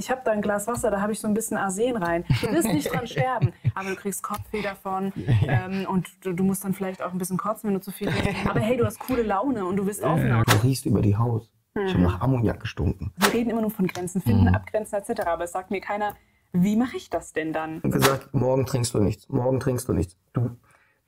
ich habe da ein Glas Wasser, da habe ich so ein bisschen Arsen rein. Du wirst nicht dran sterben, aber du kriegst Kopfweh davon ähm, und du, du, musst dann vielleicht auch ein bisschen kotzen, wenn du zu viel trinkst. Aber hey, du hast coole Laune und du bist aufmerksam. Du riechst über die Haut. Ich habe nach Ammoniak gestunken. Wir reden immer nur von Grenzen finden, mhm. abgrenzen etc., aber es sagt mir keiner, wie mache ich das denn dann? Und gesagt, morgen trinkst du nichts, morgen trinkst du nichts. Du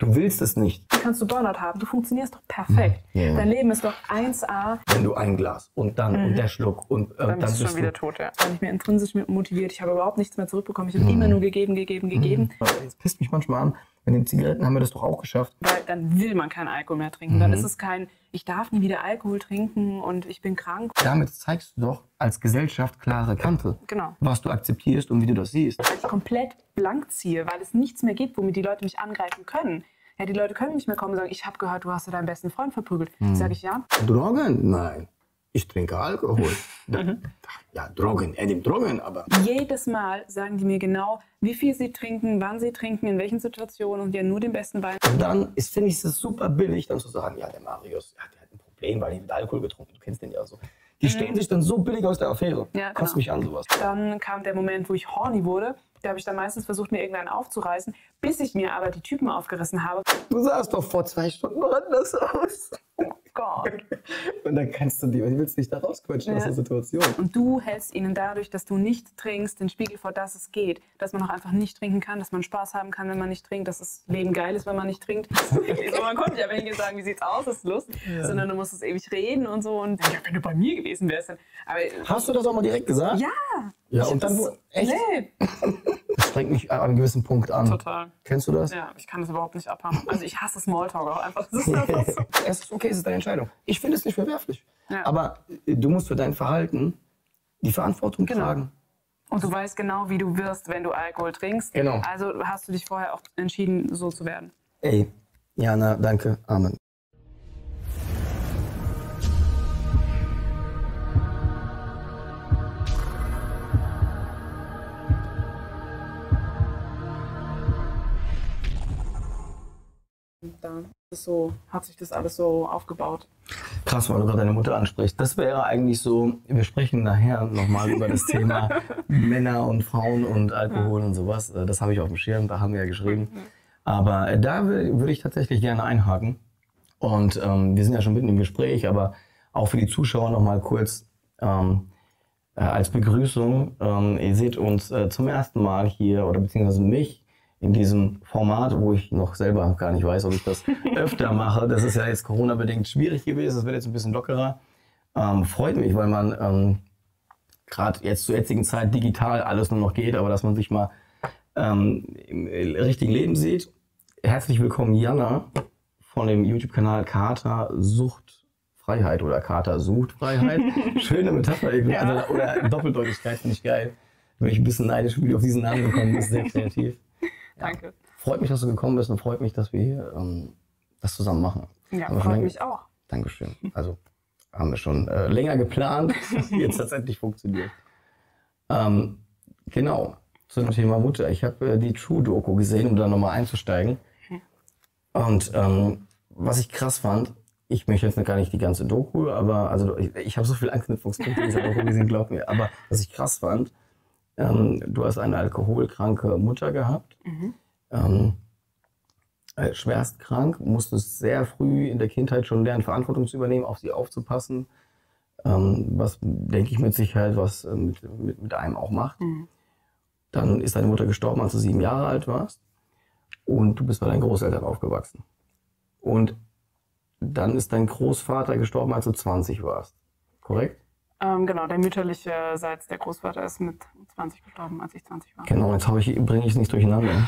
Du willst es nicht. Wie kannst du Burnout haben? Du funktionierst doch perfekt. Yeah. Dein Leben ist doch 1A. Wenn du ein Glas und dann mhm. und der Schluck und äh, dann, dann bist du schon wieder tot. Ja. Dann bin ich mir intrinsisch motiviert. Ich habe überhaupt nichts mehr zurückbekommen. Ich habe mhm. immer nur gegeben, gegeben, gegeben. Mhm. Das pisst mich manchmal an. Bei den Zigaretten haben wir das doch auch geschafft. Weil dann will man keinen Alkohol mehr trinken. Dann mhm. ist es kein, ich darf nie wieder Alkohol trinken und ich bin krank. Damit zeigst du doch als Gesellschaft klare Kante. Genau. Was du akzeptierst und wie du das siehst. Weil ich komplett blank ziehe, weil es nichts mehr gibt, womit die Leute mich angreifen können. Ja, die Leute können nicht mehr kommen und sagen, ich habe gehört, du hast ja deinen besten Freund verprügelt. Hm. Sage ich ja. Drogen? Nein. Ich trinke Alkohol. Mhm. Ja, Drogen, er nimmt Drogen, aber. Jedes Mal sagen die mir genau, wie viel sie trinken, wann sie trinken, in welchen Situationen und ja nur den besten Wein. Und dann finde ich es super billig, dann zu sagen, ja, der Marius, ja, der hat ein Problem, weil er mit Alkohol getrunken. Du kennst den ja so. Die mhm. stehen sich dann so billig aus der Affäre. Ja, Kostet genau. mich an sowas. Dann kam der Moment, wo ich horny wurde. Da habe ich dann meistens versucht, mir irgendeinen aufzureißen, bis ich mir aber die Typen aufgerissen habe. Du sahst doch vor zwei Stunden anders aus. Gott. Und dann kannst du die, wie willst dich da rausquetschen ja. aus der Situation? Und du hältst ihnen dadurch, dass du nicht trinkst, den Spiegel vor, dass es geht. Dass man auch einfach nicht trinken kann, dass man Spaß haben kann, wenn man nicht trinkt, dass das Leben geil ist, wenn man nicht trinkt. so, man konnte ja nicht sagen, wie sieht's aus, ist Lust, ja. sondern du musst es ewig reden und so. Und ja, wenn du bei mir gewesen wärst, dann. Aber, Hast du das auch mal direkt gesagt? Ja. Ja, und dann, echt? Nee. Das strengt mich an einem gewissen Punkt an. Total. Kennst du das? Ja, ich kann das überhaupt nicht abhaben. Also ich hasse Smalltalk auch einfach. Das ist einfach so. es ist okay, es ist deine Entscheidung. Ich finde es nicht verwerflich. Ja. Aber äh, du musst für dein Verhalten die Verantwortung genau. tragen. Und du weißt genau, wie du wirst, wenn du Alkohol trinkst. Genau. Also hast du dich vorher auch entschieden, so zu werden. Ey, Jana, danke. Amen. Da so, hat sich das alles so aufgebaut. Krass, weil du gerade deine Mutter ansprichst. Das wäre eigentlich so, wir sprechen nachher nochmal über das Thema Männer und Frauen und Alkohol ja. und sowas. Äh, das habe ich auf dem Schirm, da haben wir ja geschrieben. Aber äh, da würde ich tatsächlich gerne einhaken. Und ähm, wir sind ja schon mitten im Gespräch, aber auch für die Zuschauer nochmal kurz ähm, äh, als Begrüßung. Ähm, ihr seht uns äh, zum ersten Mal hier oder beziehungsweise mich in diesem Format, wo ich noch selber gar nicht weiß, ob ich das öfter mache. Das ist ja jetzt Corona-bedingt schwierig gewesen. Das wird jetzt ein bisschen lockerer. Ähm, freut mich, weil man ähm, gerade jetzt zur jetzigen Zeit digital alles nur noch geht, aber dass man sich mal ähm, im richtigen Leben sieht. Herzlich willkommen, Jana, von dem YouTube-Kanal Kater Sucht Freiheit oder Kater Sucht Freiheit. Schöne Metapher ja. also, oder Doppeldeutigkeit finde ich geil. Wenn ich ein bisschen neidisch bin, auf diesen Namen gekommen ist, sehr kreativ. Danke. Freut mich, dass du gekommen bist und freut mich, dass wir hier ähm, das zusammen machen. Ja, freut mich auch. Dankeschön. Also haben wir schon äh, länger geplant, jetzt tatsächlich funktioniert. Ähm, genau, zum Thema Mutter. Ich habe äh, die True-Doku gesehen, um da nochmal einzusteigen. Und ähm, was ich krass fand, ich möchte jetzt gar nicht die ganze Doku, aber also ich, ich habe so viele Anknüpfungspunkte in dieser Doku gesehen, glaub mir. Aber was ich krass fand, ähm, du hast eine alkoholkranke Mutter gehabt, mhm. ähm, äh, schwerst krank, musstest sehr früh in der Kindheit schon lernen, Verantwortung zu übernehmen, auf sie aufzupassen, ähm, was, denke ich, mit Sicherheit was äh, mit, mit, mit, einem auch macht. Mhm. Dann ist deine Mutter gestorben, als du sieben Jahre alt warst und du bist bei deinen Großeltern aufgewachsen. Und dann ist dein Großvater gestorben, als du 20 warst. Korrekt? Ähm, genau, der mütterlicherseits, der Großvater ist mit 20 gestorben, als ich 20 war. Genau, jetzt ich, bringe ich es nicht durcheinander.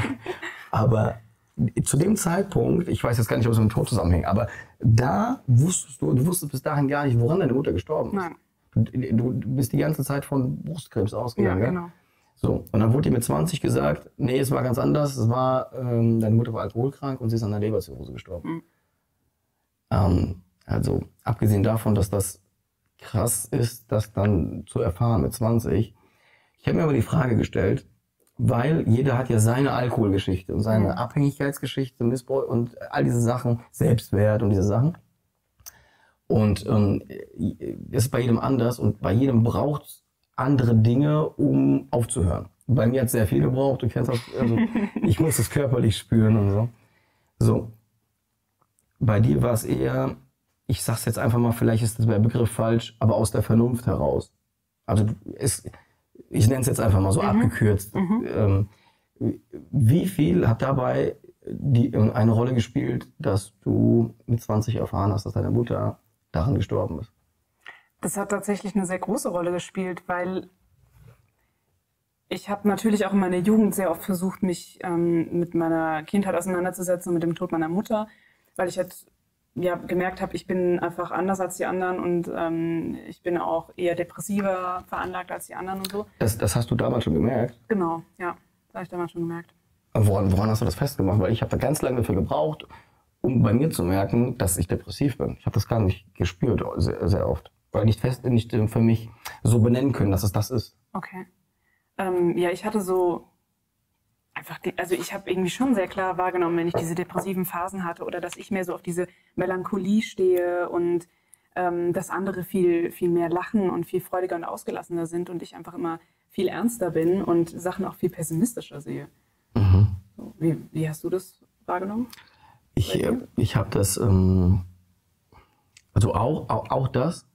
aber zu dem Zeitpunkt, ich weiß jetzt gar nicht, ob es mit dem Tod zusammenhängt, aber da wusstest du, du wusstest bis dahin gar nicht, woran deine Mutter gestorben ist. Nein. Du, du bist die ganze Zeit von Brustkrebs ausgegangen. Ja, genau. So, und dann wurde dir mit 20 gesagt, nee, es war ganz anders, es war, ähm, deine Mutter war alkoholkrank und sie ist an der Leberzirrhose gestorben. Mhm. Ähm, also, abgesehen davon, dass das krass ist, das dann zu erfahren mit 20. Ich habe mir aber die Frage gestellt, weil jeder hat ja seine Alkoholgeschichte und seine mhm. Abhängigkeitsgeschichte, Missbrauch und all diese Sachen, Selbstwert und diese Sachen. Und ähm, das ist bei jedem anders und bei jedem braucht andere Dinge, um aufzuhören. Bei mir hat es sehr viel gebraucht, du kennst das, also ich muss es körperlich spüren und so. So. Bei dir war es eher, ich sag's jetzt einfach mal, vielleicht ist der Begriff falsch, aber aus der Vernunft heraus. Also es, ich nenne es jetzt einfach mal so abgekürzt. Ähm, wie viel hat dabei die, eine Rolle gespielt, dass du mit 20 erfahren hast, dass deine Mutter daran gestorben ist? Das hat tatsächlich eine sehr große Rolle gespielt, weil ich habe natürlich auch in meiner Jugend sehr oft versucht, mich ähm, mit meiner Kindheit auseinanderzusetzen und mit dem Tod meiner Mutter, weil ich halt ja, gemerkt habe, ich bin einfach anders als die anderen und ähm, ich bin auch eher depressiver veranlagt als die anderen und so. Das, das hast du damals schon gemerkt? Genau, ja, das habe ich damals schon gemerkt. Woran, woran hast du das festgemacht? Weil ich habe da ganz lange dafür gebraucht, um bei mir zu merken, dass ich depressiv bin. Ich habe das gar nicht gespürt, sehr, sehr oft. Weil nicht fest, nicht für mich so benennen können, dass es das ist. Okay. Ähm, ja, ich hatte so einfach, die, also ich habe irgendwie schon sehr klar wahrgenommen, wenn ich diese depressiven Phasen hatte oder dass ich mehr so auf diese Melancholie stehe und ähm, dass andere viel, viel mehr lachen und viel freudiger und ausgelassener sind und ich einfach immer viel ernster bin und Sachen auch viel pessimistischer sehe. Mhm. So, wie, wie hast du das wahrgenommen? Ich, äh, ich habe das, ähm, also auch, auch, auch das.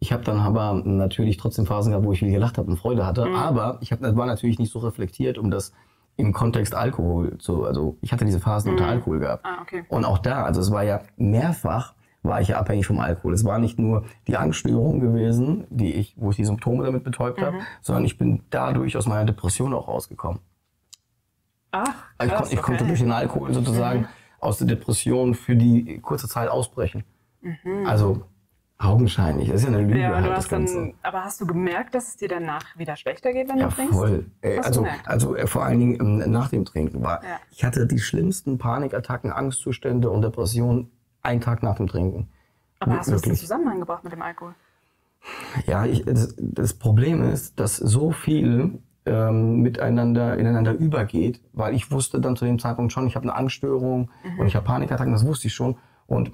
Ich habe dann aber natürlich trotzdem Phasen gehabt, wo ich viel gelacht habe und Freude hatte. Mhm. Aber ich hab, das war natürlich nicht so reflektiert, um das im Kontext Alkohol zu, also ich hatte diese Phasen unter Alkohol gehabt. Ah, okay. Und auch da, also es war ja mehrfach, war ich ja abhängig vom Alkohol. Es war nicht nur die Angststörung gewesen, die ich, wo ich die Symptome damit betäubt habe, sondern ich bin dadurch aus meiner Depression auch rausgekommen. Ach, Also ich, krass, kon, ich konnte durch den Alkohol sozusagen aus der Depression für die kurze Zeit ausbrechen. Also augenscheinlich, das ist ja eine Lüge Mhm. Ja, halt das Ganze. dann, aber hast du gemerkt, dass es dir danach wieder schlechter geht, wenn Ja, du trinkst? voll. Äh, also, also äh, vor allen Dingen ähm, nach dem Trinken war. Ja. Ich hatte die schlimmsten Panikattacken, Angstzustände und Depressionen einen Tag nach dem Trinken. Aber hast du das in Wirklich. Zusammenhang gebracht mit dem Alkohol? Ja, ich, das, das Problem ist, dass so viel ähm, miteinander ineinander übergeht, weil ich wusste dann zu dem Zeitpunkt schon, ich habe eine Angststörung und ich habe Panikattacken, das wusste ich schon. Und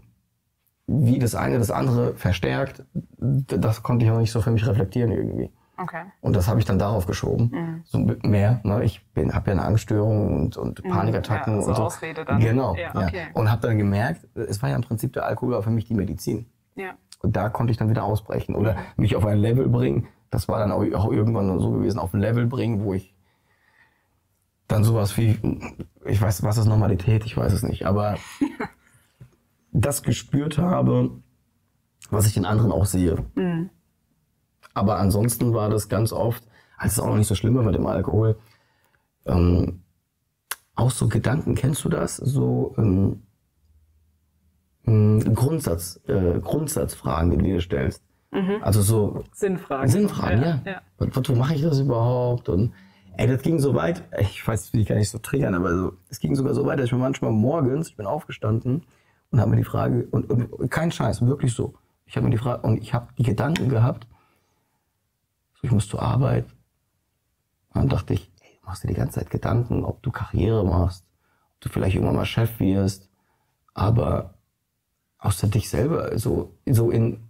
wie das eine das andere verstärkt, das konnte ich auch nicht so für mich reflektieren irgendwie. Okay. Und das habe ich dann darauf geschoben. So ein bisschen mehr. Ne? Ich bin, habe ja eine Angststörung und, und Panikattacken ja, so und so. Ausrede dann. Genau. Ja, Ja, okay. Und habe dann gemerkt, es war ja im Prinzip der Alkohol war für mich die Medizin. Ja. Und da konnte ich dann wieder ausbrechen oder mich auf ein Level bringen. Das war dann auch, auch irgendwann so gewesen, auf ein Level bringen, wo ich dann sowas wie, ich weiß, was ist Normalität, ich weiß es nicht, aber das gespürt habe, was ich in anderen auch sehe. Aber ansonsten war das ganz oft, als es auch noch nicht so schlimm war mit dem Alkohol, ähm, auch so Gedanken, kennst du das? So ähm, mh, Grundsatz, äh, Grundsatzfragen, die du dir stellst. Also so Sinnfragen. Sinnfragen, ja. ja. Und wozu mache ich das überhaupt? Und ey, das ging so weit, ich weiß, will ich gar nicht so triggern, aber so, es ging sogar so weit, dass ich mir manchmal morgens, ich bin aufgestanden und habe mir die Frage, und, und kein Scheiß, wirklich so. Ich habe mir die Frage, und ich habe die Gedanken gehabt, so, ich muss zur Arbeit. Und dann dachte ich, ey, du machst dir die ganze Zeit Gedanken, ob du Karriere machst, ob du vielleicht irgendwann mal Chef wirst, aber außer dich selber, so, so in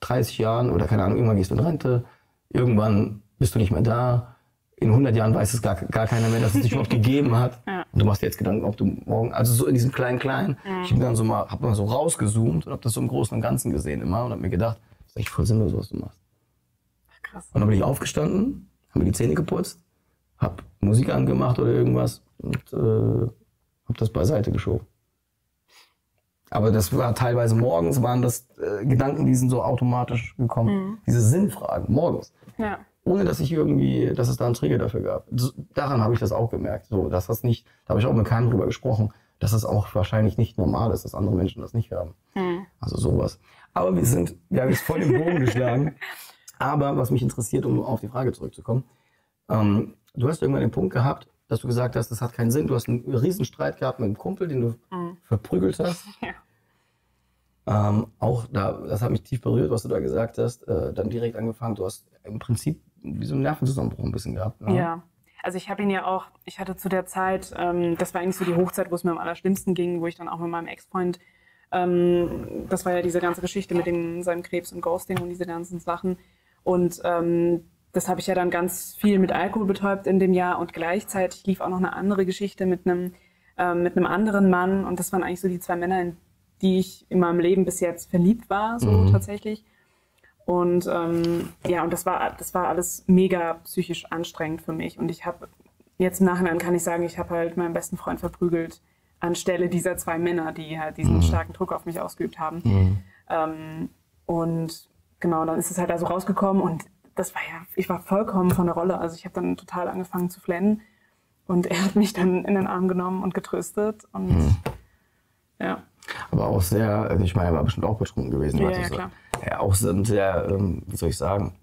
30 Jahren oder keine Ahnung, irgendwann gehst du in Rente, irgendwann bist du nicht mehr da, in 100 Jahren weiß es gar, gar keiner mehr, dass es dich überhaupt gegeben hat. Ja. Und du machst dir jetzt Gedanken, ob du morgen, also so in diesem kleinen Kleinen, ich bin dann so mal, hab mal so rausgezoomt und hab das so im Großen und Ganzen gesehen immer und hab mir gedacht, das ist echt voll sinnlos, was du machst. Krass. Und dann bin ich aufgestanden, hab mir die Zähne geputzt, hab Musik angemacht oder irgendwas und äh, hab das beiseite geschoben. Aber das war teilweise morgens, waren das äh, Gedanken, die sind so automatisch gekommen. Diese Sinnfragen, morgens. Ja. Ohne dass ich irgendwie, dass es da einen Trigger dafür gab. So, daran habe ich das auch gemerkt. So, dass das nicht, da habe ich auch mit keinem drüber gesprochen, dass das auch wahrscheinlich nicht normal ist, dass andere Menschen das nicht haben. Also sowas. Aber wir sind, wir haben jetzt voll den Bogen geschlagen. Aber was mich interessiert, um auf die Frage zurückzukommen, ähm, du hast irgendwann den Punkt gehabt, dass du gesagt hast, das hat keinen Sinn. Du hast einen riesen Streit gehabt mit einem Kumpel, den du verprügelt hast. Ja. Ähm, auch da, das hat mich tief berührt, was du da gesagt hast. Äh, dann direkt angefangen. Du hast im Prinzip wie so einen Nervenzusammenbruch ein bisschen gehabt. Ne? Ja. Also ich habe ihn ja auch, ich hatte zu der Zeit, ähm, das war eigentlich so die Hochzeit, wo es mir am allerschlimmsten ging, wo ich dann auch mit meinem Ex-Freund, ähm, das war ja diese ganze Geschichte mit dem, seinem Krebs und Ghosting und diese ganzen Sachen. Und ähm, das habe ich ja dann ganz viel mit Alkohol betäubt in dem Jahr und gleichzeitig lief auch noch eine andere Geschichte mit einem, äh, mit einem anderen Mann und das waren eigentlich so die zwei Männer, in die ich in meinem Leben bis jetzt verliebt war, so Mhm. tatsächlich. Und ähm, ja, und das war, das war alles mega psychisch anstrengend für mich. Und ich habe, jetzt im Nachhinein kann ich sagen, ich habe halt meinen besten Freund verprügelt anstelle dieser zwei Männer, die halt diesen starken Druck auf mich ausgeübt haben. Ähm, und genau, dann ist es halt also rausgekommen und das war ja, ich war vollkommen von der Rolle. Also ich habe dann total angefangen zu flennen und er hat mich dann in den Arm genommen und getröstet und ja. Aber auch sehr, also ich meine, er war bestimmt auch betrunken gewesen. Ja, ja, klar. Ja, auch sehr, sehr ähm, wie soll ich sagen,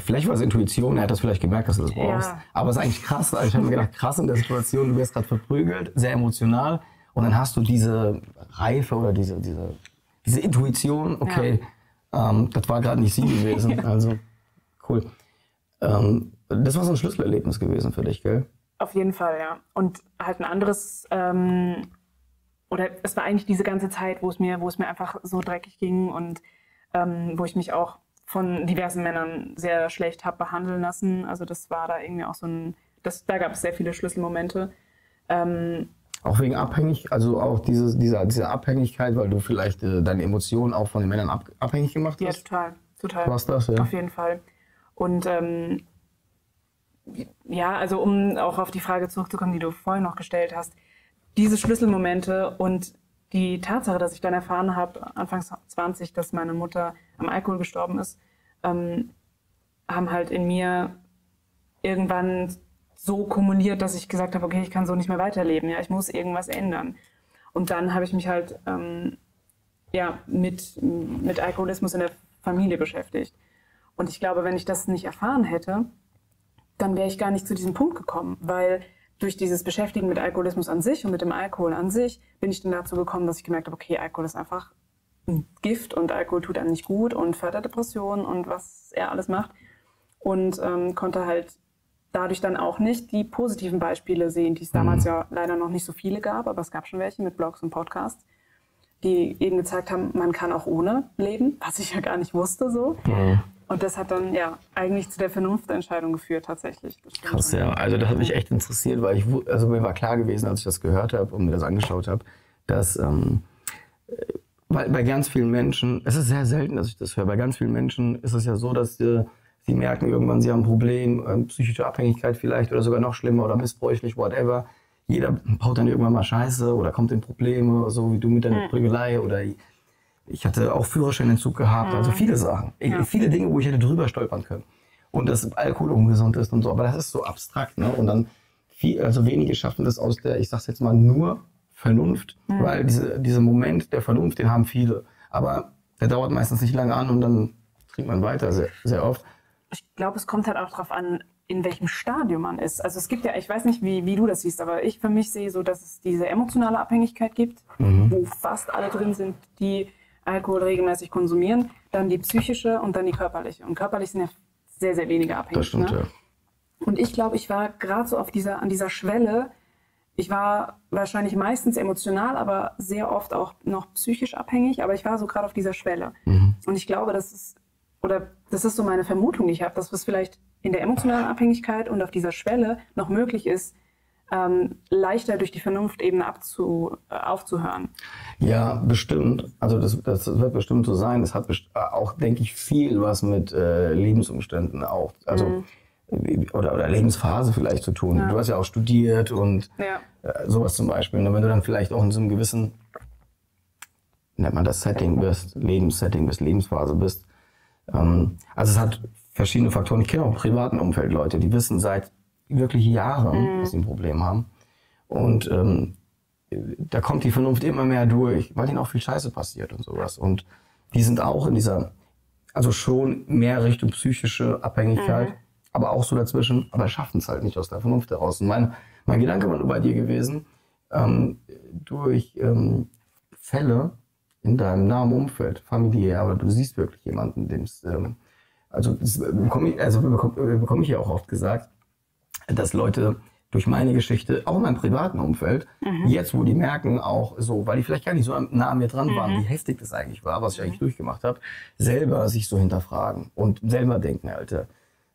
vielleicht war es Intuition, er hat das vielleicht gemerkt, dass du das Ja. brauchst. Aber es ist eigentlich krass. Also ich habe mir gedacht, krass in der Situation, du wirst gerade verprügelt, sehr emotional. Und dann hast du diese Reife oder diese, diese, diese Intuition, okay, ähm, das war gerade nicht sie gewesen. Also cool. Ähm, das war so ein Schlüsselerlebnis gewesen für dich, gell? Auf jeden Fall, ja. Und halt ein anderes, ähm, oder es war eigentlich diese ganze Zeit, wo es mir, wo es mir einfach so dreckig ging und ähm, wo ich mich auch von diversen Männern sehr schlecht habe behandeln lassen. Also das war da irgendwie auch so ein, das, da gab es sehr viele Schlüsselmomente. Ähm, Auch wegen abhängig, also auch diese, diese, diese Abhängigkeit, weil du vielleicht äh, deine Emotionen auch von den Männern ab, abhängig gemacht ja, hast. total, total. Du hast das, ja. Auf jeden Fall. Und ähm, ja, also um auch auf die Frage zurückzukommen, die du vorhin noch gestellt hast, diese Schlüsselmomente und die Tatsache, dass ich dann erfahren habe, Anfangs 20, dass meine Mutter am Alkohol gestorben ist, ähm, haben halt in mir irgendwann so kumuliert, dass ich gesagt habe, okay, ich kann so nicht mehr weiterleben, ja, ich muss irgendwas ändern. Und dann habe ich mich halt ähm, ja, mit, mit Alkoholismus in der Familie beschäftigt. Und ich glaube, wenn ich das nicht erfahren hätte, dann wäre ich gar nicht zu diesem Punkt gekommen, weil durch dieses Beschäftigen mit Alkoholismus an sich und mit dem Alkohol an sich bin ich dann dazu gekommen, dass ich gemerkt habe, okay, Alkohol ist einfach ein Gift und Alkohol tut einem nicht gut und fördert Depressionen und was er alles macht. Und ähm, konnte halt dadurch dann auch nicht die positiven Beispiele sehen, die es damals ja leider noch nicht so viele gab, aber es gab schon welche mit Blogs und Podcasts, die eben gezeigt haben, man kann auch ohne leben, was ich ja gar nicht wusste so. Und das hat dann ja eigentlich zu der Vernunftentscheidung geführt tatsächlich. Krass, ja. Also das hat mich echt interessiert, weil ich, also mir war klar gewesen, als ich das gehört habe und mir das angeschaut habe, dass ähm, äh, weil bei ganz vielen Menschen, es ist sehr selten, dass ich das höre, bei ganz vielen Menschen ist es ja so, dass äh, sie merken irgendwann, sie haben ein Problem, ähm, psychische Abhängigkeit vielleicht oder sogar noch schlimmer oder missbräuchlich, whatever. Jeder baut dann irgendwann mal Scheiße oder kommt in Probleme, so wie du mit deiner Prügelei oder ich hatte auch Führerscheinentzug gehabt, also viele Sachen. Ich- Viele Dinge, wo ich hätte drüber stolpern können. Und dass Alkohol ungesund ist und so. Aber das ist so abstrakt. Ne? Und dann, viel, also wenige schaffen das aus der, ich sag's jetzt mal, nur Vernunft. Weil diese, dieser Moment der Vernunft, den haben viele. Aber der dauert meistens nicht lange an und dann trinkt man weiter, sehr, sehr oft. Ich glaube, es kommt halt auch darauf an, in welchem Stadium man ist. Also es gibt ja, ich weiß nicht, wie, wie du das siehst, aber ich für mich sehe so, dass es diese emotionale Abhängigkeit gibt, wo fast alle drin sind, die Alkohol regelmäßig konsumieren, dann die psychische und dann die körperliche. Und körperlich sind ja sehr, sehr wenige abhängig. Das stimmt, ne? ja. Und ich glaube, ich war gerade so auf dieser, an dieser Schwelle. Ich war wahrscheinlich meistens emotional, aber sehr oft auch noch psychisch abhängig. Aber ich war so gerade auf dieser Schwelle. Und ich glaube, das ist, oder das ist so meine Vermutung, die ich habe, dass es vielleicht in der emotionalen Abhängigkeit und auf dieser Schwelle noch möglich ist, ähm, leichter durch die Vernunftebene abzu, äh, aufzuhören. Ja, bestimmt. Also das, das wird bestimmt so sein. Es hat best- auch, denke ich, viel was mit äh, Lebensumständen auch, also wie- oder, oder Lebensphase vielleicht zu tun. Du hast ja auch studiert und Ja. äh, sowas zum Beispiel. Und wenn du dann vielleicht auch in so einem gewissen, nennt man das Setting bist, Lebenssetting bist, Lebensphase bist. Ähm, also es hat verschiedene Faktoren. Ich kenne auch im privaten Umfeld Leute, die wissen seit wirklich Jahren, dass sie ein Problem haben. Und ähm, da kommt die Vernunft immer mehr durch, weil ihnen auch viel Scheiße passiert und sowas. Und die sind auch in dieser, also schon mehr Richtung psychische Abhängigkeit, aber auch so dazwischen, aber schaffen es halt nicht aus der Vernunft heraus. Und mein, mein Gedanke war nur bei dir gewesen, ähm, durch ähm, Fälle in deinem nahen Umfeld, familiär, aber du siehst wirklich jemanden, dem es, ähm, also das bekomme ich, also bekomme, bekomme ich ja auch oft gesagt, dass Leute durch meine Geschichte, auch in meinem privaten Umfeld, jetzt, wo die merken, auch so, weil die vielleicht gar nicht so nah an mir dran waren, wie heftig das eigentlich war, was ich eigentlich durchgemacht habe, selber sich so hinterfragen und selber denken, Alter,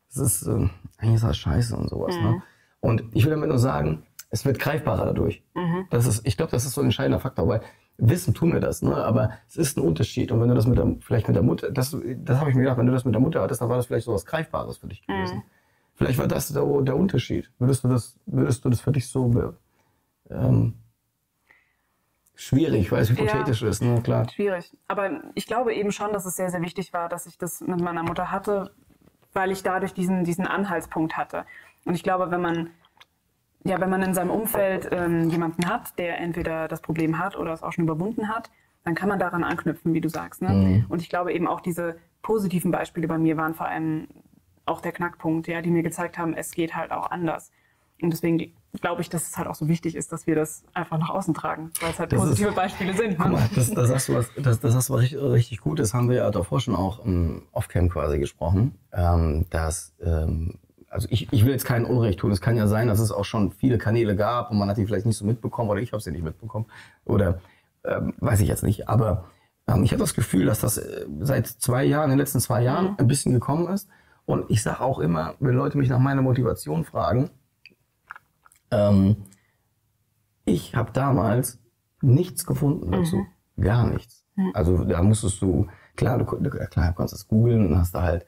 das ist, äh, eigentlich ist das scheiße und sowas. Ne? Und ich will damit nur sagen, es wird greifbarer dadurch. Das ist, ich glaube, das ist so ein entscheidender Faktor, weil wissen tun wir das, ne? aber es ist ein Unterschied. Und wenn du das mit der, vielleicht mit der Mutter, das, das habe ich mir gedacht, wenn du das mit der Mutter hattest, dann war das vielleicht so was Greifbares für dich gewesen. Vielleicht war das der, der Unterschied. Würdest du das, würdest du das für dich so ähm, schwierig, weil es hypothetisch ist, ne? Klar. Schwierig. Aber ich glaube eben schon, dass es sehr, sehr wichtig war, dass ich das mit meiner Mutter hatte, weil ich dadurch diesen, diesen Anhaltspunkt hatte. Und ich glaube, wenn man, ja, wenn man in seinem Umfeld ähm, jemanden hat, der entweder das Problem hat oder es auch schon überwunden hat, dann kann man daran anknüpfen, wie du sagst. Ne? Und ich glaube eben auch diese positiven Beispiele bei mir waren vor allem auch der Knackpunkt, ja, die mir gezeigt haben, es geht halt auch anders. Und deswegen glaube ich, dass es halt auch so wichtig ist, dass wir das einfach nach außen tragen, weil es halt Das ist- positive Beispiele sind. Guck Ne? mal, das, das, hast du was, das, das hast du was richtig, richtig gut. Das haben wir ja davor schon auch im Off-Cam quasi gesprochen. Ähm, dass, ähm, also ich, ich will jetzt kein Unrecht tun. Es kann ja sein, dass es auch schon viele Kanäle gab und man hat die vielleicht nicht so mitbekommen oder ich habe sie nicht mitbekommen. Oder ähm, weiß ich jetzt nicht. Aber ähm, ich habe das Gefühl, dass das äh, seit zwei Jahren, in den letzten zwei Jahren ein bisschen gekommen ist. Und ich sage auch immer, wenn Leute mich nach meiner Motivation fragen, ähm, ich habe damals nichts gefunden dazu. Gar nichts. Also da musstest du, klar, du, klar, du konntest das googeln und hast da halt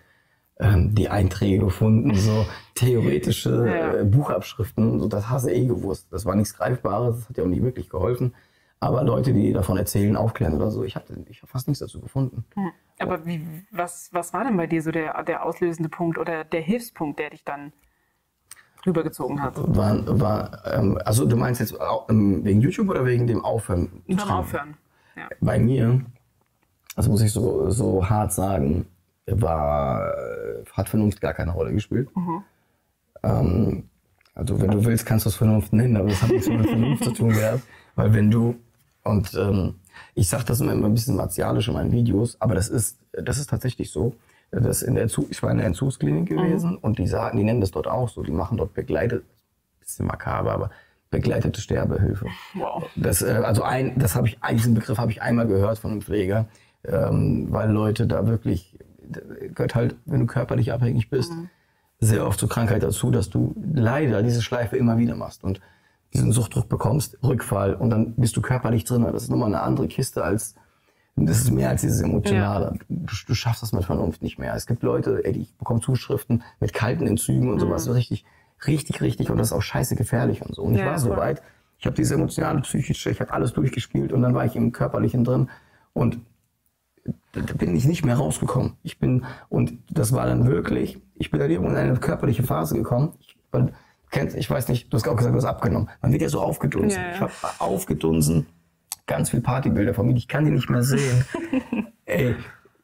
ähm, die Einträge gefunden, so theoretische Ja. äh, Buchabschriften, so, das hast du eh gewusst. Das war nichts Greifbares, das hat dir auch nicht wirklich geholfen. Aber Leute, die davon erzählen, aufklären oder so, ich habe ich hab fast nichts dazu gefunden. Aber wie, was, was war denn bei dir so der, der auslösende Punkt oder der Hilfspunkt, der dich dann rübergezogen hat? War, war, ähm, also du meinst jetzt ähm, wegen YouTube oder wegen dem Aufhören? Beim? Aufhören. Ja. bei mir, das muss ich so, so hart sagen, war, hat Vernunft gar keine Rolle gespielt. Ähm, also wenn du willst, kannst du es Vernunft nennen, aber das hat nichts mit Vernunft zu tun gehabt. Weil wenn du, und ähm, ich sage das immer, immer ein bisschen martialisch in meinen Videos, aber das ist, das ist tatsächlich so. Das in der Entzug, ich war in der Entzugsklinik gewesen und die sagen, die nennen das dort auch so, die machen dort begleitet, bisschen makaber, aber begleitete Sterbehilfe. Wow. Das, äh, also ein, das habe ich, diesen Begriff habe ich einmal gehört von einem Pfleger, ähm, weil Leute da wirklich, gehört halt, wenn du körperlich abhängig bist, sehr oft zur Krankheit dazu, dass du leider diese Schleife immer wieder machst und diesen Suchtdruck bekommst, Rückfall und dann bist du körperlich drin. Das ist nochmal eine andere Kiste als, das ist mehr als dieses Emotionale. Du, du schaffst das mit Vernunft nicht mehr. Es gibt Leute, ey, die- ich bekomme Zuschriften mit kalten Entzügen und sowas, so richtig, richtig, richtig und das ist auch scheiße gefährlich und so. Und ich Ja, war so weit, ich habe diese emotionale, psychische, ich habe alles durchgespielt und dann war ich im Körperlichen drin und da bin ich nicht mehr rausgekommen. Ich bin, und das war dann wirklich, ich bin dann irgendwann in eine körperliche Phase gekommen. Ich, kennst, ich weiß nicht, du hast auch gesagt, du hast abgenommen. Man wird ja so aufgedunsen. Ja, ja. Ich habe aufgedunsen, ganz viel Partybilder von mir, ich kann die nicht mehr sehen. Ey,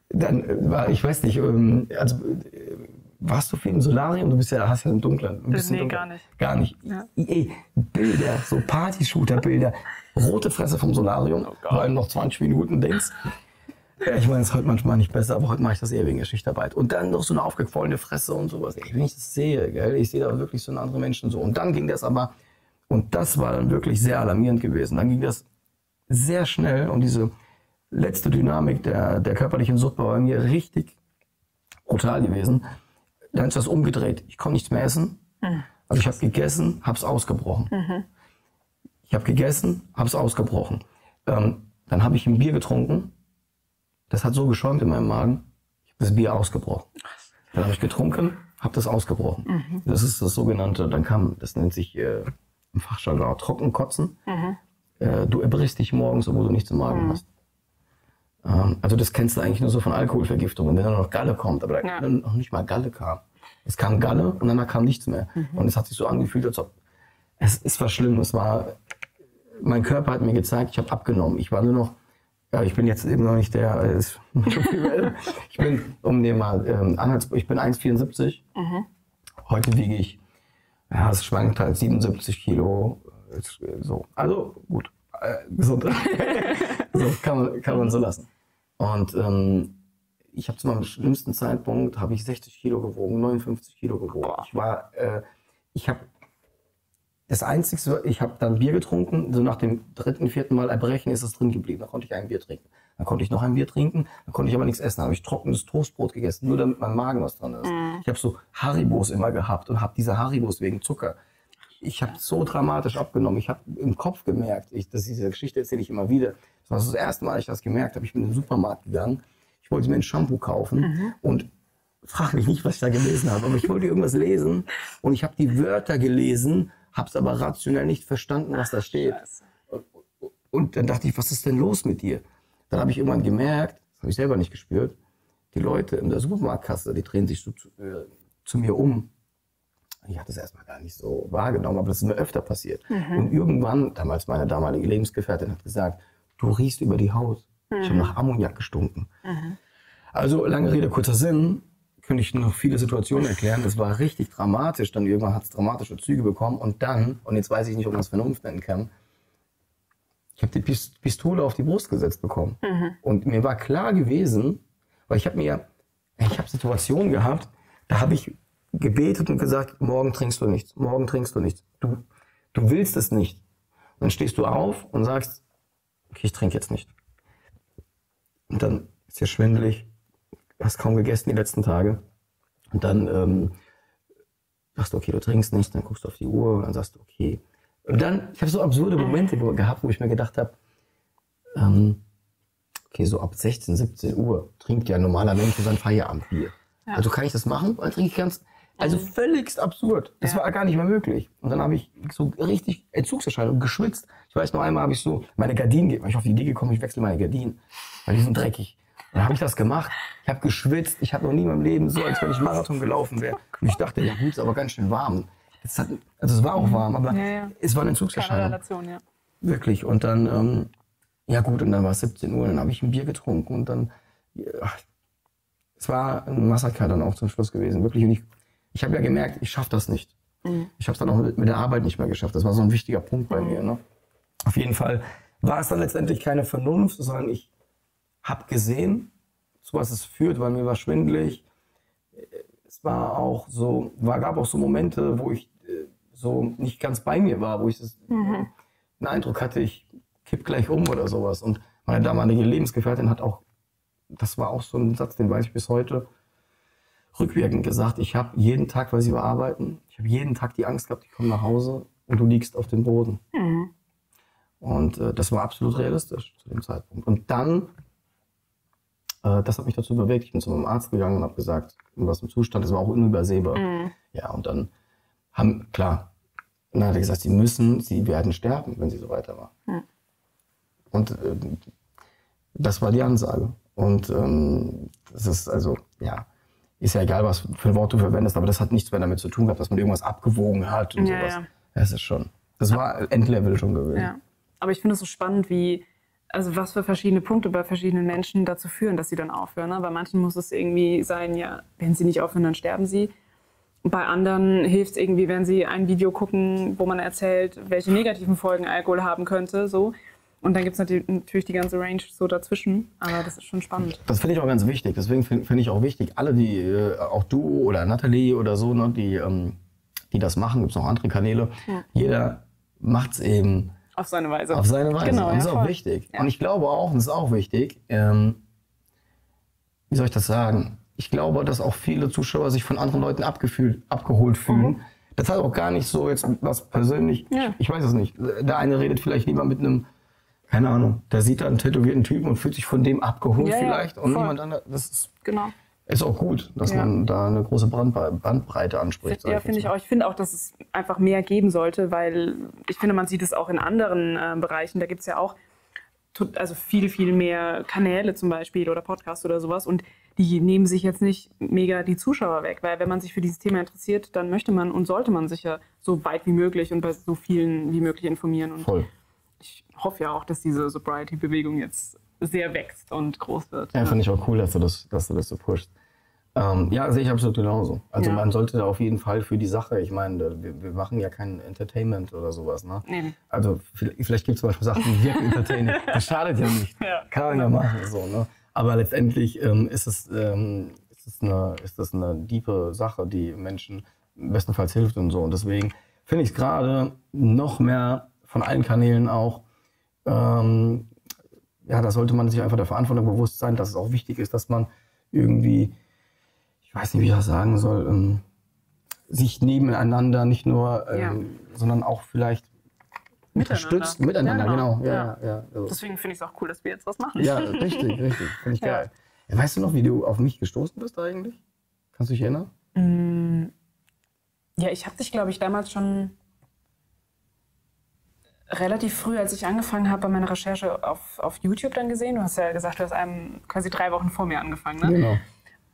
dann äh, war, ich weiß nicht, ähm, also äh, warst du viel im Solarium? Du bist ja, hast ja im Dunkeln. Ein bisschen Nee, dunkel. gar nicht. Gar nicht. Ja. Ey, Bilder, so Party-Shooter-Bilder, rote Fresse vom Solarium, Oh weil du noch 20 Minuten denkst. Ja, ich meine, es ist heute manchmal nicht besser, aber heute mache ich das eher wegen der Schichtarbeit. Und dann noch so eine aufgequollene Fresse und sowas. Ey, wenn ich das sehe, gell, ich sehe da wirklich so einen anderen Menschen so. Und dann ging das aber, und das war dann wirklich sehr alarmierend gewesen. Dann ging das sehr schnell und diese letzte Dynamik der, der körperlichen Sucht war bei mir richtig brutal gewesen. Dann ist das umgedreht. Ich konnte nichts mehr essen. Also ich habe gegessen, habe es ausgebrochen. Ich habe gegessen, habe es ausgebrochen. Ähm, dann habe ich ein Bier getrunken. Das hat so geschäumt in meinem Magen. Ich habe das Bier ausgebrochen. Dann habe ich getrunken, habe das ausgebrochen. Das ist das sogenannte, dann kam, das nennt sich äh, im Fachjargon Trockenkotzen. Äh, du erbrichst dich morgens, obwohl du nichts im Magen hast. Ähm, also das kennst du eigentlich nur so von Alkoholvergiftungen, wenn dann noch Galle kommt, aber da Ja. dann noch nicht mal Galle kam. Es kam Galle und danach kam nichts mehr. Und es hat sich so angefühlt, als ob es, es war schlimm. Es war, mein Körper hat mir gezeigt, ich habe abgenommen. Ich war nur noch, ja, ich bin jetzt eben noch nicht der, äh, ich bin, um dir mal, ähm, ich bin 1,74. Heute wiege ich, ja, es schwankt halt 77 Kilo. äh, So, also gut, äh, gesund. so kann man, kann man so lassen. Und ähm, ich habe zu meinem schlimmsten Zeitpunkt habe ich 60 Kilo gewogen, 59 Kilo gewogen. Ich war, äh, ich habe das Einzige, ich habe dann Bier getrunken, so nach dem dritten, vierten Mal erbrechen ist es drin geblieben. Da konnte ich ein Bier trinken. Dann konnte ich noch ein Bier trinken, dann konnte ich aber nichts essen. Dann habe ich trockenes Toastbrot gegessen, nur damit mein Magen was dran ist. Mhm. Ich habe so Haribos immer gehabt und habe diese Haribos wegen Zucker. Ich habe so dramatisch abgenommen. Ich habe im Kopf gemerkt, ich, das, diese Geschichte erzähle ich immer wieder. Das war das erste Mal, dass ich das gemerkt habe. Ich bin in den Supermarkt gegangen. Ich wollte mir ein Shampoo kaufen Mhm. und frag mich nicht, was ich da gelesen habe, aber ich wollte irgendwas lesen und ich habe die Wörter gelesen, habe es aber rationell nicht verstanden, was da steht. Und dann dachte ich, was ist denn los mit dir? Dann habe ich irgendwann gemerkt, das habe ich selber nicht gespürt, die Leute in der Supermarktkasse, die drehen sich so zu, äh, zu mir um. Ich hatte das erstmal gar nicht so wahrgenommen, aber das ist mir öfter passiert. Und irgendwann, damals meine damalige Lebensgefährtin hat gesagt, du riechst über die Haut. Ich habe nach Ammoniak gestunken. Also lange Rede, kurzer Sinn, könnte ich noch viele Situationen erklären. Das war richtig dramatisch. Dann irgendwann hat es dramatische Züge bekommen. Und dann, und jetzt weiß ich nicht, ob man es Vernunft nennen kann, ich habe die Pis- Pistole auf die Brust gesetzt bekommen. Und mir war klar gewesen, weil ich habe mir, ich habe Situationen gehabt, da habe ich gebetet und gesagt, morgen trinkst du nichts, morgen trinkst du nichts. Du, du willst es nicht. Und dann stehst du auf und sagst, okay, ich trinke jetzt nicht. Und dann ist dir schwindelig, hast kaum gegessen die letzten Tage. Und dann ähm, sagst du, okay, du trinkst nicht, dann guckst du auf die Uhr und dann sagst du, okay. Und dann, ich habe so absurde Momente ge- gehabt, wo ich mir gedacht habe, ähm, okay, so ab 16, 17 Uhr trinkt ja ein normaler Mensch sein Feierabendbier. Also kann ich das machen? Dann trinke ich ganz, also völligst absurd. Das Ja. war gar nicht mehr möglich. Und dann habe ich so richtig Entzugserscheinungen geschwitzt. Ich weiß noch einmal habe ich so meine Gardinen, ich auf die Idee gekommen, ich wechsle meine Gardinen, weil die sind dreckig. Dann habe ich das gemacht. Ich habe geschwitzt. Ich habe noch nie in meinem Leben so, als wenn ich Marathon gelaufen wäre. Und ich dachte, ja gut, ist aber ganz schön warm. Es hat, also es war auch warm, aber Ja, ja. es war eine Entzugserscheinung. Ja. Wirklich. Und dann, ähm, ja gut, und dann war es 17 Uhr, dann habe ich ein Bier getrunken und dann, ja, es war ein Massaker dann auch zum Schluss gewesen. Wirklich. Und ich, ich habe ja gemerkt, ich schaffe das nicht. Ich habe es dann auch mit, mit der Arbeit nicht mehr geschafft. Das war so ein wichtiger Punkt bei mir. Ne? Auf jeden Fall war es dann letztendlich keine Vernunft, sondern ich habe gesehen, zu was es führt, weil mir war schwindelig. Es war auch so, war, gab auch so Momente, wo ich äh, so nicht ganz bei mir war, wo ich das, den Eindruck hatte, ich kipp gleich um oder sowas. Und meine damalige Lebensgefährtin hat auch, das war auch so ein Satz, den weiß ich bis heute, rückwirkend gesagt, ich habe jeden Tag, weil sie war arbeiten, ich habe jeden Tag die Angst gehabt, ich komme nach Hause und du liegst auf dem Boden. Und äh, das war absolut realistisch zu dem Zeitpunkt. Und dann, das hat mich dazu bewegt, ich bin zu meinem Arzt gegangen und habe gesagt, was im Zustand, das war auch unübersehbar. Ja, und dann haben, klar, dann hat er gesagt, sie müssen, sie werden sterben, wenn sie so weitermachen. Und äh, das war die Ansage. Und ähm, das ist also, ja, ist ja egal, was für ein Wort du verwendest, aber das hat nichts mehr damit zu tun gehabt, dass man irgendwas abgewogen hat und Ja, sowas. ja. Das ist schon, das war Endlevel schon gewesen. Ja. Aber ich finde es so spannend, wie, also was für verschiedene Punkte bei verschiedenen Menschen dazu führen, dass sie dann aufhören. Ne? Bei manchen muss es irgendwie sein, ja, wenn sie nicht aufhören, dann sterben sie. Bei anderen hilft es irgendwie, wenn sie ein Video gucken, wo man erzählt, welche negativen Folgen Alkohol haben könnte. So. Und dann gibt es natürlich, die ganze Range so dazwischen. Aber das ist schon spannend. Das finde ich auch ganz wichtig. Deswegen finde find ich auch wichtig, alle, die, äh, auch du oder Nathalie oder so, ne, die, ähm, die das machen, gibt es noch andere Kanäle. Jeder macht es eben Auf seine Weise. auf seine Weise. Genau, und das ja, ist auch wichtig. Ja. Und ich glaube auch, und das ist auch wichtig, ähm, wie soll ich das sagen? Ich glaube, dass auch viele Zuschauer sich von anderen Leuten abgefühlt, abgeholt fühlen. Das hat auch gar nicht so jetzt was persönlich. Mhm. Ja. Ich weiß es nicht. Der eine redet vielleicht lieber mit einem, keine Ahnung, der sieht da einen tätowierten Typen und fühlt sich von dem abgeholt vielleicht. Und voll. jemand anderes. Das ist, Genau. Ist auch gut, dass Ja. man da eine große Bandbreite anspricht. Ja, finde ich auch. Ich finde auch, dass es einfach mehr geben sollte, weil ich finde, man sieht es auch in anderen äh, Bereichen. Da gibt es ja auch also viel, viel mehr Kanäle zum Beispiel oder Podcasts oder sowas. Und die nehmen sich jetzt nicht mega die Zuschauer weg, weil wenn man sich für dieses Thema interessiert, dann möchte man und sollte man sich ja so weit wie möglich und bei so vielen wie möglich informieren. Und Voll. ich hoffe ja auch, dass diese Sobriety-Bewegung jetzt sehr wächst und groß wird. Ja, finde ich auch cool, dass du das, dass du das so pushst. Ähm, ja, sehe ich absolut genauso. Also Ja. man sollte da auf jeden Fall für die Sache, ich meine, wir, wir machen ja kein Entertainment oder sowas, ne? Nee. Also vielleicht, vielleicht gibt es zum Beispiel Sachen, die wirken entertaining. Das schadet ja nicht. Ja. Kann man ja machen, so, ne? Aber letztendlich ähm, ist, es, ähm, ist, es eine, ist das eine diepe Sache, die Menschen bestenfalls hilft und so. Und deswegen finde ich es gerade noch mehr von allen Kanälen auch ähm, ja, da sollte man sich einfach der Verantwortung bewusst sein, dass es auch wichtig ist, dass man irgendwie, ich weiß nicht, wie ich das sagen soll, ähm, sich nebeneinander nicht nur, ähm, Ja. sondern auch vielleicht unterstützt miteinander, genau. Ja, ja. Ja, so. Deswegen finde ich es auch cool, dass wir jetzt was machen. ja richtig, richtig. Finde ich Ja. geil. Ja, weißt du noch, wie du auf mich gestoßen bist eigentlich? Kannst du dich erinnern? Ja, ich habe dich, glaube ich, damals schon relativ früh, als ich angefangen habe bei meiner Recherche auf, auf YouTube dann gesehen. Du hast ja gesagt, du hast einem quasi drei Wochen vor mir angefangen. Ne? Genau.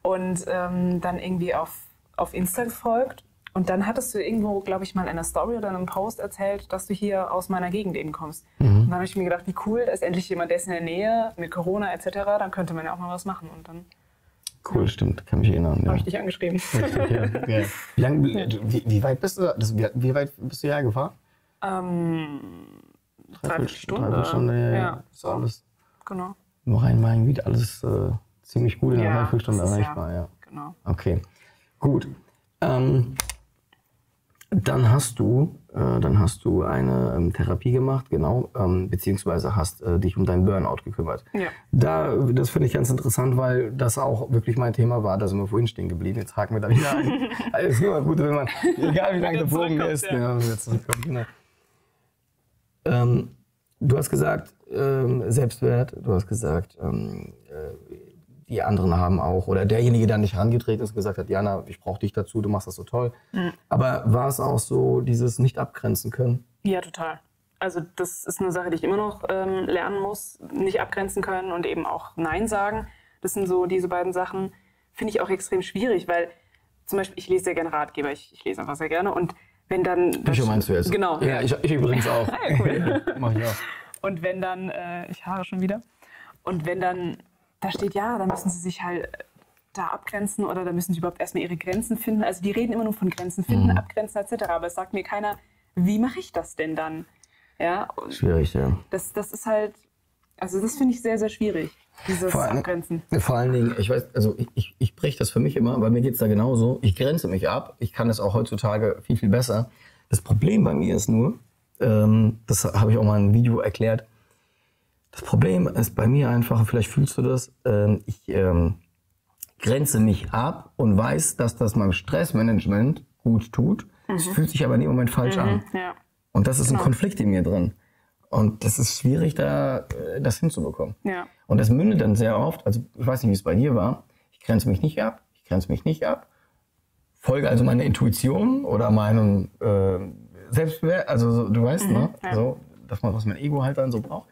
Und ähm, dann irgendwie auf, auf Insta gefolgt. Und dann hattest du irgendwo, glaube ich, mal in einer Story oder in einem Post erzählt, dass du hier aus meiner Gegend eben kommst. Mhm. Und dann habe ich mir gedacht, wie cool, da ist endlich jemand, der ist in der Nähe mit Corona etc. Dann könnte man ja auch mal was machen. Und dann Cool, stimmt, kann mich erinnern. Ja. habe ich dich angeschrieben. Ja. Wie, lang, wie, wie weit bist du? Das, wie, wie weit bist du ja gefahren? ähm, dreiviertel Stunde. Dreiviertelstunde, ja, ja. Ja. Ist alles Genau. im Rhein-Main-Gebiet alles äh, ziemlich gut in Ja, das ist erreichbar, ja. Genau. Okay, gut. Ähm, dann hast du, äh, dann hast du eine ähm, Therapie gemacht, genau, ähm, beziehungsweise hast äh, dich um deinen Burnout gekümmert. Ja. Da, das finde ich ganz interessant, weil das auch wirklich mein Thema war. Da sind wir vorhin stehen geblieben. Jetzt haken wir da wieder ein. Also, es ist immer gut, wenn man, egal wie lange der Bogen ist, ja. ja. wieder zurückkommt. Genau. Ähm, du hast gesagt, ähm, Selbstwert, du hast gesagt, ähm, äh, die anderen haben auch, oder derjenige, der an dich herangetreten ist und gesagt hat, Jana, ich brauche dich dazu, du machst das so toll. Aber war es auch so, dieses nicht abgrenzen können? Ja, total. Also das ist eine Sache, die ich immer noch ähm, lernen muss, nicht abgrenzen können und eben auch Nein sagen. Das sind so diese beiden Sachen, finde ich auch extrem schwierig, weil zum Beispiel, ich lese sehr gerne Ratgeber, ich, ich lese einfach sehr gerne und wenn dann... Bücher meinst du jetzt? Genau. Ja, ich, ich übrigens auch. ja, cool. Mach ich auch. Und wenn dann, äh, ich haare schon wieder, und wenn dann da steht, ja, da müssen sie sich halt da abgrenzen oder da müssen sie überhaupt erstmal ihre Grenzen finden. Also die reden immer nur von Grenzen finden, abgrenzen etc. Aber es sagt mir keiner, wie mache ich das denn dann? Ja, Schwierig, ja. das, das ist halt, also das finde ich sehr, sehr schwierig, dieses Vor allem- Abgrenzen. Vor allen Dingen, ich weiß, also ich, ich, ich breche das für mich immer, bei mir geht es da genauso. Ich grenze mich ab. Ich kann es auch heutzutage viel, viel besser. Das Problem bei mir ist nur, ähm, das habe ich auch mal in einem Video erklärt, das Problem ist bei mir einfach, vielleicht fühlst du das, ähm, ich ähm, grenze mich ab und weiß, dass das meinem Stressmanagement gut tut. Es fühlt sich aber in dem Moment falsch an. Ja. Und das ist ein Konflikt in mir drin. Und das ist schwierig, da äh, das hinzubekommen. Ja. Und das mündet dann sehr oft, also ich weiß nicht, wie es bei dir war, ich grenze mich nicht ab, ich grenze mich nicht ab, folge also meiner Intuition oder meinem äh, Selbstwert, also so, du weißt, ne? ja. So, dass man, was mein Ego halt dann so braucht.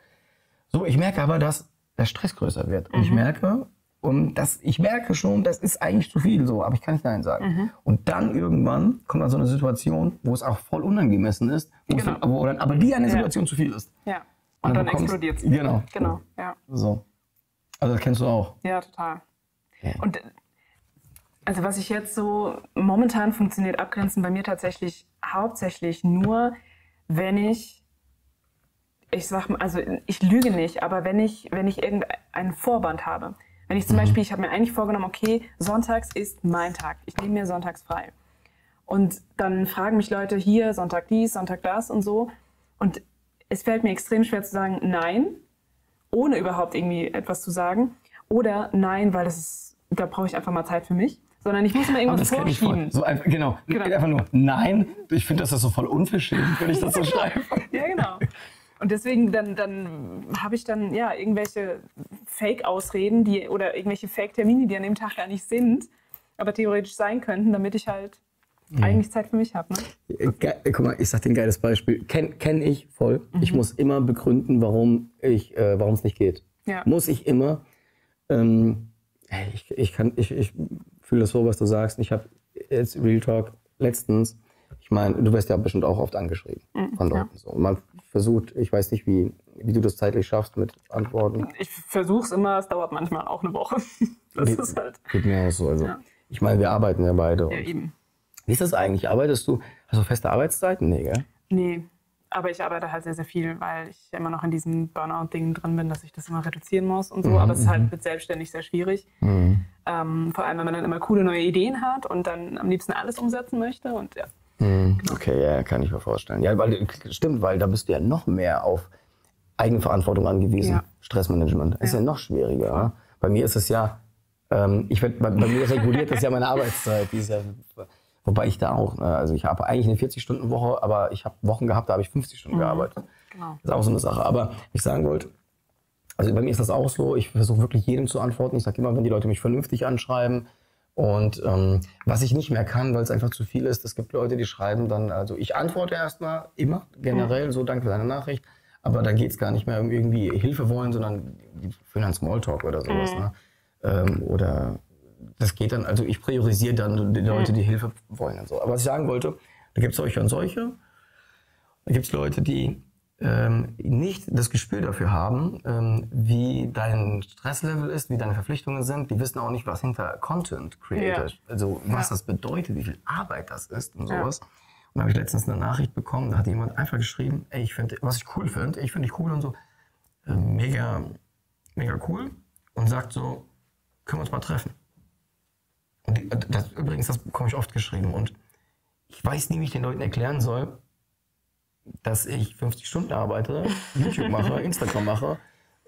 So, ich merke aber, dass der Stress größer wird. Und ich merke, und das, ich merke schon, das ist eigentlich zu viel so, aber ich kann nicht Nein sagen. Und dann irgendwann kommt dann so eine Situation, wo es auch voll unangemessen ist, wo es Genau. dann, wo dann aber die eine Situation zu viel ist. Ja. Und dann bekommst- explodiert es. Genau. Genau, ja. So. Also das kennst du auch. Ja, total. Ja. Und also was ich jetzt so momentan funktioniert abgrenzen bei mir tatsächlich hauptsächlich nur, wenn ich ich sag mal, also ich lüge nicht, aber wenn ich wenn ich irgendeinen Vorband habe, wenn ich zum Beispiel, ich habe mir eigentlich vorgenommen, okay, sonntags ist mein Tag, ich nehme mir sonntags frei. Und dann fragen mich Leute hier, Sonntag dies, Sonntag das und so. Und es fällt mir extrem schwer zu sagen, nein, ohne überhaupt irgendwie etwas zu sagen. Oder nein, weil das ist, da brauche ich einfach mal Zeit für mich. Sondern ich muss mir Aber irgendwas das ich vorschieben. voll. So einfach, genau. Genau. Einfach nur, nein. Ich finde das ist so voll unverschämt, wenn ich das so schreibe. Ja, genau. Und deswegen dann, dann habe ich dann ja irgendwelche Fake-Ausreden, die oder irgendwelche Fake-Termine, die an dem Tag gar nicht sind, aber theoretisch sein könnten, damit ich halt eigentlich Zeit für mich habe. Ne? Ge guck mal, ich sag dir ein geiles Beispiel. Kenne kenn ich voll. Ich Mhm. muss immer begründen, warum ich, äh, warum es nicht geht. Ja. Muss ich immer. Ähm, ich, ich kann, ich, ich fühle das so, was du sagst. Ich habe jetzt Real Talk letztens. Ich meine, du wirst ja bestimmt auch oft angeschrieben von Leuten. So. Und man versucht, ich weiß nicht, wie, wie du das zeitlich schaffst mit Antworten. Ich versuche es immer, es dauert manchmal auch eine Woche. Das Geht- ist halt. Geht mir auch so. Also, Ja. Ich meine, wir arbeiten ja beide. Ja, eben. Wie ist das eigentlich? Arbeitest du, hast du feste Arbeitszeiten? Nee, gell? Nee, aber ich arbeite halt sehr, sehr viel, weil ich immer noch in diesem Burnout-Ding drin bin, dass ich das immer reduzieren muss und so. Aber es ist halt mit selbstständig sehr schwierig. Ähm, vor allem, wenn man dann immer coole neue Ideen hat und dann am liebsten alles umsetzen möchte. Und ja, Okay, ja, kann ich mir vorstellen. Ja, weil stimmt, weil da bist du ja noch mehr auf Eigenverantwortung angewiesen. Ja. Stressmanagement. Ist ja noch schwieriger. Ja? Bei mir ist es ja, ähm, ich werd, bei, bei mir reguliert das ja meine Arbeitszeit. Die ist ja, wobei ich da auch, ne, also ich habe eigentlich eine 40-Stunden-Woche, aber ich habe Wochen gehabt, da habe ich 50 Stunden gearbeitet. Genau. Das ist auch so eine Sache. Aber ich sagen wollte, also bei mir ist das auch so, ich versuche wirklich jedem zu antworten. Ich sage immer, wenn die Leute mich vernünftig anschreiben. Und ähm, was ich nicht mehr kann, weil es einfach zu viel ist, es gibt Leute, die schreiben dann, also ich antworte erstmal immer generell, so danke für deine Nachricht, aber da geht es gar nicht mehr um irgendwie Hilfe wollen, sondern die führen dann Smalltalk oder sowas. Ne? Ähm, oder das geht dann, also ich priorisiere dann die Leute, die Hilfe wollen und so. Aber was ich sagen wollte, da gibt es solche und solche. Da gibt es Leute, die ähm, nicht das Gespür dafür haben, ähm, wie dein Stresslevel ist, wie deine Verpflichtungen sind. Die wissen auch nicht, was hinter Content Creator, Ja. also was Ja. das bedeutet, wie viel Arbeit das ist und Ja. sowas. Und da habe ich letztens eine Nachricht bekommen, da hat jemand einfach geschrieben, ey, ich finde, was ich cool finde, ich finde dich cool und so, äh, mega, mega cool und sagt so, können wir uns mal treffen. Und die, das, übrigens, das bekomme ich oft geschrieben und ich weiß nie, wie ich den Leuten erklären soll, dass ich 50 Stunden arbeite, YouTube mache, Instagram mache,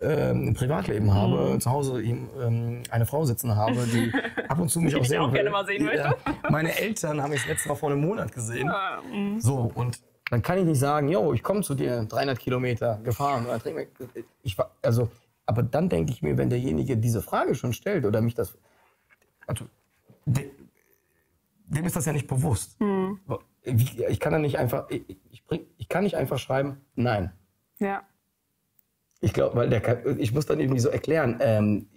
ähm, ein Privatleben habe, Mhm. zu Hause ähm, eine Frau sitzen habe, die ab und zu mich Die auch sehen auch gerne mal sehen Ja. Meine Eltern haben mich das letzte Mal vor einem Monat gesehen. Mhm. So, und dann kann ich nicht sagen, yo, ich komme zu dir 300 Kilometer gefahren. Oder ich, also, aber dann denke ich mir, wenn derjenige diese Frage schon stellt oder mich das. Also, de, dem ist das ja nicht bewusst. Wie- Ich kann dann nicht einfach, ich, ich, bring, ich kann nicht einfach schreiben, nein. Ja. Ich glaube, weil der kann, ich muss dann irgendwie so erklären, ähm,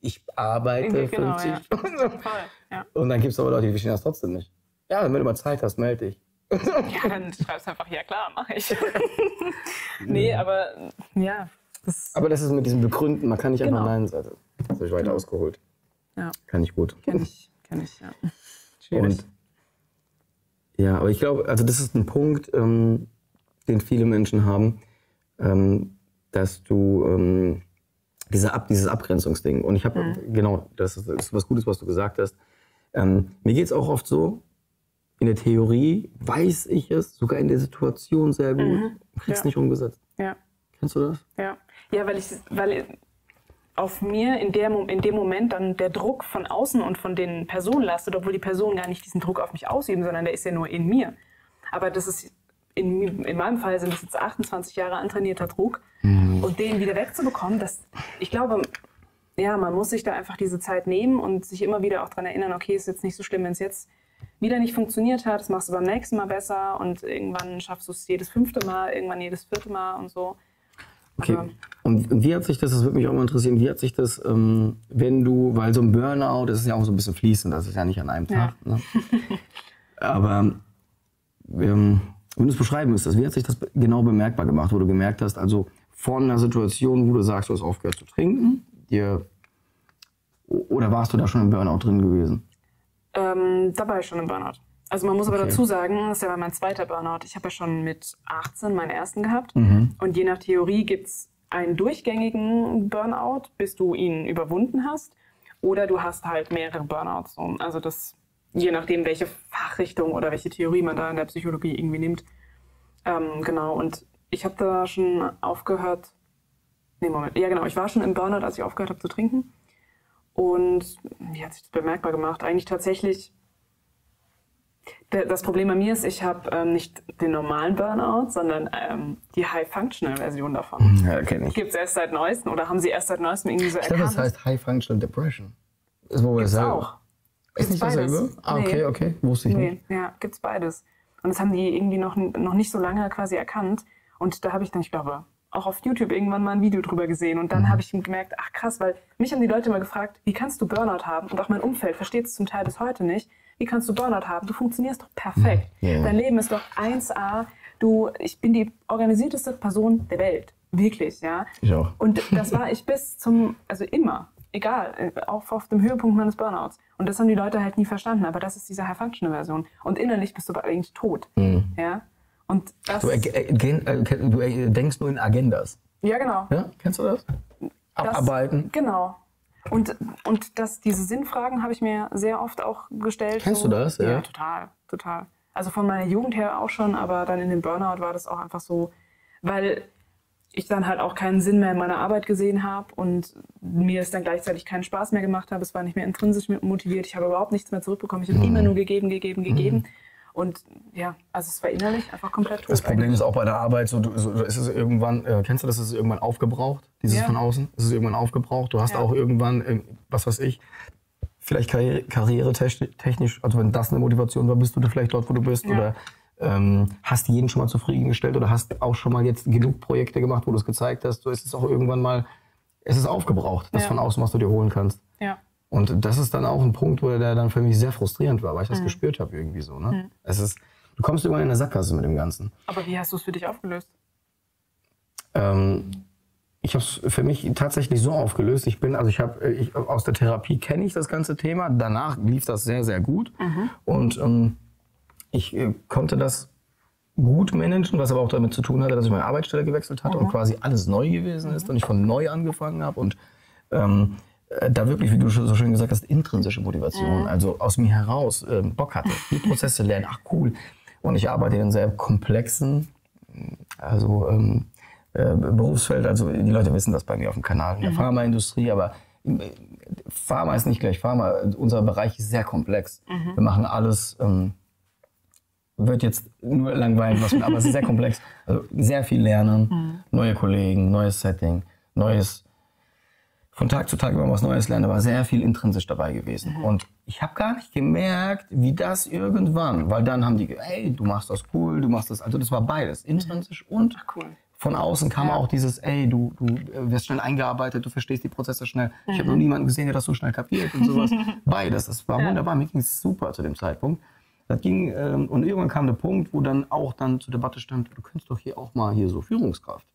ich arbeite genau, 50 ja. Stunden. Voll. Ja. Und dann gibt es aber Leute, die verstehen das trotzdem nicht. Ja, wenn du mal Zeit hast, melde dich. ja, dann schreibst du einfach, ja klar, mache ich. nee, aber ja, das Aber das ist mit diesem Begründen, man kann nicht einfach Genau. Nein sagen. Das habe ich weiter ausgeholt. ja, Kann ich gut. kenne ich, kenn ich, ja. Schwierig. Und ja, aber ich glaube, also das ist ein Punkt, ähm, den viele Menschen haben, ähm, dass du ähm, diese Ab, dieses Abgrenzungsding. Und ich habe, Mhm. genau, das ist, was Gutes, was du gesagt hast. Ähm, mir geht es auch oft so, in der Theorie weiß ich es, sogar in der Situation sehr gut, krieg's Ja. nicht umgesetzt. ja. Kennst du das? Ja, ja weil, ich, weil auf mir in, der, in dem Moment dann der Druck von außen und von den Personen lastet, obwohl die Personen gar nicht diesen Druck auf mich ausüben, sondern der ist ja nur in mir. Aber das ist in, in meinem Fall sind es jetzt 28 Jahre antrainierter Druck und den wieder wegzubekommen, das, ich glaube, ja, man muss sich da einfach diese Zeit nehmen und sich immer wieder auch daran erinnern, okay, ist jetzt nicht so schlimm, wenn es jetzt wieder nicht funktioniert hat, das machst du beim nächsten Mal besser und irgendwann schaffst du es jedes fünfte Mal, irgendwann jedes vierte Mal und so. Okay. Und wie hat sich das, das würde mich auch mal interessieren, wie hat sich das, ähm, wenn du, weil so ein Burnout, das ist ja auch so ein bisschen fließend, das ist ja nicht an einem Tag. Ne? Aber ähm, wenn du es beschreiben müsstest, wie hat sich das genau bemerkbar gemacht, wo du gemerkt hast, also von einer Situation, wo du sagst, du hast aufgehört zu trinken, dir, oder warst du da schon im Burnout drin gewesen? Ähm, da war ich schon im Burnout. Also man muss aber Okay. dazu sagen, das ist ja mein zweiter Burnout. Ich habe ja schon mit 18 meinen ersten gehabt. Mhm. Und je nach Theorie gibt es einen durchgängigen Burnout, bis du ihn überwunden hast. Oder du hast halt mehrere Burnouts. So, Also das, je nachdem, welche Fachrichtung oder welche Theorie man da in der Psychologie irgendwie nimmt. Ähm, genau, und ich habe da schon aufgehört. Nee, Moment. Ja, genau. Ich war schon im Burnout, als ich aufgehört habe zu trinken. Und wie hat sich das bemerkbar gemacht? Eigentlich tatsächlich. Das Problem bei mir ist, ich habe ähm, nicht den normalen Burnout, sondern ähm, die High-Functional-Version davon. Ja, kenne ich. Gibt es erst seit neuestem oder haben sie erst seit neuestem irgendwie so Ich glaube, das heißt High Functional Depression. Ist wohl Gibt's dasselbe. auch. Ist nicht Gibt's dasselbe? beides. Ah, okay, Nee. okay. Wusste ich nicht. Nee, ja, gibt's beides. Und das haben die irgendwie noch, noch nicht so lange quasi erkannt. Und da habe ich dann, ich glaube, auch auf YouTube irgendwann mal ein Video drüber gesehen. Und Mhm. dann habe ich gemerkt, ach krass, weil mich haben die Leute immer gefragt, wie kannst du Burnout haben? Und auch mein Umfeld versteht es zum Teil bis heute nicht. Wie kannst du Burnout haben? Du funktionierst doch perfekt. Mhm. Ja. Dein Leben ist doch 1A. Du, ich bin die organisierteste Person der Welt. Wirklich, ja. Ich auch. Und das war ich bis zum, also immer, egal, äh, auch auf dem Höhepunkt meines Burnouts. Und das haben die Leute halt nie verstanden. Aber das ist diese High-Functional-Version. Und innerlich bist du eigentlich tot. Ja. Und das. Du, äh, kenn- du äh, denkst nur in Agendas. ja, genau. Ja? Kennst du das? Das- Abarbeiten. Genau. Und, und das, diese Sinnfragen habe ich mir sehr oft auch gestellt. Kennst so. du das? Ja. Ja, total, total. Also von meiner Jugend her auch schon, aber dann in dem Burnout war das auch einfach so, weil ich dann halt auch keinen Sinn mehr in meiner Arbeit gesehen habe und mir es dann gleichzeitig keinen Spaß mehr gemacht habe. Es war nicht mehr intrinsisch motiviert. Ich habe überhaupt nichts mehr zurückbekommen. Ich habe immer nur gegeben, gegeben, gegeben. Und ja, also es war innerlich einfach komplett tot. Das Problem eigentlich. ist auch bei der Arbeit, so, du, so ist es irgendwann, äh, kennst du das, ist es irgendwann aufgebraucht, dieses Ja. von außen? Es ist irgendwann aufgebraucht. Du hast Ja. auch irgendwann, äh, was weiß ich, vielleicht karriere, karrieretechnisch, also wenn das eine Motivation war, bist du da vielleicht dort, wo du bist Ja. oder ähm, hast jeden schon mal zufriedengestellt oder hast auch schon mal jetzt genug Projekte gemacht, wo du es gezeigt hast. So ist es auch irgendwann mal, es ist aufgebraucht, das von außen, was du dir holen kannst. Ja. Und das ist dann auch ein Punkt, wo der dann für mich sehr frustrierend war, weil ich Mhm. das gespürt habe irgendwie so. Ne? Es ist, du kommst irgendwann in eine Sackgasse mit dem Ganzen. Aber wie hast du es für dich aufgelöst? Ähm, ich habe es für mich tatsächlich so aufgelöst. Ich bin, also ich habe, ich, aus der Therapie kenne ich das ganze Thema. Danach lief das sehr, sehr gut. Und ähm, ich äh, konnte das gut managen, was aber auch damit zu tun hatte, dass ich meine Arbeitsstelle gewechselt hatte und quasi alles neu gewesen ist und ich von neu angefangen habe und ähm, äh, da wirklich, wie du schon so schön gesagt hast, intrinsische Motivation, also aus mir heraus ähm, Bock hatte, die Prozesse lernen, ach cool. Und ich arbeite in einem sehr komplexen, also ähm, äh, Berufsfeld, also die Leute wissen das bei mir auf dem Kanal, in der Pharmaindustrie, aber im- äh, Pharma ist nicht gleich Pharma, unser Bereich ist sehr komplex. Wir machen alles, ähm, wird jetzt nur langweilig, was aber es ist sehr komplex. Also sehr viel lernen, neue Kollegen, neues Setting, neues, von Tag zu Tag immer was Neues lernen, aber sehr viel intrinsisch dabei gewesen. Und ich habe gar nicht gemerkt, wie das irgendwann, weil dann haben die, hey, du machst das cool, du machst das, also das war beides, intrinsisch und cool. von außen kam Ja. auch dieses, ey, du, du äh, wirst schnell eingearbeitet, du verstehst die Prozesse schnell. Ich habe noch niemanden gesehen, der das so schnell kapiert und sowas. Beides, das war wunderbar, mir ging es super zu dem Zeitpunkt. Das ging, ähm, und irgendwann kam der Punkt, wo dann auch dann zur Debatte stand, du könntest doch hier auch mal hier so Führungskraft.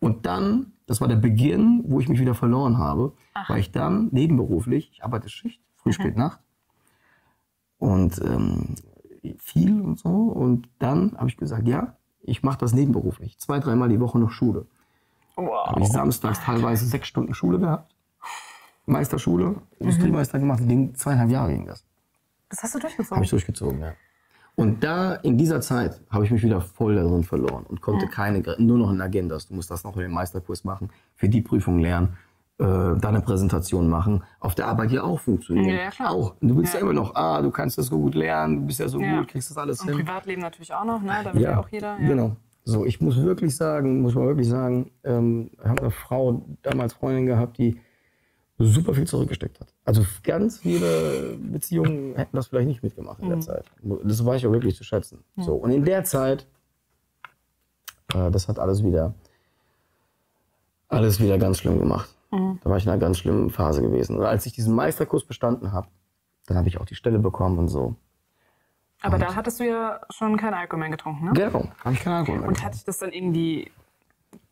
Und dann, das war der Beginn, wo ich mich wieder verloren habe, weil ich dann nebenberuflich, ich arbeite Schicht, früh, spät, Nacht und ähm, viel und so. Und dann habe ich gesagt, ja, ich mache das nebenberuflich. Zwei, dreimal die Woche noch Schule. Habe ich samstags teilweise sechs Stunden Schule gehabt. Meisterschule, Industriemeister gemacht. Ging zweieinhalb Jahre ging das. Das hast du durchgezogen. Habe ich durchgezogen, ja. Und da, in dieser Zeit, habe ich mich wieder voll darin verloren und konnte keine, Gre- nur noch in Agendas. Du musst das noch in den Meisterkurs machen, für die Prüfung lernen, äh, deine Präsentation machen. Auf der Arbeit ja auch funktionieren. Ja, ja, klar. Auch. Du willst ja. Ja. immer noch, ah, du kannst das so gut lernen, du bist ja so Ja. gut, kriegst das alles Und hin. Privatleben natürlich auch noch, ne? Da will ja, auch jeder. Ja. Genau. So, ich muss wirklich sagen, muss man wirklich sagen, ähm, ich habe eine Frau, damals Freundin gehabt, die super viel zurückgesteckt hat. Also ganz viele Beziehungen hätten das vielleicht nicht mitgemacht in der Zeit. Das weiß ich auch wirklich zu schätzen. So, und in der Zeit, äh, das hat alles wieder, alles wieder ganz schlimm gemacht. Da war ich in einer ganz schlimmen Phase gewesen. Und als ich diesen Meisterkurs bestanden habe, dann habe ich auch die Stelle bekommen und so. Aber da hattest du ja schon keinen Alkohol mehr getrunken, ne? Genau, habe ich keine Alkohol mehr. Und hat dich das dann irgendwie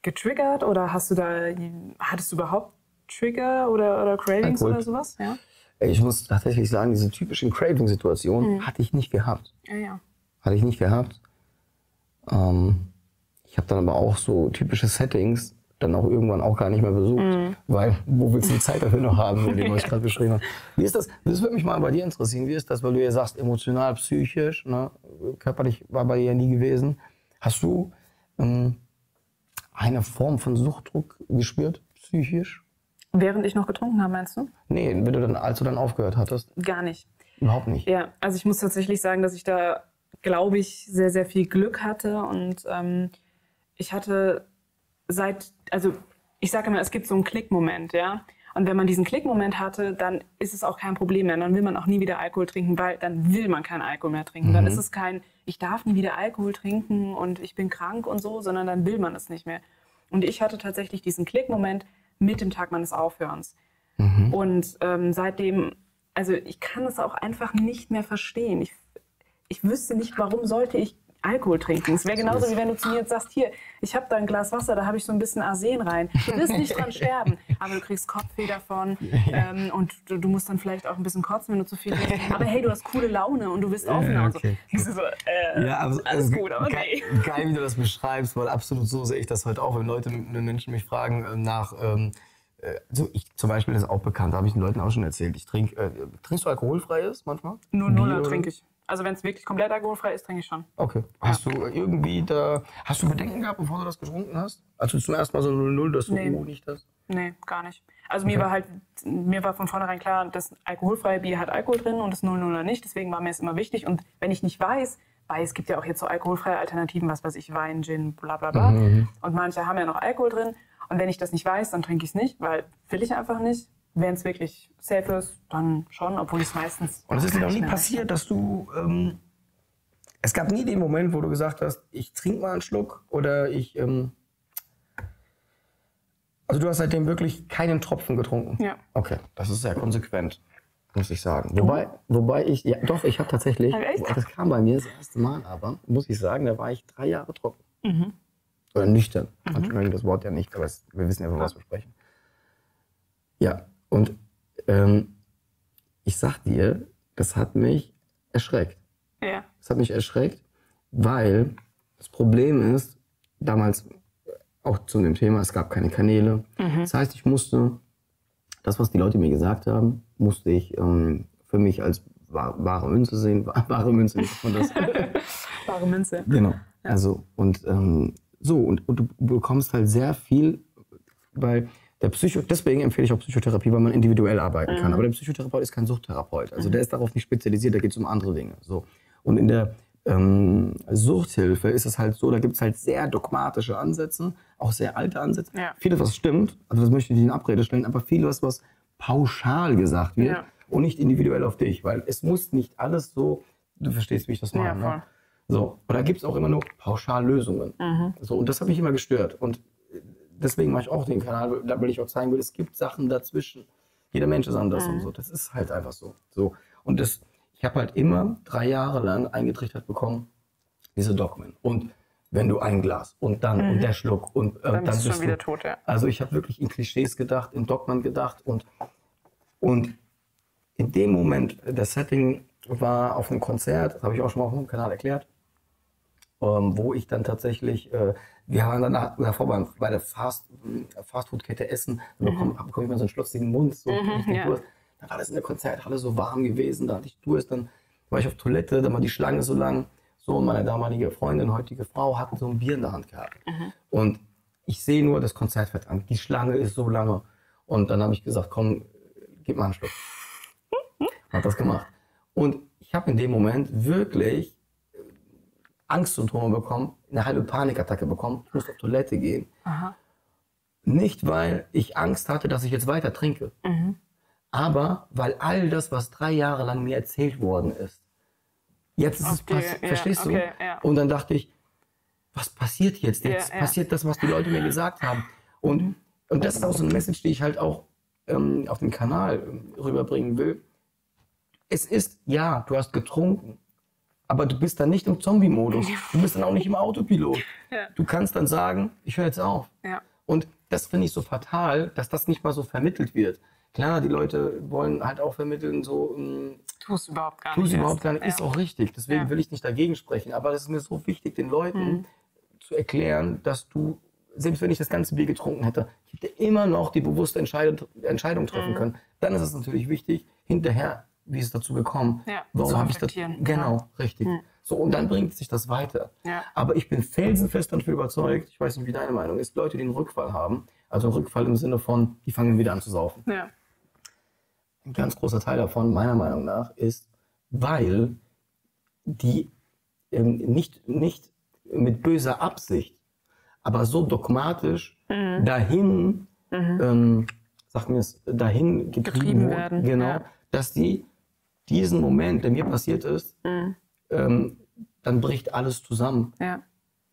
getriggert oder hast du da, hattest du überhaupt Trigger oder, oder Cravings Alkohol. oder sowas? Ja. Ich muss tatsächlich sagen, diese typischen Craving-Situationen hatte ich nicht gehabt. Ja, ja. Hatte ich nicht gehabt. Ähm, ich habe dann aber auch so typische Settings dann auch irgendwann auch gar nicht mehr besucht. Weil, wo willst du die Zeit dafür noch haben, mit dem ich gerade beschrieben habe? Wie ist das? Das würde mich mal bei dir interessieren. Wie ist das, weil du ja sagst, emotional, psychisch, ne? körperlich war bei dir ja nie gewesen. Hast du ähm, eine Form von Suchtdruck gespürt, psychisch? Während ich noch getrunken habe, meinst du? Nee, wenn du dann, als du dann aufgehört hattest, Gar nicht. überhaupt nicht. Ja, also ich muss tatsächlich sagen, dass ich da, glaube ich, sehr, sehr viel Glück hatte. Und ähm, ich hatte seit, also ich sage immer, es gibt so einen Klickmoment, ja. Und wenn man diesen Klickmoment hatte, dann ist es auch kein Problem mehr. Dann will man auch nie wieder Alkohol trinken, weil dann will man keinen Alkohol mehr trinken. Dann ist es kein, ich darf nie wieder Alkohol trinken und ich bin krank und so, sondern dann will man es nicht mehr. Und ich hatte tatsächlich diesen Klickmoment mit dem Tag meines Aufhörens. Und ähm, seitdem, also ich kann es auch einfach nicht mehr verstehen. Ich, ich wüsste nicht, warum sollte ich Alkohol trinken. Es wäre genauso, wie wenn du zu mir jetzt sagst, hier, ich habe da ein Glas Wasser, da habe ich so ein bisschen Arsen rein. Du wirst nicht dran sterben, aber du kriegst Kopfweh davon ähm, und du, du musst dann vielleicht auch ein bisschen kotzen, wenn du zu viel trinkst. Aber hey, du hast coole Laune und du bist aufgenommen. So. okay. Ich so, äh, also, alles also gut, aber geil, nee. Geil, wie du das beschreibst, weil absolut so sehe ich das heute auch, wenn Leute, wenn Menschen mich fragen äh, nach, ähm, äh, so ich zum Beispiel das ist auch bekannt, habe ich den Leuten auch schon erzählt. Ich trinke, äh, trinkst du alkoholfreies manchmal? Nur Nuller trinke ich. Also wenn es wirklich komplett alkoholfrei ist, trinke ich schon. Okay. Hast du irgendwie da, hast du Bedenken gehabt, bevor du das getrunken hast? Als du zum ersten Mal so 0-0, dass du Nee. nicht das? Nee, gar nicht. Also mir Okay. war halt, mir war von vornherein klar, das alkoholfreie Bier hat Alkohol drin und das 00er nicht. Deswegen war mir es immer wichtig. Und wenn ich nicht weiß, weil es gibt ja auch jetzt so alkoholfreie Alternativen, was weiß ich, Wein, Gin, bla bla bla. Mhm. Und manche haben ja noch Alkohol drin. Und wenn ich das nicht weiß, dann trinke ich es nicht, weil will ich einfach nicht. Wenn es wirklich safe ist, dann schon, obwohl ich es meistens. Und es ist dir noch nie passiert, dass du, ähm, es gab nie den Moment, wo du gesagt hast, ich trinke mal einen Schluck oder ich, ähm, also du hast seitdem wirklich keinen Tropfen getrunken? Ja. Okay, das ist sehr konsequent, muss ich sagen. Wobei, wobei ich, ja doch, ich habe tatsächlich, das kam bei mir das erste Mal, aber muss ich sagen, da war ich drei Jahre trocken. Mhm. Oder nüchtern. Manche mögen das Wort ja nicht, aber es, wir wissen ja, von was wir sprechen. Ja, und ähm, ich sag dir, das hat mich erschreckt. Ja. Das hat mich erschreckt, weil das Problem ist, damals auch zu dem Thema, es gab keine Kanäle. Das heißt, ich musste, das, was die Leute mir gesagt haben, musste ich ähm, für mich als wa- wahre Münze sehen. Wa- Wahre Münze, sagt man das? Bare Münze. Genau. Also, und ähm, so, und, und du bekommst halt sehr viel, weil der Psycho, deswegen empfehle ich auch Psychotherapie, weil man individuell arbeiten kann. Aber der Psychotherapeut ist kein Suchttherapeut. Also der ist darauf nicht spezialisiert, da geht es um andere Dinge. So. Und in der ähm, Suchthilfe ist es halt so, da gibt es halt sehr dogmatische Ansätze, auch sehr alte Ansätze. Ja. Vieles, was stimmt, also das möchte ich nicht in Abrede stellen, aber vieles, was pauschal gesagt wird Ja. und nicht individuell auf dich, weil es muss nicht alles so, du verstehst, wie ich das meine. Ja, ne? So, und da gibt es auch immer nur Pauschallösungen. So, und das hat mich immer gestört. Und deswegen mache ich auch den Kanal, da will ich auch zeigen will, es gibt Sachen dazwischen. Jeder Mensch ist anders und so. Das ist halt einfach so. so. Und das, ich habe halt immer drei Jahre lang eingetrichtert bekommen, diese Dogmen. Und wenn du ein Glas und dann und der Schluck und äh, Dann bist du schon wieder tot, ja. Also ich habe wirklich in Klischees gedacht, in Dogmen gedacht und, und in dem Moment, das Setting war auf einem Konzert, das habe ich auch schon mal auf meinem Kanal erklärt, ähm, wo ich dann tatsächlich, äh, wir waren danach, davor beim, bei der Fast, Fastfood-Kette Essen, da bekomme bekomm ich mal so einen schlotzigen Mund, so richtig Mhm. ja. Durst. Dann war das in der Konzerthalle so warm gewesen, da hatte ich Durst, dann war ich auf Toilette, dann war die Schlange so lang. So, und meine damalige Freundin, heutige Frau, hatten so ein Bier in der Hand gehabt. Mhm. Und ich sehe nur das Konzert fährt an. Die Schlange ist so lange. Und dann habe ich gesagt, komm, gib mal einen Schluck. Hat das gemacht. Und ich habe in dem Moment wirklich äh, Angstsymptome bekommen, eine halbe Panikattacke bekommen. Ich musste auf Toilette gehen. Aha. Nicht, weil ich Angst hatte, dass ich jetzt weiter trinke, Mhm. aber weil all das, was drei Jahre lang mir erzählt worden ist, jetzt ist es passiert. ja, Verstehst okay, du? ja. Und dann dachte ich, was passiert jetzt? Jetzt Ja, passiert das, was die Leute mir gesagt haben. Und, und das ist auch so eine Message, die ich halt auch ähm, auf dem Kanal rüberbringen will. Es ist, ja, du hast getrunken, aber du bist dann nicht im Zombie-Modus. Du bist dann auch nicht im Autopilot. Ja. Du kannst dann sagen, ich höre jetzt auf. Ja. Und das finde ich so fatal, dass das nicht mal so vermittelt wird. Klar, die Leute wollen halt auch vermitteln, so, ähm, Tu es überhaupt gar tu nicht. es überhaupt gar nicht, ist ja. auch richtig. Deswegen will ich nicht dagegen sprechen. Aber das ist mir so wichtig, den Leuten Mhm. zu erklären, dass du, selbst wenn ich das ganze Bier getrunken hätte, ich hätte immer noch die bewusste Entscheidung, Entscheidung treffen Mhm. können. Dann ist es natürlich wichtig, hinterher, wie ist es dazu gekommen? Ja, Warum habe ich das? reflektieren. Genau, richtig. So, und dann bringt sich das weiter. Ja. Aber ich bin felsenfest davon überzeugt, ich weiß nicht, wie deine Meinung ist, Leute, die einen Rückfall haben, also einen Rückfall im Sinne von, die fangen wieder an zu saufen. Ja. Ein ganz großer Teil davon, meiner Meinung nach, ist, weil die ähm, nicht, nicht mit böser Absicht, aber so dogmatisch Mhm. dahin, ähm, sag mir es, dahin getrieben, Getrieben wurden, werden, genau, ja. dass die diesen Moment, der mir passiert ist, Mhm. ähm, dann bricht alles zusammen. Ja.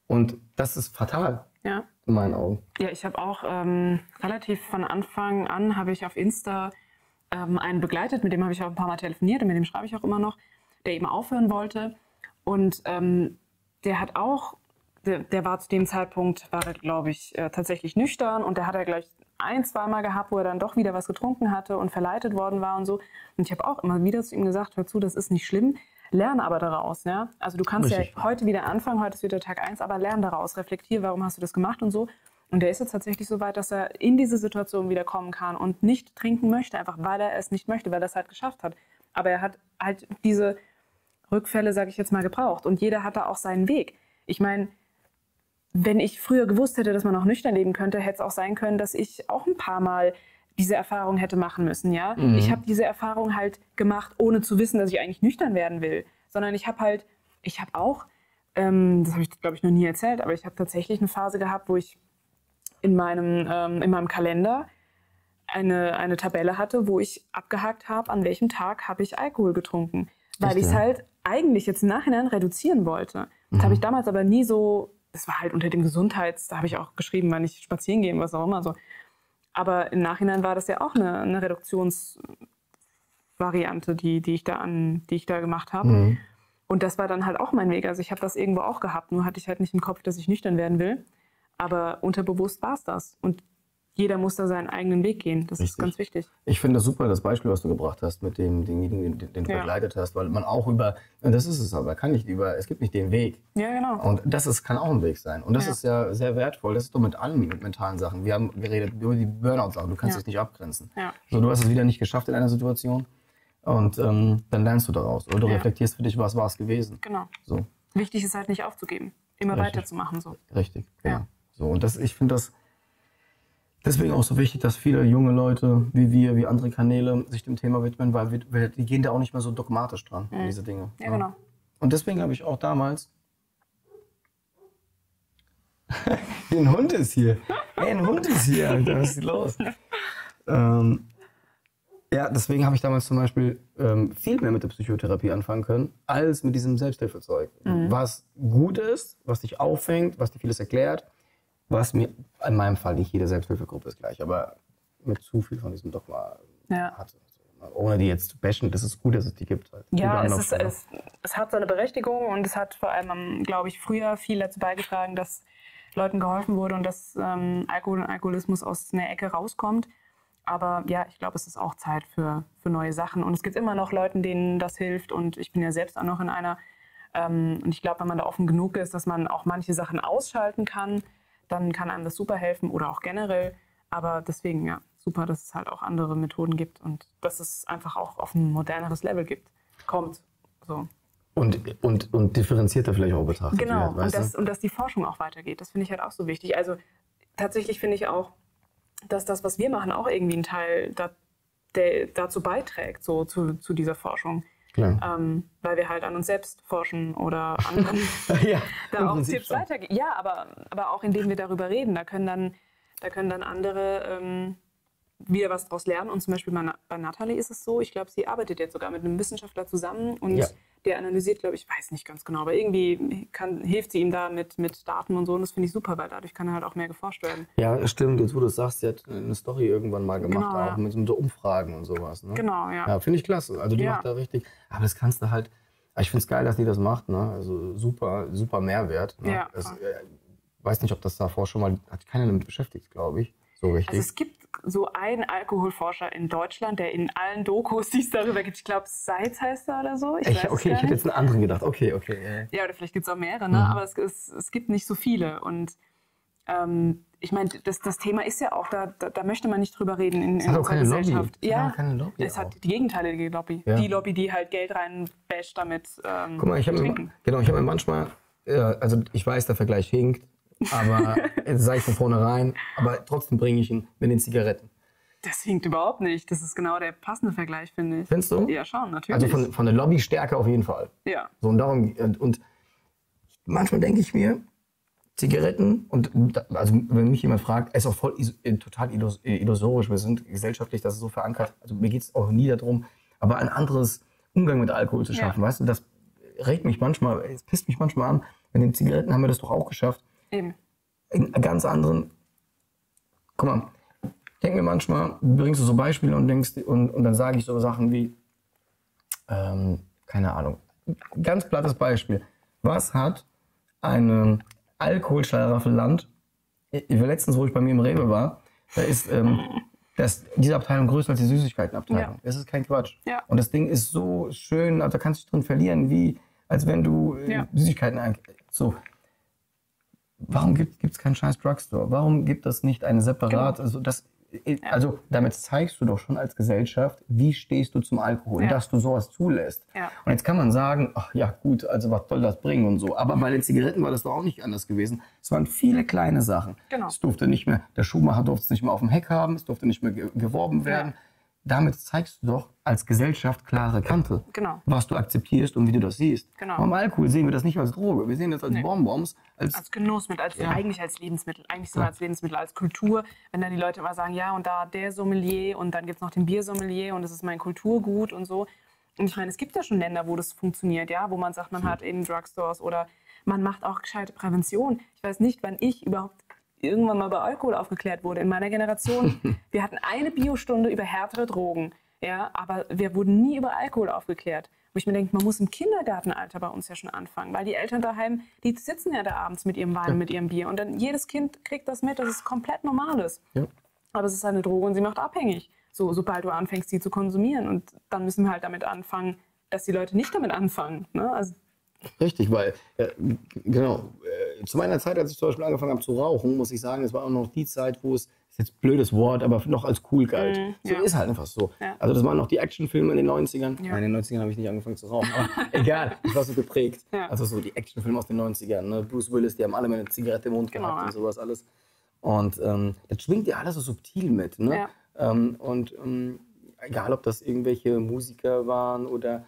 Und das ist fatal Ja. in meinen Augen. Ja, ich habe auch ähm, relativ von Anfang an habe ich auf Insta ähm, einen begleitet, mit dem habe ich auch ein paar Mal telefoniert und mit dem schreibe ich auch immer noch, der eben aufhören wollte. Und ähm, der hat auch, der, der war zu dem Zeitpunkt, war er, glaube ich, äh, tatsächlich nüchtern und der hat er gleich ein, zweimal gehabt, wo er dann doch wieder was getrunken hatte und verleitet worden war und so. Und ich habe auch immer wieder zu ihm gesagt, hör zu, das ist nicht schlimm, lerne aber daraus. Ja? Also du kannst Richtig. ja heute wieder anfangen, heute ist wieder Tag eins, aber lerne daraus, reflektier, warum hast du das gemacht und so. Und der ist jetzt tatsächlich so weit, dass er in diese Situation wieder kommen kann und nicht trinken möchte, einfach weil er es nicht möchte, weil er es halt geschafft hat. Aber er hat halt diese Rückfälle, sage ich jetzt mal, gebraucht. Und jeder hat da auch seinen Weg. Ich meine, wenn ich früher gewusst hätte, dass man auch nüchtern leben könnte, hätte es auch sein können, dass ich auch ein paar Mal diese Erfahrung hätte machen müssen. Ja, Mhm. ich habe diese Erfahrung halt gemacht, ohne zu wissen, dass ich eigentlich nüchtern werden will, sondern ich habe halt, ich habe auch, ähm, das habe ich glaube ich noch nie erzählt, aber ich habe tatsächlich eine Phase gehabt, wo ich in meinem ähm, in meinem Kalender eine, eine Tabelle hatte, wo ich abgehakt habe, an welchem Tag habe ich Alkohol getrunken. Weil ich es halt eigentlich jetzt im Nachhinein reduzieren wollte. Das Mhm. habe ich damals aber nie so, das war halt unter dem Gesundheits, da habe ich auch geschrieben, wann ich spazieren gehen, was auch immer so. Aber im Nachhinein war das ja auch eine, eine Reduktionsvariante, die, die, ich da an, die ich da gemacht habe. Mhm. Und das war dann halt auch mein Weg. Also ich habe das irgendwo auch gehabt, nur hatte ich halt nicht im Kopf, dass ich nüchtern werden will. Aber unterbewusst war es das. Und jeder muss da seinen eigenen Weg gehen. Das ist Richtig. ganz wichtig. Ich finde das super, das Beispiel, was du gebracht hast mit dem, denjenigen, den, den du Ja. begleitet hast, weil man auch über, und das ist es aber, kann nicht über, es gibt nicht den Weg. Ja, genau. Und das ist, kann auch ein Weg sein. Und das Ja. ist ja sehr wertvoll. Das ist doch mit allen mit mentalen Sachen. Wir haben geredet über die Burnout-Sachen. Du kannst Ja. es nicht abgrenzen. Ja. So, du hast es wieder nicht geschafft in einer Situation. Und ähm, dann lernst du daraus. Oder du Ja. reflektierst für dich, was war es gewesen. Genau. So, Wichtig ist halt nicht aufzugeben. Immer Richtig. weiterzumachen. So. richtig. Ja. Genau. So, und das, ich finde das deswegen auch so wichtig, dass viele junge Leute wie wir, wie andere Kanäle sich dem Thema widmen, weil, wir, die gehen da auch nicht mehr so dogmatisch dran, an diese Dinge. Mhm. Ja, genau. Und deswegen habe ich auch damals. ein Hund ist hier. Ey, ein Hund ist hier, Alter. Was ist los? Ähm, ja, deswegen habe ich damals zum Beispiel ähm, viel mehr mit der Psychotherapie anfangen können, als mit diesem Selbsthilfezeug. Was gut ist, was dich auffängt, was dir vieles erklärt, was mir, in meinem Fall nicht jede Selbsthilfegruppe ist gleich, aber mit zu viel von diesem Dogma Ja. hat. Ohne die jetzt zu bashen, das ist gut, dass es die gibt. Halt. Ja, es, ist, es, es hat seine Berechtigung und es hat vor allem, glaube ich, früher viel dazu beigetragen, dass Leuten geholfen wurde und dass ähm, Alkohol und Alkoholismus aus einer Ecke rauskommt. Aber ja, ich glaube, es ist auch Zeit für, für neue Sachen. Und es gibt immer noch Leuten, denen das hilft. Und ich bin ja selbst auch noch in einer. Ähm, und ich glaube, wenn man da offen genug ist, dass man auch manche Sachen ausschalten kann, dann kann einem das super helfen oder auch generell. Aber deswegen, ja, super, dass es halt auch andere Methoden gibt und dass es einfach auch auf ein moderneres Level gibt, kommt. So. Und, und, und differenzierter vielleicht auch betrachtet Genau, wird, und, das, und dass die Forschung auch weitergeht, das finde ich halt auch so wichtig. Also tatsächlich finde ich auch, dass das, was wir machen, auch irgendwie ein Teil da, der dazu beiträgt, so zu, zu dieser Forschung. Ähm, weil wir halt an uns selbst forschen oder anderen ja, da auch Tipps weitergeben. Ja, aber, aber auch indem wir darüber reden, da können dann, da können dann andere ähm, wieder was draus lernen. Und zum Beispiel bei, bei Nathalie ist es so, ich glaube, sie arbeitet jetzt sogar mit einem Wissenschaftler zusammen und Ja. Der analysiert, glaube ich, weiß nicht ganz genau, aber irgendwie kann, hilft sie ihm da mit, mit Daten und so. Und das finde ich super, weil dadurch kann halt auch mehr geforscht werden. Ja, stimmt. Jetzt, wo du es sagst, sie hat eine Story irgendwann mal gemacht, Genau, auch ja. mit so Umfragen und sowas. Ne? Genau, ja. Ja, finde ich klasse. Also die Ja. macht da richtig. Aber das kannst du halt. Ich finde es geil, dass die das macht. Ne? Also super, super Mehrwert. Ne? Ja, Das, äh, weiß nicht, ob das davor schon mal. Hat keiner damit beschäftigt, glaube ich. So richtig. Also es gibt so einen Alkoholforscher in Deutschland, der in allen Dokus, die es darüber gibt, ich glaube, Seitz heißt er oder so. Ich es okay, ich hätte jetzt einen anderen gedacht. Okay, okay. ja. Ja, oder vielleicht gibt es auch mehrere, ne? Mhm. aber es, es, es gibt nicht so viele. Und ähm, ich meine, das, das Thema ist ja auch, da, da, da möchte man nicht drüber reden in, in unserer keine Lobby. Gesellschaft. Es hat Ja, keine Lobby es auch. hat die gegenteilige Lobby. Ja. Die Lobby, die halt Geld reinbasht damit ähm, Guck mal, ich habe genau, ich habe mir manchmal, äh, also ich weiß, der Vergleich hinkt, aber das sage ich von vornherein, aber trotzdem bringe ich ihn mit den Zigaretten. Das hinkt überhaupt nicht. Das ist genau der passende Vergleich, finde ich. Findest du? Ja, schon, natürlich. Also von, von der Lobbystärke auf jeden Fall. ja. So, und darum, und, und manchmal denke ich mir, Zigaretten, und also wenn mich jemand fragt, ist auch voll äh, total äh, illusorisch, wir sind gesellschaftlich, das ist so verankert, also mir geht es auch nie darum, aber ein anderes Umgang mit Alkohol zu Ja. schaffen, weißt du, das regt mich manchmal, es pisst mich manchmal an, mit den Zigaretten haben wir das doch auch geschafft, Eben. in ganz anderen, guck mal, ich denke mir manchmal, bringst du so Beispiele und denkst, und, und dann sage ich so Sachen wie, ähm, keine Ahnung, ganz plattes Beispiel. Was hat eine Alkoholschleierei Land, ich letztens, wo ich bei mir im Rewe war, da ist ähm, das, diese Abteilung größer als die Süßigkeitenabteilung. Ja. Das ist kein Quatsch. Ja. Und das Ding ist so schön, also da kannst du dich drin verlieren, wie als wenn du äh, Ja. Süßigkeiten ein so. Warum gibt es keinen scheiß Drugstore? Warum gibt es nicht eine separat? Genau. Also das Also damit zeigst du doch schon als Gesellschaft, wie stehst du zum Alkohol, Ja. dass du sowas zulässt. Ja. Und jetzt kann man sagen, ach ja gut, also was soll das bringen und so. Aber bei den Zigaretten war das doch auch nicht anders gewesen. Es waren viele kleine Sachen. Genau. Es durfte nicht mehr, der Schuhmacher durfte es nicht mehr auf dem Heck haben, es durfte nicht mehr ge geworben werden. Ja. Damit zeigst du doch als Gesellschaft klare Kante, Genau. was du akzeptierst und wie du das siehst. Genau. Beim Alkohol sehen wir das nicht als Droge, wir sehen das als Bonbons, als Als Genussmittel, als, eigentlich als Lebensmittel, eigentlich sogar als Lebensmittel, als Kultur. Wenn dann die Leute immer sagen, ja, und da der Sommelier und dann gibt es noch den Biersommelier und das ist mein Kulturgut und so. Und ich meine, es gibt ja schon Länder, wo das funktioniert, ja, wo man sagt, man hat eben Drugstores oder man macht auch gescheite Prävention. Ich weiß nicht, wann ich überhaupt irgendwann mal bei Alkohol aufgeklärt wurde. In meiner Generation, wir hatten eine Biostunde über härtere Drogen, ja, aber wir wurden nie über Alkohol aufgeklärt. Wo ich mir denke, man muss im Kindergartenalter bei uns ja schon anfangen, weil die Eltern daheim, die sitzen ja da abends mit ihrem Wein, mit ihrem Bier und dann jedes Kind kriegt das mit, dass es komplett normal ist. Ja. Aber es ist eine Droge und sie macht abhängig, so, sobald du anfängst, sie zu konsumieren. Und dann müssen wir halt damit anfangen, dass die Leute nicht damit anfangen. Ne? Also, Richtig, weil, äh, genau, äh, zu meiner Zeit, als ich zum Beispiel angefangen habe zu rauchen, muss ich sagen, es war auch noch die Zeit, wo es, ist jetzt ein blödes Wort, aber noch als cool galt. so ja. ist halt einfach so. Ja. Also das waren noch die Actionfilme in den 90ern. Ja. Nein, in den 90ern habe ich nicht angefangen zu rauchen, aber egal, ich war so geprägt. Also so die Actionfilme aus den 90ern, ne? Bruce Willis, die haben alle mal eine Zigarette im Mund Genau, gehabt und sowas alles. Und ähm, das schwingt ja alles so subtil mit. Ne? Ähm, und ähm, egal, ob das irgendwelche Musiker waren oder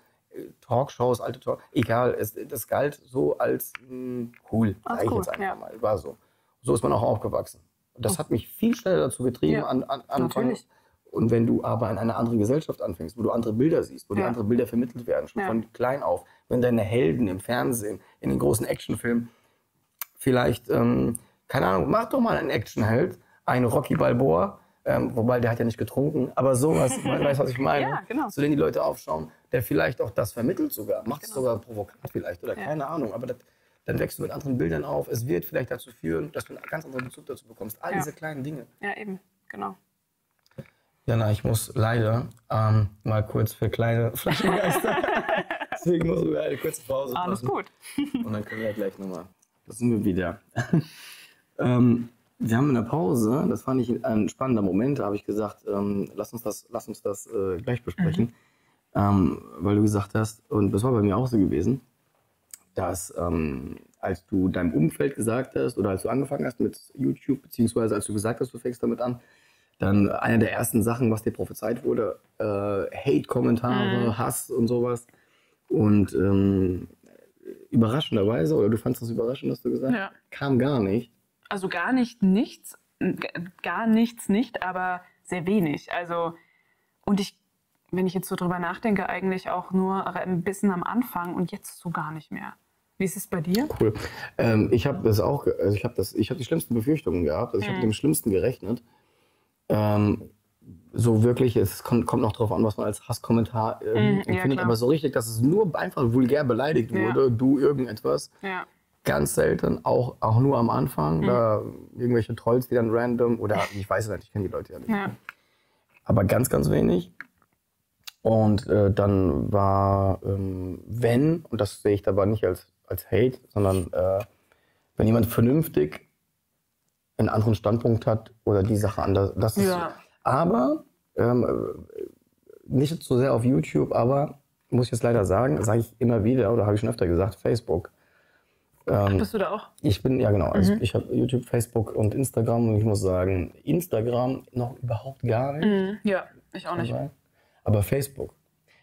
Talkshows, alte Talk, egal, es, das galt so als mh, cool, Als sag cool, jetzt einfach ja. mal. War so. So ist man auch aufgewachsen. Und das hat mich viel schneller dazu getrieben, Ja, an, an Anfang. natürlich. Und wenn du aber in einer anderen Gesellschaft anfängst, wo du andere Bilder siehst, wo Ja. andere Bilder vermittelt werden, schon von klein auf, wenn deine Helden im Fernsehen, in den großen Actionfilmen, vielleicht, ähm, keine Ahnung, mach doch mal einen Actionheld, einen Rocky Balboa, ähm, wobei der hat ja nicht getrunken, aber sowas, man weiß, was ich meine, Ja, genau. zu denen die Leute aufschauen, der vielleicht auch das vermittelt sogar, macht es sogar provokant vielleicht oder Ja. keine Ahnung, aber das, dann wächst du mit anderen Bildern auf, es wird vielleicht dazu führen, dass du einen ganz anderen Bezug dazu bekommst, all Ja. diese kleinen Dinge. ja, eben, genau. Jana, ich muss leider ähm, mal kurz für kleine Flaschengeister. Deswegen muss wir eine kurze Pause Alles machen. gut. Und dann können wir gleich nochmal. Da sind wir wieder. ähm, wir haben in der Pause, das fand ich ein spannender Moment, da habe ich gesagt, ähm, lass uns das, lass uns das äh, gleich besprechen. Ähm, weil du gesagt hast, und das war bei mir auch so gewesen, dass ähm, als du deinem Umfeld gesagt hast oder als du angefangen hast mit YouTube, beziehungsweise als du gesagt hast, du fängst damit an, dann eine der ersten Sachen, was dir prophezeit wurde, äh, Hate-Kommentare, Hass und sowas. Und ähm, überraschenderweise, oder du fandest das überraschend, hast du gesagt, Ja. kam gar nicht. Also gar nicht nichts, gar nichts nicht, aber sehr wenig. Also, und ich, wenn ich jetzt so drüber nachdenke, eigentlich auch nur ein bisschen am Anfang und jetzt so gar nicht mehr. Wie ist es bei dir? Cool. Ähm, ich habe das auch, also ich habe das, ich habe die schlimmsten Befürchtungen gehabt. Also ich habe mit dem Schlimmsten gerechnet. Ähm, so wirklich, es kommt, kommt noch drauf an, was man als Hasskommentar ähm, ja, empfindet, klar. aber so richtig, dass es nur einfach vulgär beleidigt Ja. wurde, du irgendetwas. Ja. Ganz selten, auch, auch nur am Anfang, Mhm. da irgendwelche Trolls, die dann random, oder ich weiß es nicht, ich kenne die Leute ja nicht. Ja. aber ganz, ganz wenig. Und äh, dann war, ähm, wenn, und das sehe ich dabei nicht als, als Hate, sondern äh, wenn jemand vernünftig einen anderen Standpunkt hat oder die Sache anders. Das ist, Ja. Aber ähm, äh, nicht so sehr auf YouTube, aber muss ich jetzt leider sagen, sage ich immer wieder, oder habe ich schon öfter gesagt, Facebook. Ähm, Bist du da auch? ich bin, ja genau, also ich habe YouTube, Facebook und Instagram und ich muss sagen, Instagram noch überhaupt gar nicht. Mhm. Ja, ich auch nicht. sein. Aber Facebook.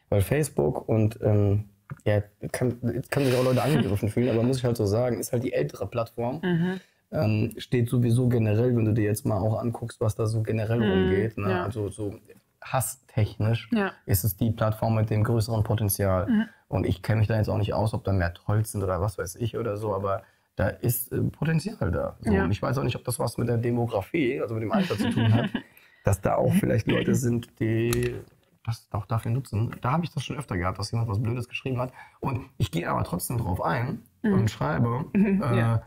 Weil Facebook und ähm, ja, kann, jetzt kann sich auch Leute angegriffen fühlen, aber muss ich halt so sagen, ist halt die ältere Plattform. Mhm. Ähm, steht sowieso generell, wenn du dir jetzt mal auch anguckst, was da so generell rumgeht. Ne? Mhm. ja. Also so hasstechnisch Ja. Mhm. ist es die Plattform mit dem größeren Potenzial. Und ich kenne mich da jetzt auch nicht aus, ob da mehr Trolls sind oder was weiß ich oder so, aber da ist äh, Potenzial da. So. Ja. Und ich weiß auch nicht, ob das was mit der Demografie, also mit dem Alter zu tun hat, dass da auch vielleicht Leute sind, die das auch dafür nutzen. Da habe ich das schon öfter gehabt, dass jemand was Blödes geschrieben hat. Und ich gehe aber trotzdem drauf ein und schreibe, äh, Mhm. Ja.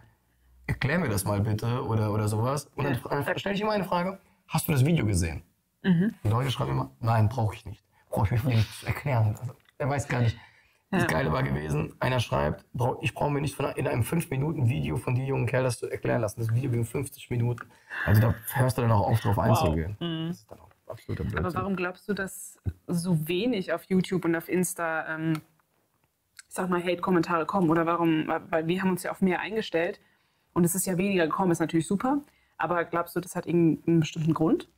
erklär mir das mal bitte oder, oder sowas. Und dann fra- stelle ich immer eine Frage, hast du das Video gesehen? Mhm. Die Leute schreiben immer, nein, brauche ich nicht. Brauche ich mir nicht zu erklären. Also, er weiß gar nicht. Das ja. Geile war gewesen, einer schreibt, ich brauche mir nicht in einem 5-Minuten-Video von dir, jungen Kerl, das zu erklären lassen. Das Video ging 50 Minuten. Also da hörst du dann auch auf, drauf einzugehen. Mhm. Das ist dann auch absoluter Blödsinn. Aber warum glaubst du, dass so wenig auf YouTube und auf Insta, ähm, ich sag mal, Hate-Kommentare kommen? Oder warum? Weil wir haben uns ja auf mehr eingestellt und es ist ja weniger gekommen, ist natürlich super. Aber glaubst du, das hat irgendeinen bestimmten Grund?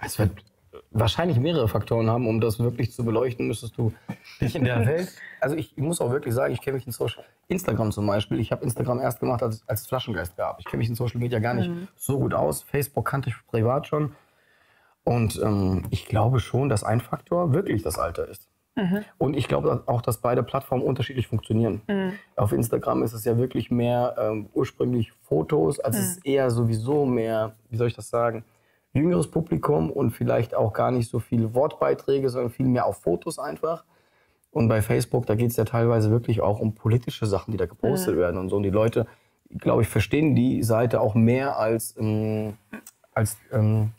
Es wird wahrscheinlich mehrere Faktoren haben, um das wirklich zu beleuchten, müsstest du dich in der Welt. Also ich, muss auch wirklich sagen, ich kenne mich in Social Instagram zum Beispiel. Ich habe Instagram erst gemacht, als, als es Flaschengeist gab. Ich kenne mich in Social Media gar nicht mhm. so gut aus. Facebook kannte ich privat schon. Und ähm, ich glaube schon, dass ein Faktor wirklich das Alter ist. Mhm. Und ich glaube auch, dass beide Plattformen unterschiedlich funktionieren. Mhm. Auf Instagram ist es ja wirklich mehr ähm, ursprünglich Fotos, also es ist eher sowieso mehr, wie soll ich das sagen, jüngeres Publikum und vielleicht auch gar nicht so viele Wortbeiträge, sondern viel mehr auf Fotos einfach. Und bei Facebook, da geht es ja teilweise wirklich auch um politische Sachen, die da gepostet mhm. werden und so. Und die Leute, glaube ich, verstehen die Seite auch mehr als, ähm, als ähm,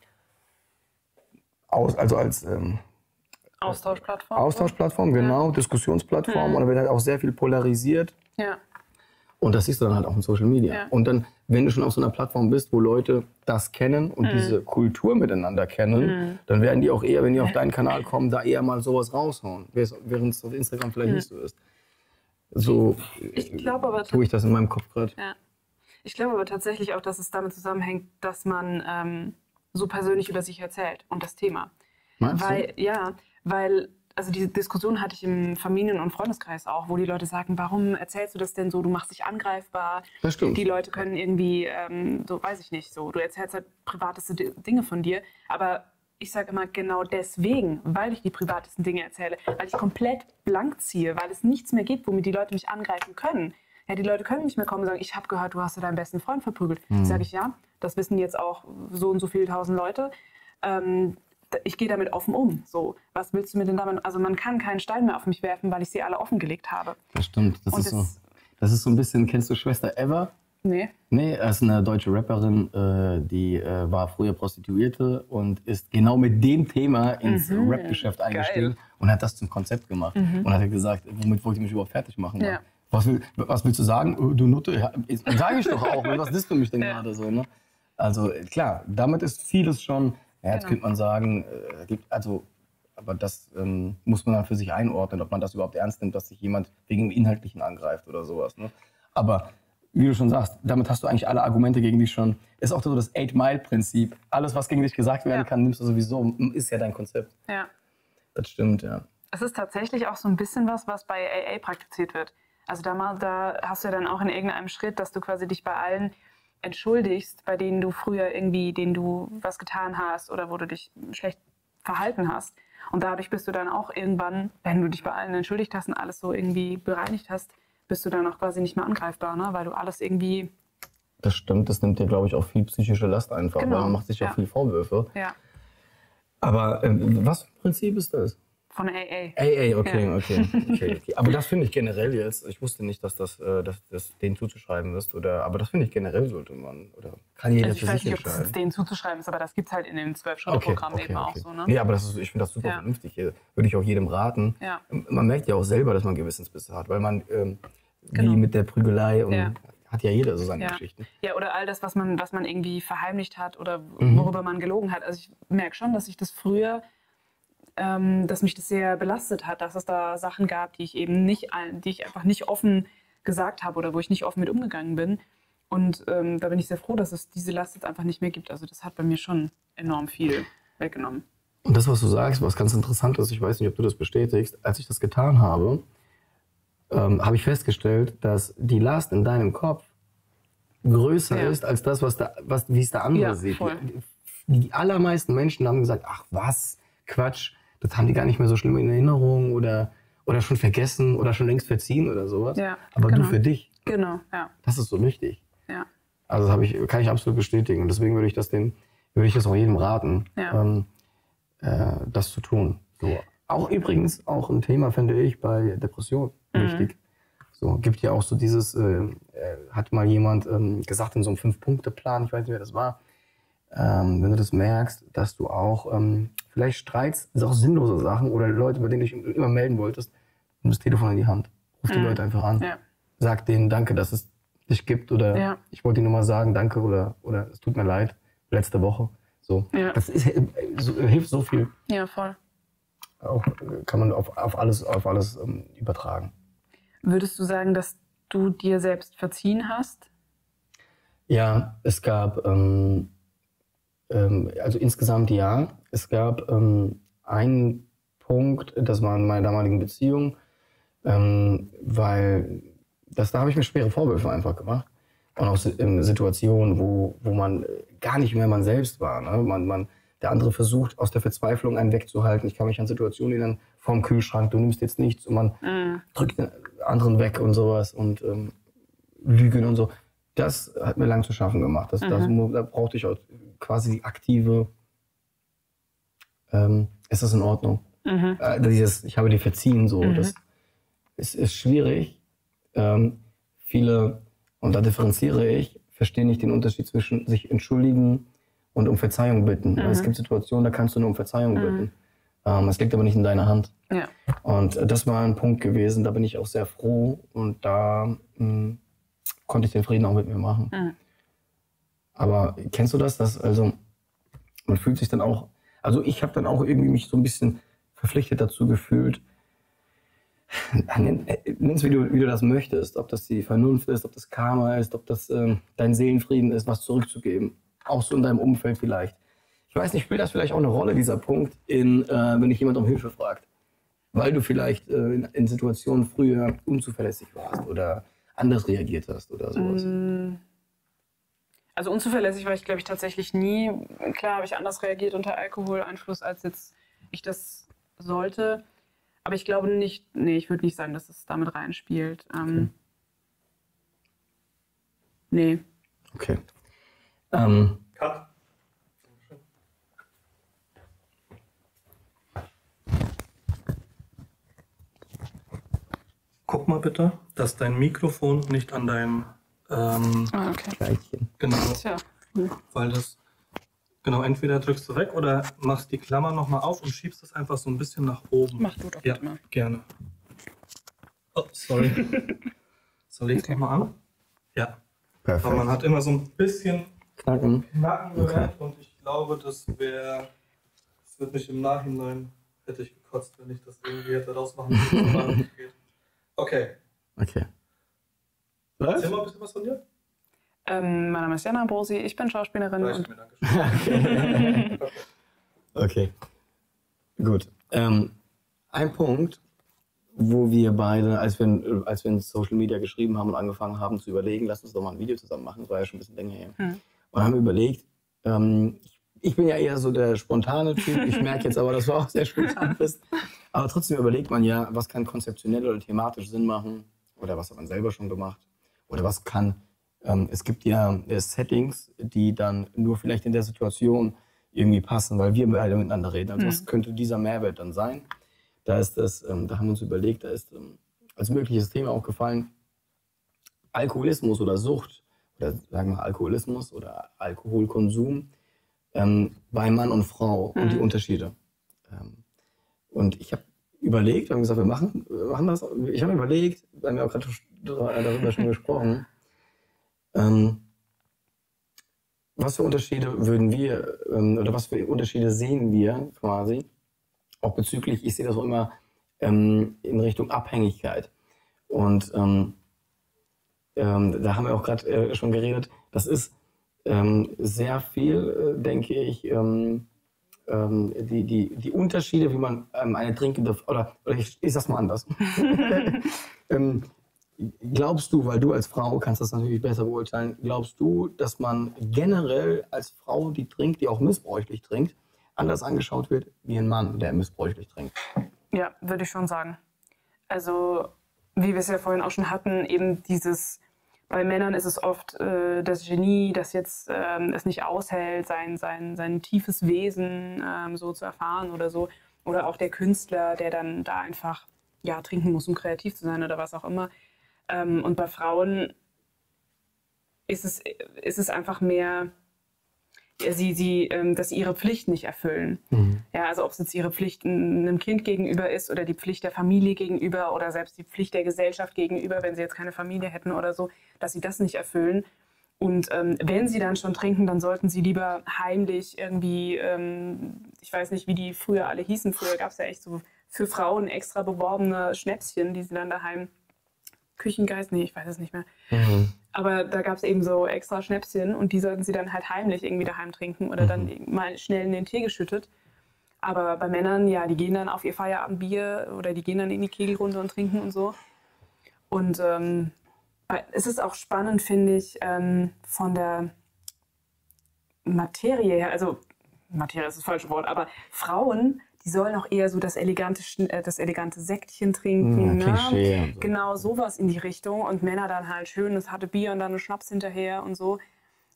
aus, also als ähm, Austauschplattform. Austauschplattform, genau, ja. Diskussionsplattform. Mhm. Und da wird halt auch sehr viel polarisiert. Ja. Und das siehst du dann halt auch in Social Media. Ja. Und dann, wenn du schon auf so einer Plattform bist, wo Leute das kennen und mhm. diese Kultur miteinander kennen, mhm. dann werden die auch eher, wenn die auf deinen Kanal kommen, da eher mal sowas raushauen. Während es auf Instagram vielleicht mhm. nicht so ist. So ich aber, tue ich das in meinem Kopf gerade. Ja. Ich glaube aber tatsächlich auch, dass es damit zusammenhängt, dass man ähm, so persönlich über sich erzählt und das Thema. Meinst weil, du? ja, weil also diese Diskussion hatte ich im Familien- und Freundeskreis auch, wo die Leute sagen, warum erzählst du das denn so? Du machst dich angreifbar. Das stimmt. Die Leute können irgendwie, ähm, so weiß ich nicht, so du erzählst halt privateste Dinge von dir, aber ich sage immer genau deswegen, weil ich die privatesten Dinge erzähle, weil ich komplett blank ziehe, weil es nichts mehr gibt, womit die Leute mich angreifen können. Ja, die Leute können nicht mehr kommen und sagen, ich habe gehört, du hast deinen besten Freund verprügelt. Mhm. Sage ich ja, das wissen jetzt auch so und so viele tausend Leute. Ähm, ich gehe damit offen um. So, was willst du mir denn damit? Also man kann keinen Stein mehr auf mich werfen, weil ich sie alle offengelegt habe. Das stimmt. Das, ist so, das ist so ein bisschen, kennst du Schwester Ever? Nee. Nee, das ist eine deutsche Rapperin, äh, die äh, war früher Prostituierte und ist genau mit dem Thema ins mhm, Rap-Geschäft eingestiegen und hat das zum Konzept gemacht. Mhm. Und hat gesagt, womit wollte ich mich überhaupt fertig machen? Ja. Was, will, was, willst du sagen? Oh, du Nutte? Ja, sag ich doch auch. was disst du mich denn ja. gerade so? Ne? Also klar, damit ist vieles schon ja, jetzt genau. könnte man sagen, äh, also, aber das ähm, muss man dann für sich einordnen, ob man das überhaupt ernst nimmt, dass sich jemand wegen dem Inhaltlichen angreift oder sowas. Ne? Aber wie du schon sagst, damit hast du eigentlich alle Argumente gegen dich schon. Ist auch so das Eight-Mile-Prinzip. Alles, was gegen dich gesagt werden ja. kann, nimmst du sowieso, ist ja dein Konzept. Ja. Das stimmt, ja. Es ist tatsächlich auch so ein bisschen was, was bei AA praktiziert wird. Also da, mal, da hast du ja dann auch in irgendeinem Schritt, dass du quasi dich bei allen entschuldigst, bei denen du früher irgendwie, denen du was getan hast oder wo du dich schlecht verhalten hast. Und dadurch bist du dann auch irgendwann, wenn du dich bei allen entschuldigt hast und alles so irgendwie bereinigt hast, bist du dann auch quasi nicht mehr angreifbar, ne? weil du alles irgendwie. Das stimmt, das nimmt dir, glaube ich, auch viel psychische Last einfach, genau. weil man macht sich ja. auch viel Vorwürfe. Ja. Aber äh, was für ein Prinzip ist das? Von AA. AA, okay, ja. okay, okay, okay. Aber das finde ich generell jetzt, ich wusste nicht, dass das, äh, dass das denen zuzuschreiben ist, oder, aber das finde ich generell sollte man, oder kann jeder also für sich entscheiden. Ich weiß nicht, ob es denen zuzuschreiben ist, aber das gibt es halt in dem Zwölf-Schritte-Programm okay, okay, eben auch so. Ne? Nee, aber das ist, ich finde das super ja. vernünftig. Würde ich auch jedem raten. Ja. Man merkt ja auch selber, dass man Gewissensbisse hat, weil man, ähm, genau. wie mit der Prügelei und ja. hat ja jeder so seine ja. Geschichten. Ja, oder all das, was man, was man irgendwie verheimlicht hat oder mhm. worüber man gelogen hat. Also ich merke schon, dass ich das früher ähm, dass mich das sehr belastet hat, dass es da Sachen gab, die ich eben nicht, die ich einfach nicht offen gesagt habe oder wo ich nicht offen mit umgegangen bin. Und ähm, da bin ich sehr froh, dass es diese Last jetzt einfach nicht mehr gibt. Also das hat bei mir schon enorm viel weggenommen. Und das, was du sagst, was ganz interessant ist, ich weiß nicht, ob du das bestätigst, als ich das getan habe, ähm, habe ich festgestellt, dass die Last in deinem Kopf größer ja. ist als das, was da, was, wie es der andere ja, sieht. Voll. Die allermeisten Menschen haben gesagt, ach was, Quatsch, das haben die gar nicht mehr so schlimm in Erinnerung oder, oder schon vergessen oder schon längst verziehen oder sowas. Ja, Aber genau. du für dich. Genau, ja. Das ist so wichtig. Ja. Also das ich, kann ich absolut bestätigen. Und deswegen würde ich das dem, würde ich das auch jedem raten, ja. ähm, äh, das zu tun. So. Auch übrigens auch ein Thema, finde ich, bei Depression mhm. wichtig. So, gibt ja auch so dieses, äh, äh, hat mal jemand ähm, gesagt in so einem Fünf-Punkte-Plan, ich weiß nicht, wer das war, ähm, wenn du das merkst, dass du auch ähm, vielleicht streitst, ist auch sinnlose Sachen oder Leute, bei denen du dich immer melden wolltest, nimm das Telefon in die Hand. Ruf die Leute einfach an. Ja. Sag denen Danke, dass es dich gibt oder Ja. ich wollte dir nur mal sagen Danke oder, oder es tut mir leid, letzte Woche. So. Ja. Das ist, so, hilft so viel. Ja, voll. Auch, äh, kann man auf, auf alles, auf alles ähm, übertragen. Würdest du sagen, dass du dir selbst verziehen hast? Ja, es gab, ähm, ähm, also insgesamt ja, es gab ähm, einen Punkt, das war in meiner damaligen Beziehung, ähm, weil das, da habe ich mir schwere Vorwürfe einfach gemacht. Und auch in Situationen, wo, wo man gar nicht mehr man selbst war. Ne? Man, man, der andere versucht, aus der Verzweiflung einen wegzuhalten. Ich kann mich an Situationen erinnern, vorm Kühlschrank, du nimmst jetzt nichts und man Mhm. drückt den anderen weg und sowas und ähm, Lügen und so. Das hat mir lang zu schaffen gemacht. Das, das, da brauchte ich auch quasi die aktive, ähm, ist das in Ordnung? Mhm. Äh, dieses, ich habe dir verziehen, so. Das ist, ist schwierig. Ähm, viele, und da differenziere ich, verstehen nicht den Unterschied zwischen sich entschuldigen und um Verzeihung bitten. Es gibt Situationen, da kannst du nur um Verzeihung bitten. Ähm, es liegt aber nicht in deiner Hand. Ja. Und äh, das war ein Punkt gewesen, da bin ich auch sehr froh und da mh, konnte ich den Frieden auch mit mir machen. Aber kennst du das, dass also man fühlt sich dann auch, also ich habe dann auch irgendwie mich so ein bisschen verpflichtet dazu gefühlt, nenn es wie du, wie du das möchtest, ob das die Vernunft ist, ob das Karma ist, ob das ähm, dein Seelenfrieden ist, was zurückzugeben, auch so in deinem Umfeld vielleicht. Ich weiß nicht, spielt das vielleicht auch eine Rolle, dieser Punkt, in, äh, wenn dich jemand um Hilfe fragt? Weil du vielleicht äh, in, in Situationen früher unzuverlässig warst oder anders reagiert hast oder sowas. Mm. Also unzuverlässig war ich, glaube ich, tatsächlich nie. Klar habe ich anders reagiert unter Alkoholeinfluss, als jetzt ich das sollte. Aber ich glaube nicht, nee, ich würde nicht sagen, dass es damit reinspielt. Ähm, Nee. Okay. Ähm, Cut. Guck mal bitte, dass dein Mikrofon nicht an deinem, ähm, Ah, okay. Genau, Tja. weil das, genau, entweder drückst du weg oder machst die Klammer nochmal auf und schiebst es einfach so ein bisschen nach oben. Mach du doch Ja, mal. gerne. Oh, sorry. Soll ich es nochmal an? Ja. Aber man Perfekt. hat immer so ein bisschen Knacken. Knacken Okay. gehört und ich glaube, das wäre, das wird mich im Nachhinein, hätte ich gekotzt, wenn ich das irgendwie hätte rausmachen müssen. aber nicht geht. Okay, Okay. Erzähl mal ein bisschen was von dir. Ähm, mein Name ist Jana Brosi, ich bin Schauspielerin und mir, danke schön. Okay. Okay. Gut. Ähm, ein Punkt, wo wir beide, als wir, als wir in Social Media geschrieben haben und angefangen haben zu überlegen, lass uns doch mal ein Video zusammen machen, das war ja schon ein bisschen länger her. Hm. Und haben überlegt, ähm, ich bin ja eher so der spontane Typ, ich merke jetzt aber, dass du auch sehr spontan bist. Aber trotzdem überlegt man ja, was kann konzeptionell oder thematisch Sinn machen oder was hat man selber schon gemacht oder was kann, ähm, es gibt ja äh, Settings, die dann nur vielleicht in der Situation irgendwie passen, weil wir beide miteinander reden. Also was könnte dieser Mehrwert dann sein? Da ist das, ähm, da haben wir uns überlegt, da ist ähm, als mögliches Thema auch gefallen, Alkoholismus oder Sucht oder sagen wir Alkoholismus oder Alkoholkonsum ähm, bei Mann und Frau und die Unterschiede. Ähm, und ich habe überlegt, wir haben gesagt, wir machen, wir machen das. Ich habe überlegt, wir haben ja auch gerade darüber schon gesprochen, ähm, was für Unterschiede würden wir ähm, oder was für Unterschiede sehen wir quasi, auch bezüglich, ich sehe das auch immer ähm, in Richtung Abhängigkeit. Und ähm, ähm, da haben wir auch gerade äh, schon geredet, das ist ähm, sehr viel, äh, denke ich, ähm, ähm, die, die, die Unterschiede, wie man ähm, eine trinkende, oder, oder ich, ich sag's mal anders. ähm, glaubst du, weil du als Frau kannst das natürlich besser beurteilen, glaubst du, dass man generell als Frau, die trinkt, die auch missbräuchlich trinkt, anders angeschaut wird wie ein Mann, der missbräuchlich trinkt? Ja, würde ich schon sagen. Also, wie wir es ja vorhin auch schon hatten, eben dieses, bei Männern ist es oft äh, das Genie, das jetzt ähm, es nicht aushält, sein, sein, sein tiefes Wesen ähm, so zu erfahren oder so. Oder auch der Künstler, der dann da einfach ja, trinken muss, um kreativ zu sein oder was auch immer. Ähm, und bei Frauen ist es, ist es einfach mehr, sie, sie, ähm, dass sie ihre Pflicht nicht erfüllen. Mhm. Ja, also ob es jetzt ihre Pflicht einem Kind gegenüber ist oder die Pflicht der Familie gegenüber oder selbst die Pflicht der Gesellschaft gegenüber, wenn sie jetzt keine Familie hätten oder so, dass sie das nicht erfüllen. Und ähm, wenn sie dann schon trinken, dann sollten sie lieber heimlich irgendwie, ähm, ich weiß nicht, wie die früher alle hießen. Früher gab es ja echt so für Frauen extra beworbene Schnäpschen, die sie dann daheim Küchengeist, nee, ich weiß es nicht mehr. Mhm. Aber da gab es eben so extra Schnäpschen und die sollten sie dann halt heimlich irgendwie daheim trinken oder dann mal schnell in den Tee geschüttet. Aber bei Männern, ja, die gehen dann auf ihr Feierabendbier oder die gehen dann in die Kegelrunde und trinken und so. Und ähm, es ist auch spannend, finde ich, ähm, von der Materie her, also Materie ist das falsche Wort, aber Frauen, die sollen auch eher so das elegante, äh, das elegante Säckchen trinken. Ja, ne? Klischee so. Genau, sowas in die Richtung. Und Männer dann halt schön das harte Bier und dann einen Schnaps hinterher und so.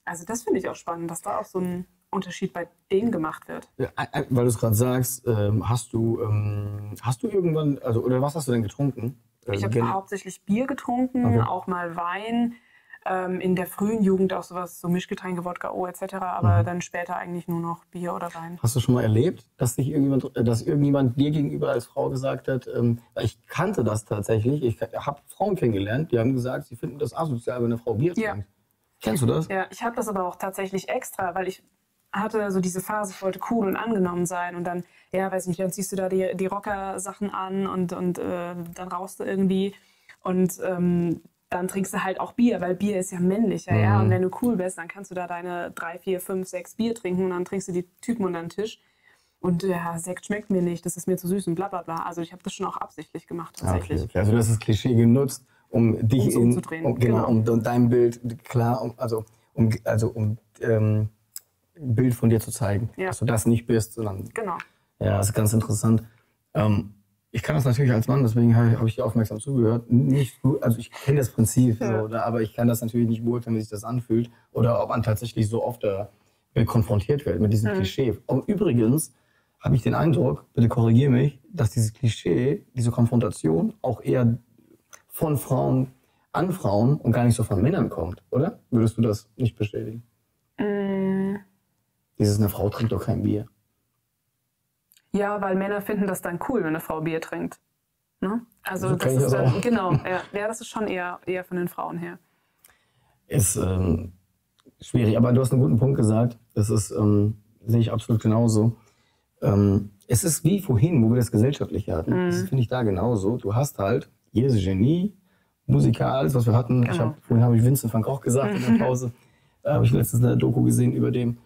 Also das finde ich auch spannend, dass da auch so ein Unterschied bei denen gemacht wird. Ja, äh, äh, weil du es gerade sagst, ähm, hast du ähm, hast du irgendwann, also oder was hast du denn getrunken? Ich habe gen- hauptsächlich Bier getrunken, Okay. auch mal Wein. Ähm, in der frühen Jugend auch sowas, so Mischgetränke, Wodka, O etc. Aber dann später eigentlich nur noch Bier oder Wein. Hast du schon mal erlebt, dass sich irgendjemand, äh, dass irgendjemand dir gegenüber als Frau gesagt hat, ähm, ich kannte das tatsächlich, ich habe Frauen kennengelernt, die haben gesagt, sie finden das asozial, wenn eine Frau Bier Ja. trinkt. Kennst du das? Ja, ich habe das aber auch tatsächlich extra, weil ich hatte so diese Phase, ich wollte cool und angenommen sein und dann, ja, weiß nicht, dann ziehst du da die, die Rocker-Sachen an und, und äh, dann rauchst du irgendwie und ähm, dann trinkst du halt auch Bier, weil Bier ist ja männlicher, ja, Mhm. und wenn du cool bist, dann kannst du da deine drei, vier, fünf, sechs Bier trinken und dann trinkst du die Typen unter den Tisch und ja, Sekt schmeckt mir nicht, das ist mir zu süß und bla bla bla. Also ich habe das schon auch absichtlich gemacht, Ah, tatsächlich. okay. Also du hast das Klischee genutzt, um dich Um's in, um, genau, genau. um dein Bild klar, um, also um, also um ähm, ein Bild von dir zu zeigen, Ja. dass du das nicht bist, sondern Genau. Ja, das ist ganz interessant. Ähm, ich kann das natürlich als Mann, deswegen habe ich, dir aufmerksam zugehört. Nicht, also ich kenne das Prinzip, Ja. oder, aber ich kann das natürlich nicht beurteilen, wie sich das anfühlt oder ob man tatsächlich so oft da mit konfrontiert wird mit diesem Klischee. Und übrigens habe ich den Eindruck, bitte korrigiere mich, dass dieses Klischee, diese Konfrontation auch eher von Frauen an Frauen und gar nicht so von Männern kommt, oder? Würdest du das nicht bestätigen? Mm, Dieses, eine Frau trinkt doch kein Bier. Ja, weil Männer finden das dann cool, wenn eine Frau Bier trinkt. Ne? Also So das ich ist dann, auch. genau, ja, ja, das ist schon eher, eher von den Frauen her. ist ähm, schwierig. Aber du hast einen guten Punkt gesagt. Das ist, ähm, sehe ich absolut genauso. Ähm, es ist wie vorhin, wo wir das Gesellschaftliche hatten. Mhm. Das finde ich da genauso. Du hast halt jedes Genie, Musiker, alles, was wir hatten. Ich Genau. hab, vorhin habe ich Vincent van Gogh gesagt in der Pause. Da habe ich letztens eine Doku gesehen über dem,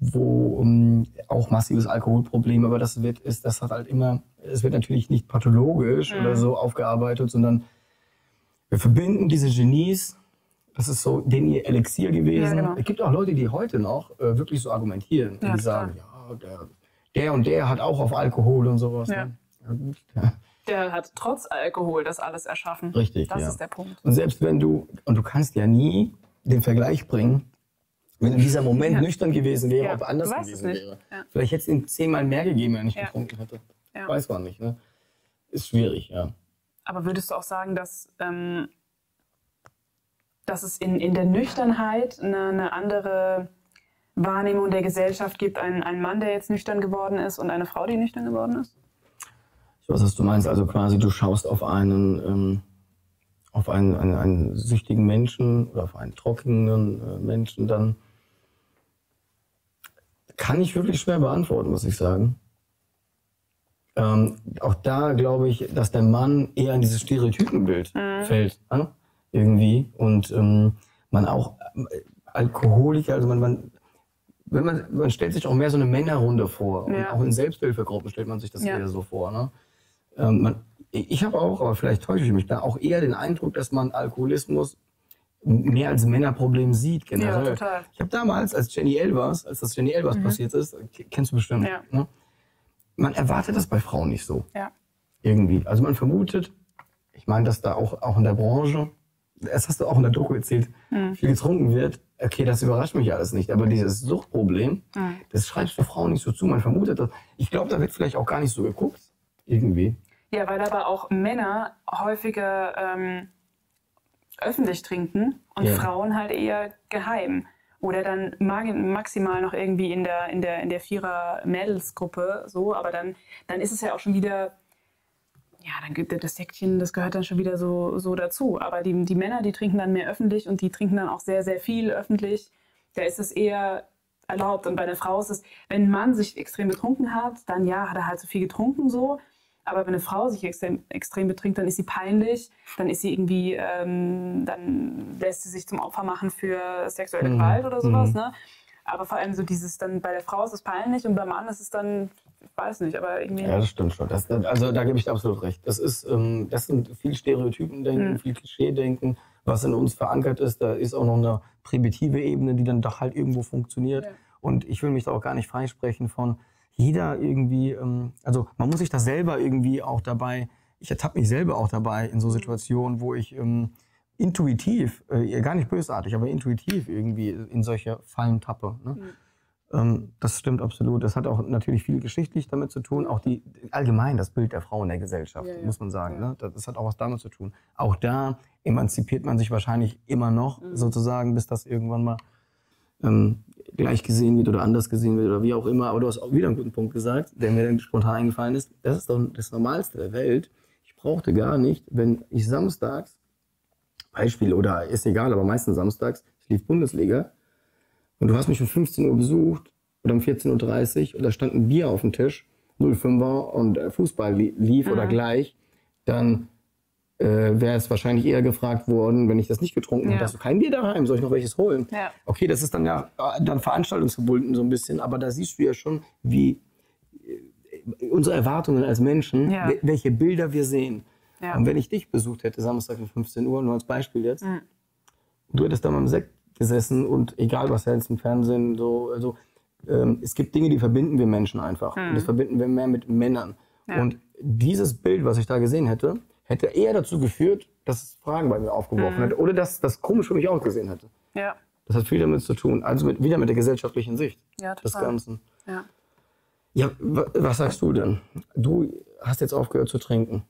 wo ähm, auch massives Alkoholproblem, aber das wird, ist, das hat halt immer, es wird natürlich nicht pathologisch Mhm. oder so aufgearbeitet, sondern wir verbinden diese Genies, das ist so denen ihr Elixier gewesen. Ja, genau. Es gibt auch Leute, die heute noch äh, wirklich so argumentieren. Ja, die sagen, ja, der, der und der hat auch auf Alkohol und sowas. Ja. Ne? Der hat trotz Alkohol das alles erschaffen. Richtig, Das ist der Punkt. Und selbst wenn du, und du kannst ja nie den Vergleich bringen, wenn in dieser Moment Ja. nüchtern gewesen wäre, Ja, ob er anders gewesen nicht. wäre. Ja. Vielleicht hätte es ihm zehnmal mehr gegeben, wenn er nicht Ja. getrunken hätte. Ja. Weiß man nicht. Ne? Ist schwierig, ja. Aber würdest du auch sagen, dass, ähm, dass es in, in der Nüchternheit eine, eine andere Wahrnehmung der Gesellschaft gibt? Ein, ein Mann, der jetzt nüchtern geworden ist und eine Frau, die nüchtern geworden ist? Ich weiß, was du meinst. Also quasi, du schaust auf einen, ähm, auf einen, einen, einen süchtigen Menschen oder auf einen trockenen äh, Menschen, dann kann ich wirklich schwer beantworten, muss ich sagen. Ähm, auch da glaube ich, dass der Mann eher in dieses Stereotypenbild fällt, ne? irgendwie. Und ähm, man auch äh, Alkoholiker, also man, man, wenn man, man stellt sich auch mehr so eine Männerrunde vor. Und Ja. auch in Selbsthilfegruppen stellt man sich das Ja. eher so vor. Ne? Ähm, man, ich habe auch, aber vielleicht täusche ich mich da, auch eher den Eindruck, dass man Alkoholismus mehr als Männerproblem sieht generell. Ja, total. Ich habe damals, als Jenny Elvers, als das Jenny Elvers passiert ist, k- kennst du bestimmt, Ja. ne? man erwartet das bei Frauen nicht so Ja. irgendwie. Also man vermutet, ich meine, dass da auch, auch in der Branche, das hast du auch in der Doku erzählt, viel getrunken wird. Okay, das überrascht mich alles nicht. Aber dieses Suchtproblem, das schreibst du Frauen nicht so zu. Man vermutet das. Ich glaube, da wird vielleicht auch gar nicht so geguckt. Irgendwie. Ja, weil aber auch Männer häufiger ähm, öffentlich trinken und Ja. Frauen halt eher geheim. Oder dann maximal noch irgendwie in der, in der, in der Vierer-Mädelsgruppe so, aber dann, dann ist es ja auch schon wieder, ja, dann gibt es das Säckchen, das gehört dann schon wieder so, so dazu. Aber die, die Männer, die trinken dann mehr öffentlich und die trinken dann auch sehr, sehr viel öffentlich. Da ist es eher erlaubt. Und bei der Frau ist es, wenn ein Mann sich extrem betrunken hat, dann ja, hat er halt so viel getrunken so. Aber wenn eine Frau sich extrem, extrem betrinkt, dann ist sie peinlich, dann ist sie irgendwie, ähm, dann lässt sie sich zum Opfer machen für sexuelle mhm. Gewalt oder sowas. Mhm. Ne? Aber vor allem so dieses dann bei der Frau ist es peinlich und beim Mann ist es dann, ich weiß nicht, aber irgendwie. Ja, das stimmt schon. Das, also da gebe ich absolut recht. Das ist, ähm, das sind viel Stereotypen-Denken, mhm. viel Klischee-Denken, was in uns verankert ist. Da ist auch noch eine primitive Ebene, die dann doch halt irgendwo funktioniert. Ja. Und ich will mich da auch gar nicht freisprechen von, jeder irgendwie, ähm, also man muss sich das selber irgendwie auch dabei, ich ertappe mich selber auch dabei in so Situationen, wo ich ähm, intuitiv, äh, gar nicht bösartig, aber intuitiv irgendwie in solche Fallen tappe. Ne? Mhm. Ähm, das stimmt absolut. Das hat auch natürlich viel geschichtlich damit zu tun. Auch die allgemein das Bild der Frau in der Gesellschaft, ja, ja. muss man sagen. Ja. Ne? Das, hat auch was damit zu tun. Auch da emanzipiert man sich wahrscheinlich immer noch mhm. sozusagen, bis das irgendwann mal ähm, gleich gesehen wird oder anders gesehen wird oder wie auch immer. Aber du hast auch wieder einen guten Punkt gesagt, der mir dann spontan eingefallen ist. Das ist doch das Normalste der Welt. Ich brauchte gar nicht, wenn ich samstags, Beispiel oder ist egal, aber meistens samstags, ich lief Bundesliga und du hast mich um 15 Uhr besucht oder um 14.30 Uhr und da stand ein Bier auf dem Tisch, 05er und Fußball lief mhm. oder gleich, dann äh, wäre es wahrscheinlich eher gefragt worden, wenn ich das nicht getrunken ja. hätte, hast du kein Bier daheim, soll ich noch welches holen? Ja. Okay, das ist dann ja äh, dann veranstaltungsverbunden so ein bisschen, aber da siehst du ja schon, wie äh, unsere Erwartungen als Menschen, ja. welche Bilder wir sehen. Ja. Und wenn ich dich besucht hätte, Samstag um 15 Uhr, nur als Beispiel jetzt, mhm. du hättest da mal im Sekt gesessen und egal was hältst im Fernsehen, so, also, ähm, es gibt Dinge, die verbinden wir Menschen einfach. Mhm. Und das verbinden wir mehr mit Männern. Und dieses Bild, was ich da gesehen hätte, hätte eher dazu geführt, dass es Fragen bei mir aufgeworfen mhm. hätte oder dass das komisch für mich ausgesehen hätte. Ja. Das hat viel damit zu tun. Also mit, wieder mit der gesellschaftlichen Sicht ja, des Ganzen. Ja. Ja, was sagst du denn? Du hast jetzt aufgehört zu trinken.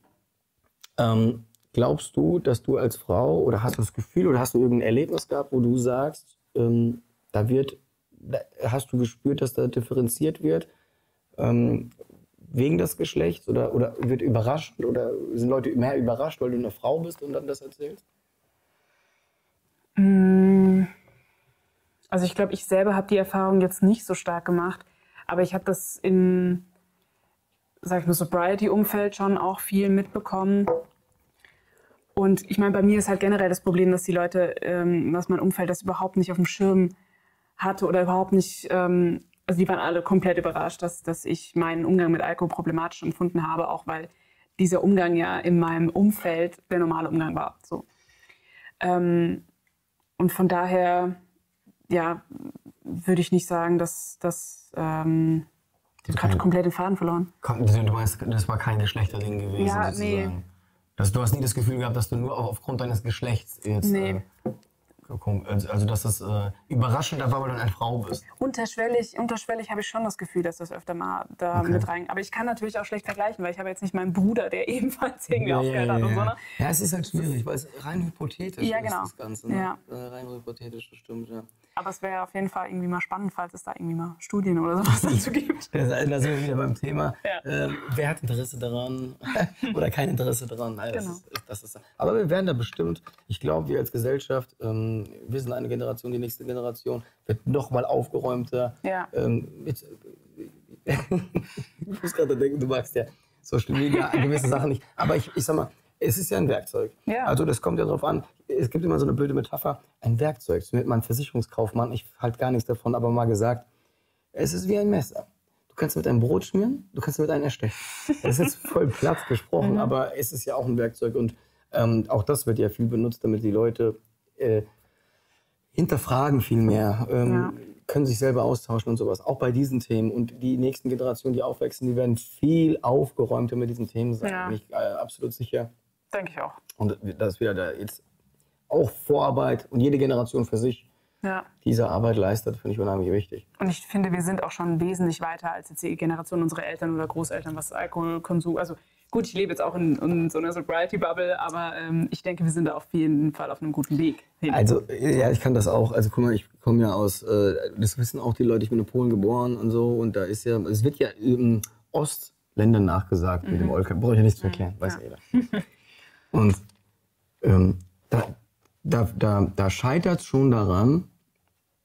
Ähm, glaubst du, dass du als Frau oder hast du das Gefühl oder hast du irgendein Erlebnis gehabt, wo du sagst, ähm, da wird, da hast du gespürt, dass da differenziert wird? Ähm, wegen des Geschlechts oder, oder wird überrascht oder sind Leute mehr überrascht, weil du eine Frau bist und dann das erzählst? Mm. Also ich glaube, ich selber habe die Erfahrung jetzt nicht so stark gemacht, aber ich habe das im, sag ich mal, Sobriety-Umfeld schon auch viel mitbekommen. Und ich meine, bei mir ist halt generell das Problem, dass die Leute, ähm, dass mein Umfeld das überhaupt nicht auf dem Schirm hatte oder überhaupt nicht ähm, also die waren alle komplett überrascht, dass, dass ich meinen Umgang mit Alkohol problematisch empfunden habe, auch weil dieser Umgang ja in meinem Umfeld der normale Umgang war. So. Ähm, und von daher, ja, würde ich nicht sagen, dass das. Ähm, ich habe komplett den Faden verloren. Du meinst, das war kein Geschlechterding gewesen, ja, sozusagen. Nee. Das, du hast nie das Gefühl gehabt, dass du nur aufgrund deines Geschlechts jetzt. Nee. Äh, also, also, dass das äh, überraschender war, weil du eine Frau bist. Unterschwellig, unterschwellig habe ich schon das Gefühl, dass das öfter mal da okay. mit rein. Aber ich kann natürlich auch schlecht vergleichen, weil ich habe jetzt nicht meinen Bruder, der ebenfalls irgendwie ja, aufgehört ja, hat ja, und so. Ne? Ja, es ist halt schwierig, weil es rein hypothetisch ja, genau. ist das Ganze. Ne? Ja. Äh, rein hypothetisch, das stimmt, ja. Aber es wäre auf jeden Fall irgendwie mal spannend, falls es da irgendwie mal Studien oder sowas dazu gibt. da sind wir wieder beim Thema. Ja. Ähm, wer hat Interesse daran oder kein Interesse daran? Nein, genau. das ist, das ist, aber wir werden da bestimmt, ich glaube, wir als Gesellschaft, ähm, wir sind eine Generation, die nächste Generation wird noch mal aufgeräumter. Ja. Ähm, mit, ich muss gerade denken, du magst ja Social Media, gewisse Sachen nicht. Aber ich, ich sag mal, es ist ja ein Werkzeug. Ja. Also das kommt ja darauf an. Es gibt immer so eine blöde Metapher. Ein Werkzeug. So mit meinem Versicherungskaufmann, ich halte gar nichts davon, aber mal gesagt, es ist wie ein Messer. Du kannst mit einem Brot schmieren, du kannst mit einem erstechen. Das ist jetzt voll platt gesprochen, mhm. aber es ist ja auch ein Werkzeug. Und ähm, auch das wird ja viel benutzt, damit die Leute äh, hinterfragen viel mehr. Ähm, ja können sich selber austauschen und sowas. Auch bei diesen Themen. Und die nächsten Generationen, die aufwachsen, die werden viel aufgeräumter mit diesen Themen sein. Ja. Bin ich äh, absolut sicher. Denke ich auch. Und das ist wieder da jetzt auch Vorarbeit und jede Generation für sich ja. diese Arbeit leistet, finde ich unheimlich wichtig. Und ich finde, wir sind auch schon wesentlich weiter als jetzt die Generation unserer Eltern oder Großeltern, was Alkoholkonsum, also Gut, ich lebe jetzt auch in, in so einer Sobriety-Bubble, aber ähm, ich denke, wir sind da auf jeden Fall auf einem guten Weg. Hin. Also, ja, ich kann das auch. Also, guck mal, ich komme ja aus, äh, das wissen auch die Leute, ich bin in Polen geboren und so. Und da ist ja, es wird ja in Ostländern nachgesagt mhm. mit dem Olka. Brauche ich ja nichts zu erklären, mhm. weiß ja jeder. und ähm, da, da, da, da scheitert es schon daran,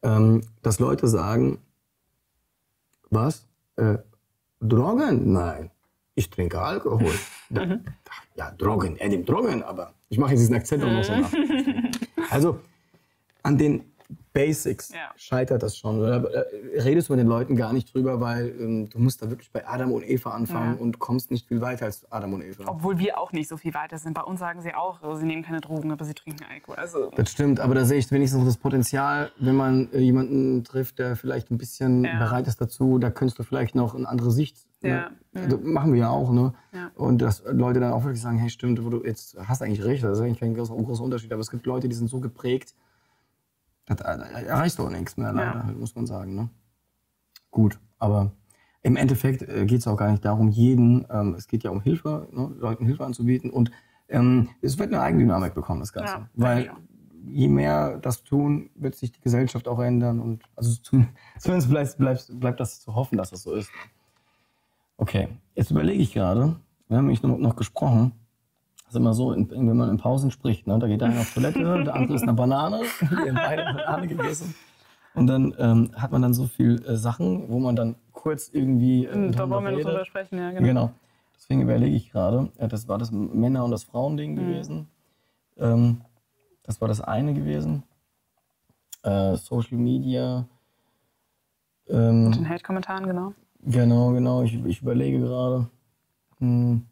ähm, dass Leute sagen, was? Äh, Drogen? Nein ich trinke Alkohol. Mhm. Ja, Drogen, er nimmt Drogen, aber ich mache jetzt diesen Akzent auch noch so nach. Also an den Basics ja. scheitert das schon. Oder äh, redest du mit den Leuten gar nicht drüber, weil ähm, du musst da wirklich bei Adam und Eva anfangen ja. und kommst nicht viel weiter als Adam und Eva. Obwohl wir auch nicht so viel weiter sind. Bei uns sagen sie auch, also sie nehmen keine Drogen, aber sie trinken Alkohol. Also das stimmt, aber da sehe ich wenigstens noch das Potenzial, wenn man äh, jemanden trifft, der vielleicht ein bisschen ja. bereit ist dazu, da könntest du vielleicht noch eine andere Sicht Ne? Ja. Ne? Das machen wir ja auch, ne? Ja. Und dass Leute dann auch wirklich sagen, hey, stimmt, wo du jetzt hast eigentlich recht, das ist eigentlich kein großer, großer Unterschied, aber es gibt Leute, die sind so geprägt, da erreichst du auch nichts mehr, leider, ja. muss man sagen, ne? Gut, aber im Endeffekt äh, geht es auch gar nicht darum, jeden, ähm, es geht ja um Hilfe, ne? Leuten Hilfe anzubieten und ähm, es wird eine Eigendynamik bekommen, das Ganze. Ja, Weil je mehr das tun, wird sich die Gesellschaft auch ändern und also zumindest bleibt, bleibt, bleibt das zu hoffen, dass das so ist. Okay, jetzt überlege ich gerade, wir haben nämlich noch, noch gesprochen, das ist immer so, wenn man in Pausen spricht, ne, da geht der eine auf Toilette, der andere ist eine Banane, wir haben beide eine Banane gegessen. Und dann ähm, hat man dann so viele äh, Sachen, wo man dann kurz irgendwie. Äh, hm, da wollen wir noch drüber sprechen, ja, genau. genau. Deswegen überlege ich gerade, äh, das war das Männer- und das Frauending mhm. gewesen. Ähm, das war das eine gewesen. Äh, Social Media. Ähm, Mit den Hate-Kommentaren, genau. Genau, genau. Ich, ich überlege gerade. Hm.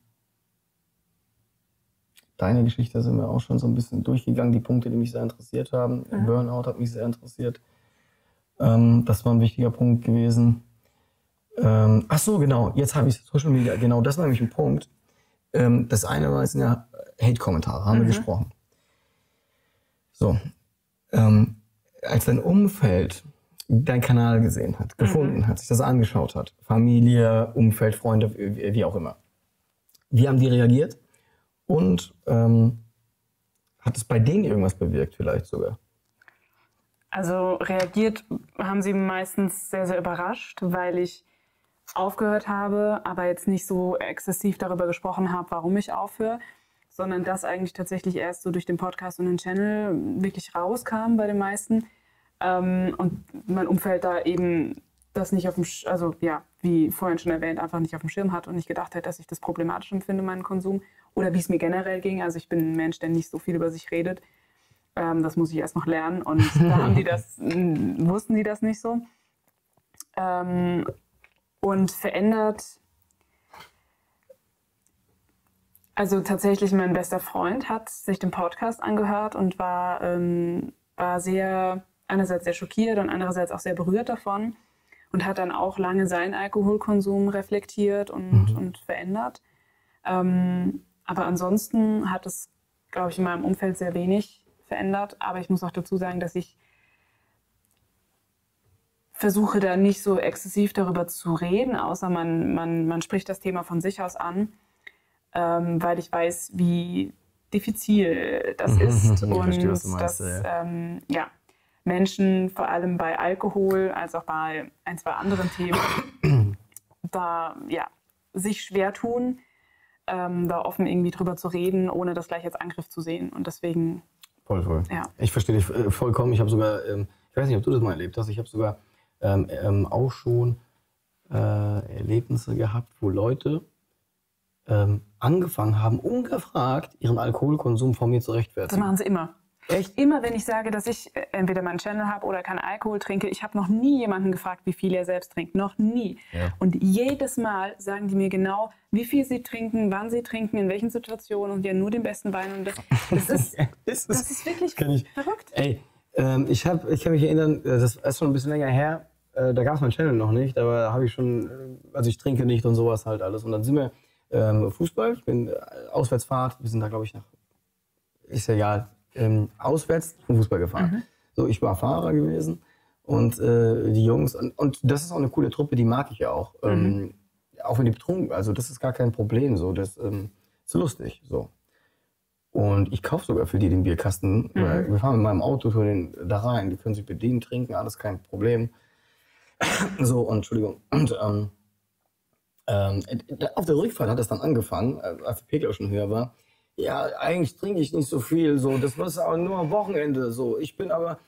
Deine Geschichte sind wir auch schon so ein bisschen durchgegangen, die Punkte, die mich sehr interessiert haben. Mhm. Burnout hat mich sehr interessiert. Ähm, das war ein wichtiger Punkt gewesen. Ähm, ach so, genau. Jetzt habe ich Social Media. Genau, das war nämlich ein Punkt. Ähm, das eine war jetzt ja Hate-Kommentare, haben mhm. wir gesprochen. So. Ähm, als dein Umfeld deinen Kanal gesehen hat, gefunden mhm. hat, sich das angeschaut hat, Familie, Umfeld, Freunde, wie auch immer. Wie haben die reagiert? Und ähm, hat es bei denen irgendwas bewirkt vielleicht sogar? Also reagiert haben sie meistens sehr, sehr überrascht, weil ich aufgehört habe, aber jetzt nicht so exzessiv darüber gesprochen habe, warum ich aufhöre, sondern das eigentlich tatsächlich erst so durch den Podcast und den Channel wirklich rauskam bei den meisten. Ähm, und mein Umfeld da eben das nicht auf dem, Sch also ja, wie vorhin schon erwähnt, einfach nicht auf dem Schirm hat und nicht gedacht hat, dass ich das problematisch empfinde, meinen Konsum. Oder wie es mir generell ging. Also ich bin ein Mensch, der nicht so viel über sich redet. Ähm, das muss ich erst noch lernen. Und da haben die das, wussten die das nicht so. Ähm, und verändert. Also tatsächlich, mein bester Freund hat sich den Podcast angehört und war, ähm, war sehr einerseits sehr schockiert und andererseits auch sehr berührt davon und hat dann auch lange seinen Alkoholkonsum reflektiert und, mhm. und verändert. Ähm, aber ansonsten hat es, glaube ich, in meinem Umfeld sehr wenig verändert. Aber ich muss auch dazu sagen, dass ich versuche da nicht so exzessiv darüber zu reden, außer man, man, man spricht das Thema von sich aus an, ähm, weil ich weiß, wie diffizil das ist. und verstehe, das, ja. Ähm, ja, Menschen, vor allem bei Alkohol, als auch bei ein, zwei anderen Themen, da ja, sich schwer tun, ähm, da offen irgendwie drüber zu reden, ohne das gleich als Angriff zu sehen. Und deswegen. Voll, voll. Ja. Ich verstehe dich äh, vollkommen. Ich habe sogar, ähm, ich weiß nicht, ob du das mal erlebt hast, ich habe sogar ähm, ähm, auch schon äh, Erlebnisse gehabt, wo Leute ähm, angefangen haben, ungefragt ihren Alkoholkonsum von mir zu rechtfertigen. Das machen sie immer. Echt? Immer wenn ich sage, dass ich äh, entweder meinen Channel habe oder keinen Alkohol trinke, ich habe noch nie jemanden gefragt, wie viel er selbst trinkt. Noch nie. Ja. Und jedes Mal sagen die mir genau, wie viel sie trinken, wann sie trinken, in welchen Situationen und ja nur den besten Wein. Und das, das, ist, das, das ist wirklich ich, verrückt. Ey, ähm, ich, hab, ich kann mich erinnern, äh, das ist schon ein bisschen länger her, äh, da gab es meinen Channel noch nicht, aber habe ich schon, äh, also ich trinke nicht und sowas halt alles. Und dann sind wir ähm, Fußball, ich bin äh, Auswärtsfahrt, wir sind da glaube ich nach, ist ja egal, ähm, auswärts zum Fußball gefahren. Mhm. So, ich war Fahrer gewesen und äh, die Jungs, und, und, das ist auch eine coole Truppe, die mag ich ja auch. Ähm, mhm. auch wenn die betrunken, also das ist gar kein Problem, so, das ähm, ist lustig, so. Und ich kaufe sogar für die den Bierkasten. weil Wir fahren mit meinem Auto den da rein, die können sich bedienen, trinken, alles kein Problem. so, und Entschuldigung. Und ähm, ähm, auf der Rückfahrt hat es dann angefangen, äh, als der Pegel auch schon höher war. Ja, eigentlich trinke ich nicht so viel, so, das war aber nur am Wochenende, so. Ich bin aber,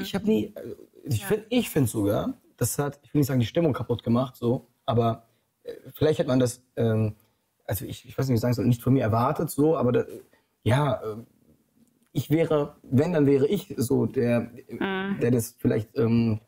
ich habe nie, äh, ich finde ich finde sogar, das hat, ich will nicht sagen, die Stimmung kaputt gemacht, so, aber äh, vielleicht hätte man das, ähm, also ich, ich weiß nicht, wie ich sagen soll, nicht von mir erwartet, so, aber da, ja, äh, ich wäre, wenn, dann wäre ich so der, der das vielleicht ähm,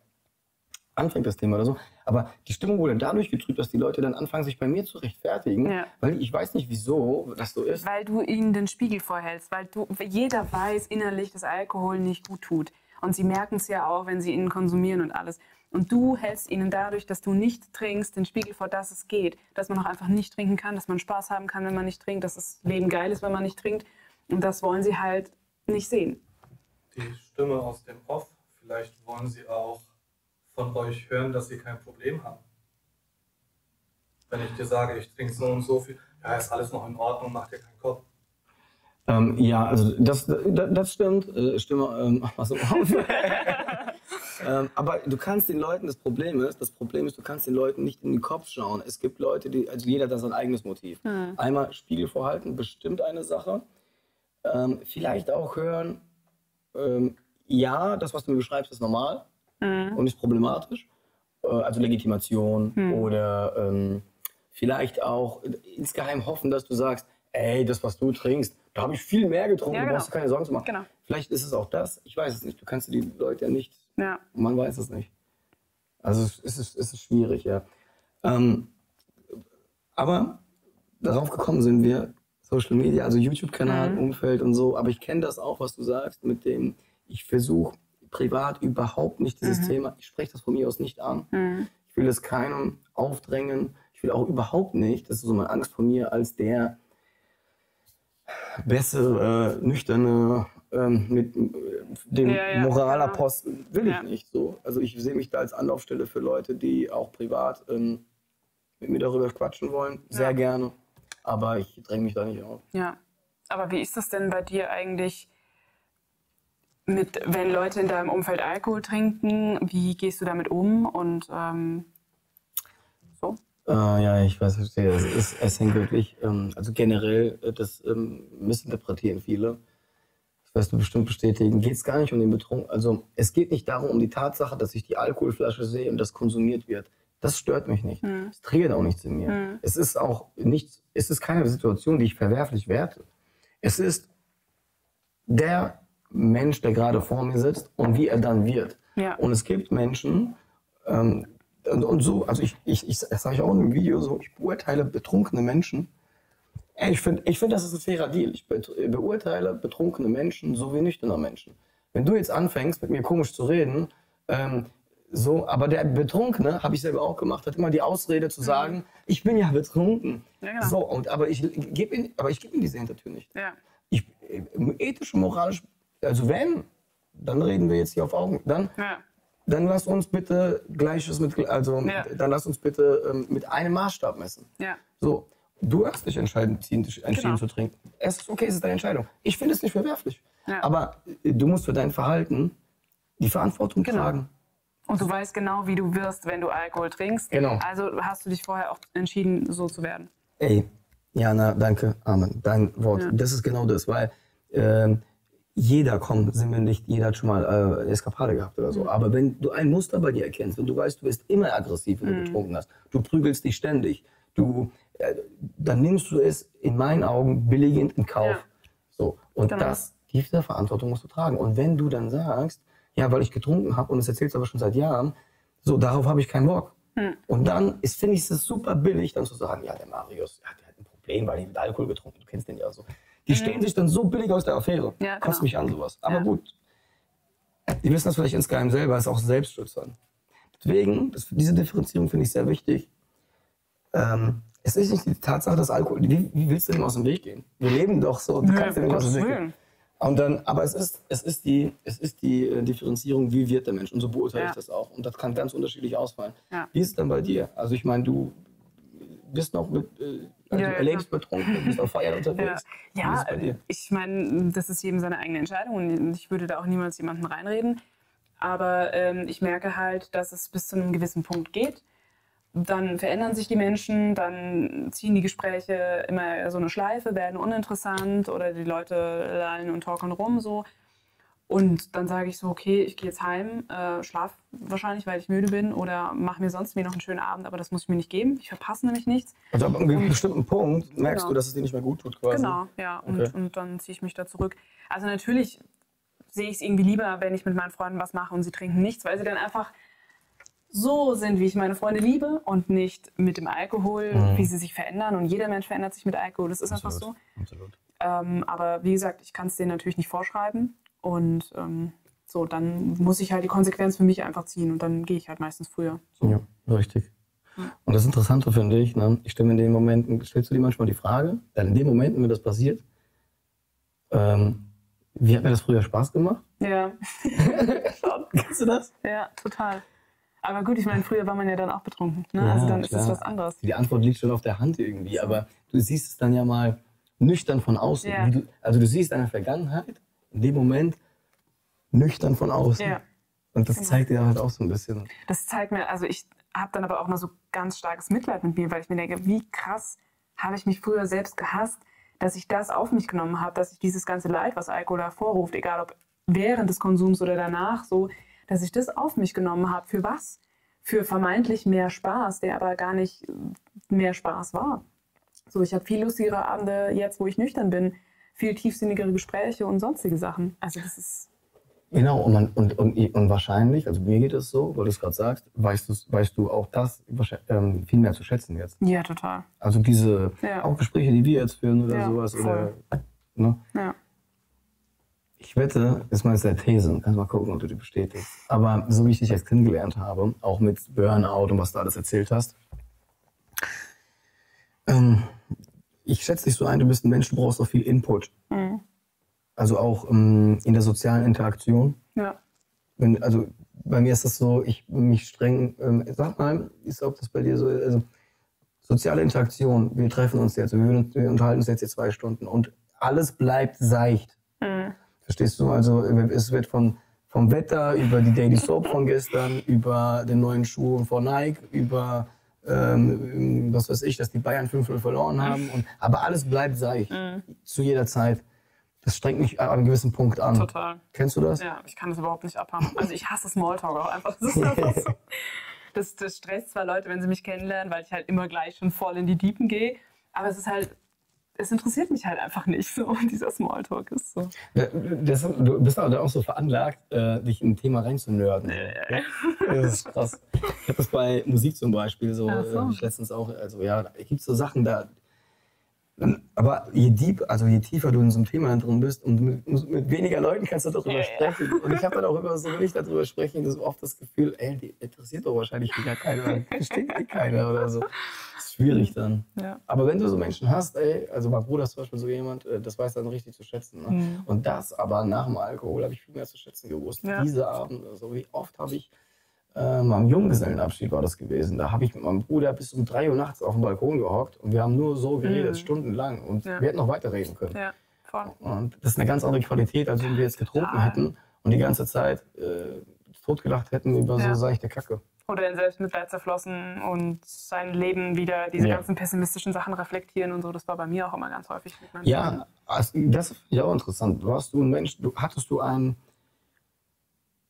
anfängt, das Thema oder so. Aber die Stimmung wurde dadurch getrübt, dass die Leute dann anfangen, sich bei mir zu rechtfertigen, Ja. weil ich weiß nicht, wieso das so ist. Weil du ihnen den Spiegel vorhältst, weil du, jeder weiß innerlich, dass Alkohol nicht gut tut. Und sie merken es ja auch, wenn sie ihn konsumieren und alles. Und du hältst ihnen dadurch, dass du nicht trinkst, den Spiegel vor, dass es geht. Dass man auch einfach nicht trinken kann, dass man Spaß haben kann, wenn man nicht trinkt, dass das Leben geil ist, wenn man nicht trinkt. Und das wollen sie halt nicht sehen. Die Stimme aus dem Off, vielleicht wollen sie auch von euch hören, dass sie kein Problem haben. Wenn ich dir sage, ich trinke so und so viel, ja, ist alles noch in Ordnung, mach dir keinen Kopf. Ähm, ja, also das, das, das stimmt. Äh, Stimme, ähm, was so auf. ähm, aber du kannst den Leuten, das Problem ist, das Problem ist, du kannst den Leuten nicht in den Kopf schauen. Es gibt Leute, die, also jeder hat da sein eigenes Motiv. Einmal Spiegel vorhalten, bestimmt eine Sache. Ähm, vielleicht auch hören, ähm, ja, das, was du mir beschreibst, ist normal und nicht problematisch. Äh, also Legitimation oder ähm, vielleicht auch insgeheim hoffen, dass du sagst, ey, das, was du trinkst, da habe ich viel mehr getrunken, Ja, du genau. brauchst dir keine Sorgen zu machen. Genau. Vielleicht ist es auch das, ich weiß es nicht. Du kannst die Leute ja nicht, Ja. man weiß es nicht. Also es ist, es ist schwierig, ja. Ähm, aber darauf gekommen sind wir, Social Media, also YouTube-Kanal, Mhm. Umfeld und so. Aber ich kenne das auch, was du sagst, mit dem, ich versuche privat überhaupt nicht dieses Mhm. Thema, ich spreche das von mir aus nicht an. Ich will es keinem aufdrängen. Ich will auch überhaupt nicht, das ist so meine Angst von mir, als der bessere, äh, nüchterne, ähm, mit äh, dem Ja, ja, Moralapostel, will ich Ja. nicht so. Also ich sehe mich da als Anlaufstelle für Leute, die auch privat ähm, mit mir darüber quatschen wollen. Sehr Ja. gerne. Aber ich dränge mich da nicht auf. Ja. Aber wie ist das denn bei dir eigentlich mit, wenn Leute in deinem Umfeld Alkohol trinken? Wie gehst du damit um? Und ähm, so? Äh, ja, ich weiß, verstehe. Es, ist, es hängt wirklich, ähm, also generell, äh, das ähm, missinterpretieren viele. Das wirst du bestimmt bestätigen. Geht es gar nicht um den Betrunken. Also es geht nicht darum, um die Tatsache, dass ich die Alkoholflasche sehe und das konsumiert wird. Das stört mich nicht. Es triggert auch nichts in mir. Es ist auch nicht, es ist keine Situation, die ich verwerflich werte. Es ist der Mensch, der gerade vor mir sitzt und wie er dann wird. Ja. Und es gibt Menschen, ähm, und, und so, also ich, ich, ich das sage ich auch in einem Video so, ich beurteile betrunkene Menschen. Ich finde, ich find, das ist ein fairer Deal. Ich beurteile betrunkene Menschen so wie nüchterne Menschen. Wenn du jetzt anfängst, mit mir komisch zu reden, ähm, so, aber der Betrunkene, habe ich selber auch gemacht, hat immer die Ausrede zu sagen, ich bin ja betrunken. Ja, genau. So, und, aber ich gebe ihm, ihm diese Hintertür nicht. Ja. Ich, äh, ethisch und moralisch, also wenn, dann reden wir jetzt hier auf Augen. Dann, Ja. dann lass uns bitte Gleiches mit, also Ja. dann lass uns bitte ähm, mit einem Maßstab messen. Ja. So, du hast dich entschieden, entschieden Genau. zu trinken. Es ist okay, es ist deine Entscheidung. Ich finde es nicht verwerflich. Aber äh, du musst für dein Verhalten die Verantwortung Genau. tragen. Und du weißt genau, wie du wirst, wenn du Alkohol trinkst. Genau. Also hast du dich vorher auch entschieden, so zu werden. Ey, Jana, danke, Amen. Dein Wort. Das ist genau das, weil ähm, jeder kommt, sind wir nicht, jeder hat schon mal äh, eine Eskapade gehabt oder so. Aber wenn du ein Muster bei dir erkennst, wenn du weißt, du bist immer aggressiv, wenn du betrunken hast, du prügelst dich ständig, du, äh, dann nimmst du es in meinen Augen billigend in Kauf. Ja. So. Und Genau. das, diese Verantwortung musst du tragen. Und wenn du dann sagst, ja, weil ich getrunken habe und das erzählst du aber schon seit Jahren, so, darauf habe ich keinen Bock. Und dann finde ich es super billig, dann zu sagen, ja, der Marius, ja, der hat ein Problem, weil er mit Alkohol getrunken, du kennst den ja so. Die stehen sich dann so billig aus der Affäre. Ja, Kostet genau. mich an sowas. Aber Ja. gut. Die wissen das vielleicht insgeheim selber, ist auch selbstschützern. Deswegen, das, diese Differenzierung finde ich sehr wichtig. Ähm, es ist nicht die Tatsache, dass Alkohol. Wie, wie willst du dem aus dem Weg gehen? Wir leben doch so. Du Nö, kannst dem nicht aus dem Weg gehen. Und dann, aber es ist, es ist die, es ist die äh, Differenzierung, wie wird der Mensch. Und so beurteile Ja. ich das auch. Und das kann ganz unterschiedlich ausfallen. Ja. Wie ist es denn bei dir? Also ich meine, du bist noch mit, äh, also Ja, ja, erlebst betrunken, bist auf Feiern Ja, unterwegs. Ja dir? ich meine, das ist jedem seine eigene Entscheidung und ich würde da auch niemals jemanden reinreden. Aber ähm, ich merke halt, dass es bis zu einem gewissen Punkt geht. Dann verändern sich die Menschen, dann ziehen die Gespräche immer so eine Schleife, werden uninteressant oder die Leute lallen und talken rum so. Und dann sage ich so, okay, ich gehe jetzt heim, äh, schlaf wahrscheinlich, weil ich müde bin oder mache mir sonst mir noch einen schönen Abend, aber das muss ich mir nicht geben. Ich verpasse nämlich nichts. Also ab einem bestimmten Punkt merkst Genau. du, dass es dir nicht mehr gut tut quasi. Genau, ja. Und, Okay. und dann ziehe ich mich da zurück. Also natürlich sehe ich es irgendwie lieber, wenn ich mit meinen Freunden was mache und sie trinken nichts, weil sie dann einfach so sind, wie ich meine Freunde liebe und nicht mit dem Alkohol, Mhm. wie sie sich verändern. Und jeder Mensch verändert sich mit Alkohol. Das ist einfach so. Absolut. Ähm, aber wie gesagt, ich kann es denen natürlich nicht vorschreiben. Und ähm, so, dann muss ich halt die Konsequenz für mich einfach ziehen. Und dann gehe ich halt meistens früher. So. Ja, richtig. Und das Interessante finde ich, ne, ich stelle mir in den Momenten, stellst du dir manchmal die Frage, dann in den Momenten, wenn das passiert, ähm, wie hat mir das früher Spaß gemacht? Ja. Kennst du das? ja, total. Aber gut, ich meine, früher war man ja dann auch betrunken. Ne? Ja, also dann ist es klar. was anderes. Die Antwort liegt schon auf der Hand irgendwie, aber du siehst es dann ja mal nüchtern von außen. Ja. Du, also du siehst deine Vergangenheit in dem Moment nüchtern von außen. Ja. Und das Genau. zeigt dir halt auch so ein bisschen. Das zeigt mir, also ich habe dann aber auch mal so ganz starkes Mitleid mit mir, weil ich mir denke, wie krass habe ich mich früher selbst gehasst, dass ich das auf mich genommen habe, dass ich dieses ganze Leid, was Alkohol hervorruft, egal ob während des Konsums oder danach, so, dass ich das auf mich genommen habe. Für was? Für vermeintlich mehr Spaß, der aber gar nicht mehr Spaß war. So, ich habe viel lustigere Abende jetzt, wo ich nüchtern bin, viel tiefsinnigere Gespräche und sonstige Sachen. Also das ist Genau, und, man, und, und, und wahrscheinlich, also mir geht es so, weil du es gerade sagst, weißt, weißt du auch das ähm, viel mehr zu schätzen jetzt. ja total. Also diese Ja. auch Gespräche, die wir jetzt führen oder Ja, sowas. Oder, voll. ne? Ja. Ich wette, ist der These, kannst mal gucken, ob du die bestätigst. Aber so wie ich dich jetzt kennengelernt habe, auch mit Burnout und was du alles erzählt hast, ähm, ich schätze dich so ein, du bist ein Mensch, du brauchst auch viel Input. Mhm. Also auch ähm, in der sozialen Interaktion. Ja. Wenn, also bei mir ist das so, ich mich streng, ähm, sag mal, ist ob das bei dir so ist, also soziale Interaktion, wir treffen uns jetzt, wir, wir unterhalten uns jetzt hier zwei Stunden und alles bleibt seicht. Mhm. Verstehst du? Also es wird von, vom Wetter, über die Daily Soap von gestern, über den neuen Schuh von Nike, über ähm, was weiß ich, dass die Bayern 5-0 verloren haben. Und, aber alles bleibt seicht. Zu jeder Zeit. Das strengt mich an einem gewissen Punkt an. Total. Kennst du das? Ja, ich kann das überhaupt nicht abhaben. Also ich hasse Smalltalk auch einfach. Das, ist einfach so. das, das stresst zwar Leute, wenn sie mich kennenlernen, weil ich halt immer gleich schon voll in die Diepen gehe. Aber es ist halt, es interessiert mich halt einfach nicht so. Dieser Smalltalk ist so. Das, du bist aber auch so veranlagt, äh, dich in ein Thema reinzunörden. Ja? Das ist krass. Ich habe das bei Musik zum Beispiel so, so. äh, letztens auch, also ja, da gibt so Sachen da. Aber je deep, also je tiefer du in so einem Thema drin bist und mit, mit weniger Leuten kannst du darüber Ja, ja. sprechen. Und ich habe dann auch immer so, wenn ich darüber spreche, das oft das Gefühl, ey, die interessiert doch wahrscheinlich gar keiner, versteht die keiner oder so. Das ist schwierig dann. Ja. Aber wenn du so Menschen hast, ey, also mein Bruder ist zum Beispiel so jemand, äh, das weiß dann richtig zu schätzen. Ne? Mhm. Und das aber nach dem Alkohol habe ich viel mehr zu schätzen gewusst. Ja. Diese Abende, so wie oft habe ich, äh, am Junggesellenabschied war das gewesen, da habe ich mit meinem Bruder bis um 3 Uhr nachts auf dem Balkon gehockt und wir haben nur so geredet, Mhm. stundenlang. Und Ja. wir hätten noch weiterreden können. Ja, voll. Und das ist eine ganz andere Qualität, als wenn wir jetzt getrunken Total. hätten und die ganze Zeit äh, totgelacht hätten über Ja. so seichte Kacke. Oder in Selbstmitleid zerflossen und sein Leben wieder diese Ja. ganzen pessimistischen Sachen reflektieren und so. Das war bei mir auch immer ganz häufig. Ja, also das finde ich auch interessant. Warst du ein Mensch, du, hattest du ein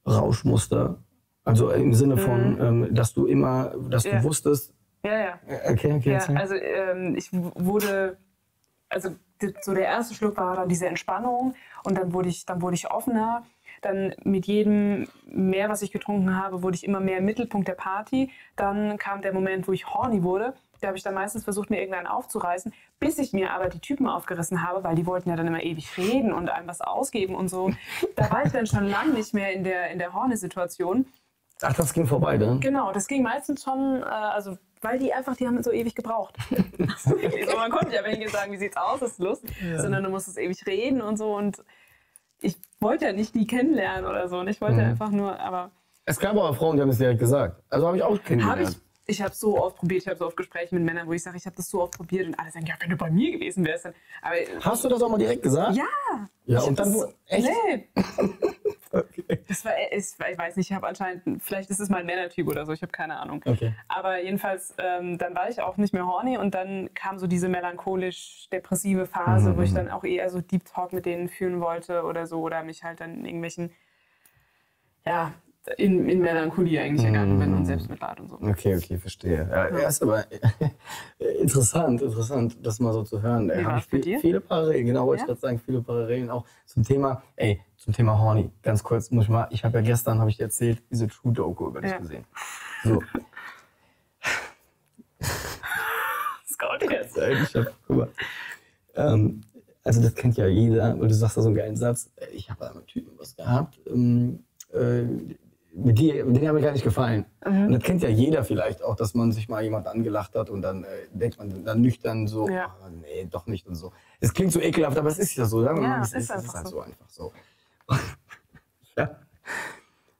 Rauschmuster? Also im Sinne von, ähm, dass du immer, dass Mhm. Ja. du wusstest, Ja, ja. äh, okay, okay, Ja, also ähm, ich wurde, also so der erste Schluck war dann diese Entspannung und dann wurde ich, dann wurde ich offener. Dann mit jedem mehr, was ich getrunken habe, wurde ich immer mehr im Mittelpunkt der Party. Dann kam der Moment, wo ich horny wurde. Da habe ich dann meistens versucht, mir irgendeinen aufzureißen, bis ich mir aber die Typen aufgerissen habe, weil die wollten ja dann immer ewig reden und einem was ausgeben und so. Da war ich dann schon lange nicht mehr in der, in der Horny-Situation. Ach, das ging vorbei, ne? Genau, das ging meistens schon, äh, also weil die einfach, die haben so ewig gebraucht. also, man konnte ja weniger sagen, wie sieht's aus, ist Lust, sondern du musstest ewig reden und so und ich wollte ja nicht die kennenlernen oder so und ich wollte Mhm. einfach nur, aber Es gab aber Frauen, die haben es direkt gesagt. Also habe ich auch kennengelernt. ich, Ich habe so oft probiert, ich habe so oft Gespräche mit Männern, wo ich sage, ich habe das so oft probiert und alle sagen, ja, wenn du bei mir gewesen wärst, dann. Aber Hast du das auch mal direkt gesagt? ja. Ja, ich und hab dann das, echt? Nee. Okay. Das war, ist, ich weiß nicht, ich habe anscheinend, vielleicht ist es mein Männertyp oder so, ich habe keine Ahnung. Okay. Aber jedenfalls, ähm, dann war ich auch nicht mehr horny und dann kam so diese melancholisch-depressive Phase, Mhm, wo ich mhm. dann auch eher so Deep Talk mit denen führen wollte oder so oder mich halt dann in irgendwelchen, ja, in, in Melancholie eigentlich ergangen bin und Selbstmitleid und so. Okay, okay, verstehe. Ja, ja, ist aber interessant, interessant, das mal so zu hören. Wie ich bei viel, dir? viele Parallelen, genau, wollte ich Ja? gerade sagen, viele Parallelen auch zum Thema, ey, zum Thema Horny. Ganz kurz, muss ich mal, ich habe ja gestern, habe ich dir erzählt, diese True Doku über dich Ja. gesehen. So, Das kommt jetzt. Ich hab, guck mal, ähm, also das kennt ja jeder, weil du sagst da so einen geilen Satz, ey, ich habe da mit Typen was gehabt, ähm, äh, mit denen haben mir gar nicht gefallen. Mhm. Und das kennt ja jeder vielleicht auch, dass man sich mal jemand angelacht hat und dann äh, denkt man dann nüchtern so, Ja. ah, nee, doch nicht und so. Es klingt so ekelhaft, aber es ist ja so, sagen Ja, es ist einfach halt so. so einfach so. ja.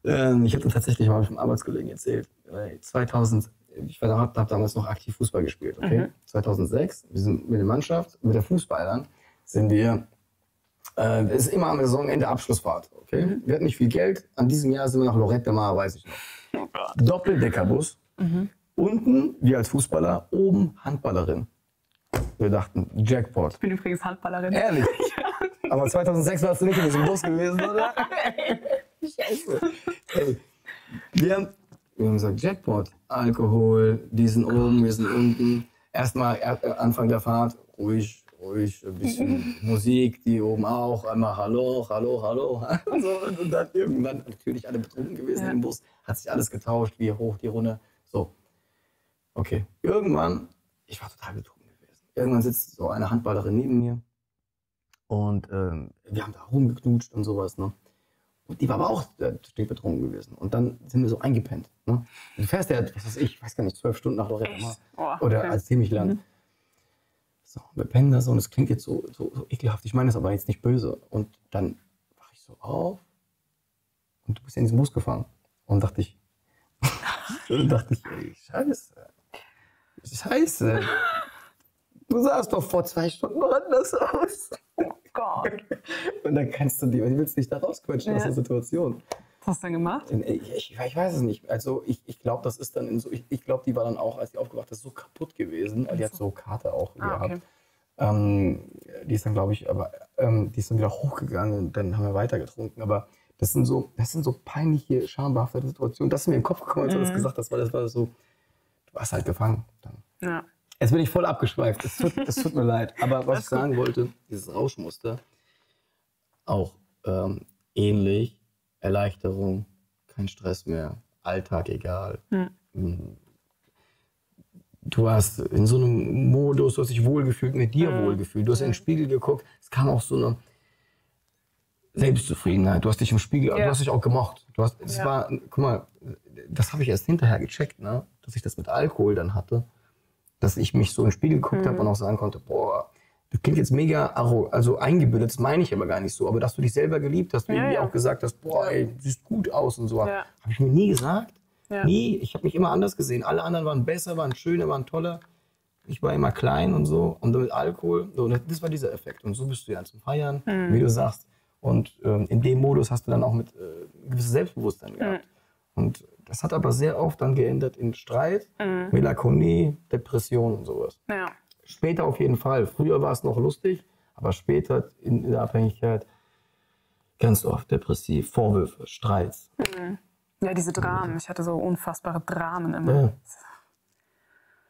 ähm, ich hatte tatsächlich mal einem Arbeitskollegen erzählt, äh, 2000, ich habe hab damals noch aktiv Fußball gespielt, okay? Mhm. 2006, wir sind mit der Mannschaft, mit der Fußballern, sind wir, äh, es ist immer am Saisonende Abschlussfahrt, okay? Mhm. Wir hatten nicht viel Geld, an diesem Jahr sind wir nach Lorette Mar, weiß ich noch. Gott. Doppeldeckerbus, Mhm. unten, wir als Fußballer, oben Handballerin. Wir dachten, Jackpot. Ich bin übrigens Handballerin. Ehrlich? Aber 2006 warst du nicht in diesem Bus gewesen, oder? Scheiße. Ey, wir, haben, wir haben gesagt, Jackpot, Alkohol, die sind oben, wir sind unten. Erstmal Anfang der Fahrt, ruhig, ruhig, ein bisschen Musik, die oben auch, einmal Hallo, Hallo, Hallo. so, und dann irgendwann natürlich alle betrunken gewesen Ja. im Bus, hat sich alles getauscht, wie hoch die Runde. So, okay. Irgendwann, ich war total betrunken gewesen. Irgendwann sitzt so eine Handballerin neben mir und ähm, wir haben da rumgeknutscht und sowas. Ne? Und die war aber auch äh, betrunken gewesen. Und dann sind wir so eingepennt. Ne? Du fährst ja, was weiß ich, ich weiß gar nicht, zwölf Stunden nach Lorette Mar. Oh, Oder okay. als ziemlich lang. Mhm. So, wir pennen da so und es klingt jetzt so, so, so ekelhaft. Ich meine das aber jetzt nicht böse. Und dann wach ich so auf und du bist in diesen Bus gefahren. Und dachte ich, und dachte ich, ey, scheiße. Scheiße. Du sahst doch vor zwei Stunden noch anders aus. Oh Gott. Und dann kannst du die, willst du dich da rausquetschen aus Ja. der Situation? Was hast du denn gemacht? Ich, ich, ich weiß es nicht. Also ich, ich glaube, das ist dann in so, ich, ich glaube, die war dann auch, als die aufgewacht ist, so kaputt gewesen. Die hat so Karte auch Ah, gehabt. okay. Ähm, die ist dann, glaube ich, aber ähm, die ist dann wieder hochgegangen und dann haben wir weiter getrunken. Aber das sind so, das sind so peinliche, schambehaftete Situationen. Das ist mir im Kopf gekommen, als du das Mhm. gesagt hast, weil das war so, du warst halt gefangen. Dann. Ja. Jetzt bin ich voll abgeschweift. Es tut, es tut mir leid. Aber was ich sagen wollte, dieses Rauschmuster, auch ähm, ähnlich, Erleichterung, kein Stress mehr, Alltag egal. Hm. Du hast in so einem Modus, du hast dich wohlgefühlt, mit dir Mhm. wohlgefühlt. Du hast in den Spiegel geguckt, es kam auch so eine Selbstzufriedenheit. Du hast dich im Spiegel, Ja. du hast dich auch gemocht. Du hast, es Ja. war, guck mal, das habe ich erst hinterher gecheckt, ne? dass ich das mit Alkohol dann hatte dass ich mich so in den Spiegel geguckt Mhm. habe und auch sagen konnte, boah, das klingt jetzt mega also eingebildet, das meine ich aber gar nicht so, aber dass du dich selber geliebt hast, du Ja, irgendwie ja. auch gesagt hast, boah, ey, du siehst gut aus und so, Ja. habe ich mir nie gesagt, Ja. nie, ich habe mich immer anders gesehen, alle anderen waren besser, waren schöner, waren toller, ich war immer klein und so und dann mit Alkohol, so, das war dieser Effekt und so bist du ja zum Feiern, Mhm. wie du sagst und ähm, in dem Modus hast du dann auch mit äh, gewisses Selbstbewusstsein gehabt und das hat aber sehr oft dann geändert in Streit, Mhm. Melancholie, Depression und sowas. Ja. Später auf jeden Fall. Früher war es noch lustig, aber später in, in der Abhängigkeit ganz oft depressiv, Vorwürfe, Streits. ja, diese Dramen. Ich hatte so unfassbare Dramen immer. Ja.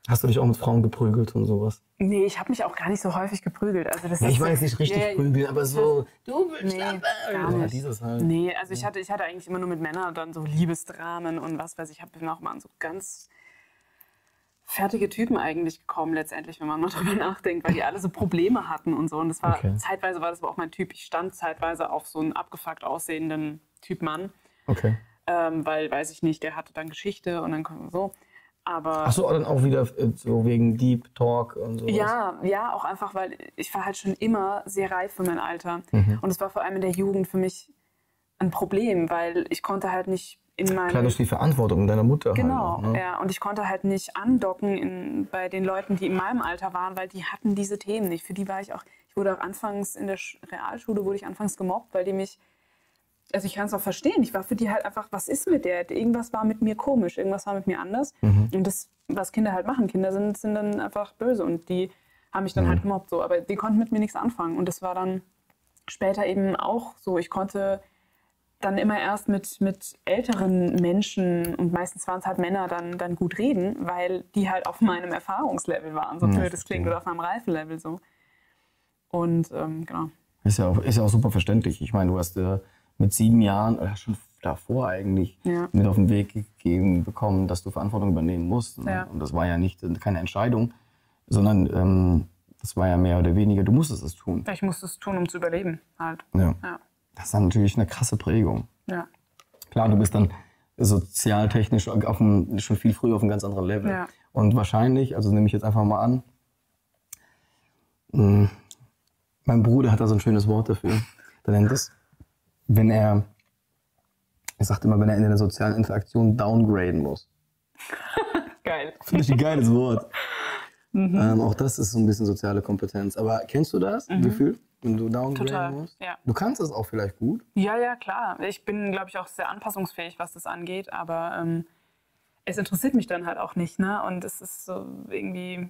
Hast du dich auch mit Frauen geprügelt und sowas? Nee, ich habe mich auch gar nicht so häufig geprügelt. Also das Ja, ich jetzt nicht richtig Ja, prügeln, aber so, du willst Nee, gar Ja, nicht. dieses halt. Nee, also ich hatte, ich hatte eigentlich immer nur mit Männern dann so Liebesdramen und was weiß ich. Ich bin auch mal an so ganz fertige Typen eigentlich gekommen letztendlich, wenn man mal drüber nachdenkt, weil die alle so Probleme hatten und so. Und das war, Okay. zeitweise war das aber auch mein Typ. Ich stand zeitweise auf so einen abgefuckt aussehenden Typ Mann, Okay. ähm, weil, weiß ich nicht, der hatte dann Geschichte und dann so. Aber Achso, dann auch wieder äh, so wegen Deep Talk und sowas. Ja, ja, auch einfach, weil ich war halt schon immer sehr reif für mein Alter. Mhm. Und es war vor allem in der Jugend für mich ein Problem, weil ich konnte halt nicht in meinem Klar, durch die Verantwortung deiner Mutter. Genau, halt, ne? ja. Und ich konnte halt nicht andocken in, bei den Leuten, die in meinem Alter waren, weil die hatten diese Themen nicht. Für die war ich auch, ich wurde auch anfangs in der Sch- Realschule, wurde ich anfangs gemobbt, weil die mich, also ich kann es auch verstehen, ich war für die halt einfach, was ist mit der? Irgendwas war mit mir komisch, irgendwas war mit mir anders. Und das, was Kinder halt machen, Kinder sind, sind dann einfach böse und die haben mich dann halt gemobbt so. Aber die konnten mit mir nichts anfangen. Und das war dann später eben auch so. Ich konnte dann immer erst mit, mit älteren Menschen und meistens waren es halt Männer dann, dann gut reden, weil die halt auf meinem Erfahrungslevel waren, so Ja, blöd es klingt, verstehe. oder auf meinem Reifenlevel so. Und ähm, genau. Ist ja, auch, ist ja auch super verständlich. Ich meine, du hast äh, mit sieben Jahren, oder schon davor eigentlich, Ja. mit auf den Weg gegeben bekommen, dass du Verantwortung übernehmen musst. Ne? Ja. Und das war ja nicht äh, keine Entscheidung, sondern ähm, das war ja mehr oder weniger, du musstest es tun. Ich musste es tun, um zu überleben halt. Ja. Das ist dann natürlich eine krasse Prägung. Ja. Klar, du bist dann sozialtechnisch auf einem, schon viel früher auf einem ganz anderen Level. Ja. Und wahrscheinlich, also nehme ich jetzt einfach mal an, mh, mein Bruder hat da so ein schönes Wort dafür. Der nennt es, wenn er, er sagt immer, wenn er in der sozialen Interaktion downgraden muss. Geil. Finde ich ein geiles Wort. Mhm. Ähm, auch das ist so ein bisschen soziale Kompetenz. Aber kennst du das Gefühl, wenn du downgraden Mhm. Musst? ja. Du kannst es auch vielleicht gut. Ja, ja, klar. Ich bin, glaube ich, auch sehr anpassungsfähig, was das angeht, aber ähm, es interessiert mich dann halt auch nicht, ne? Und es ist so irgendwie,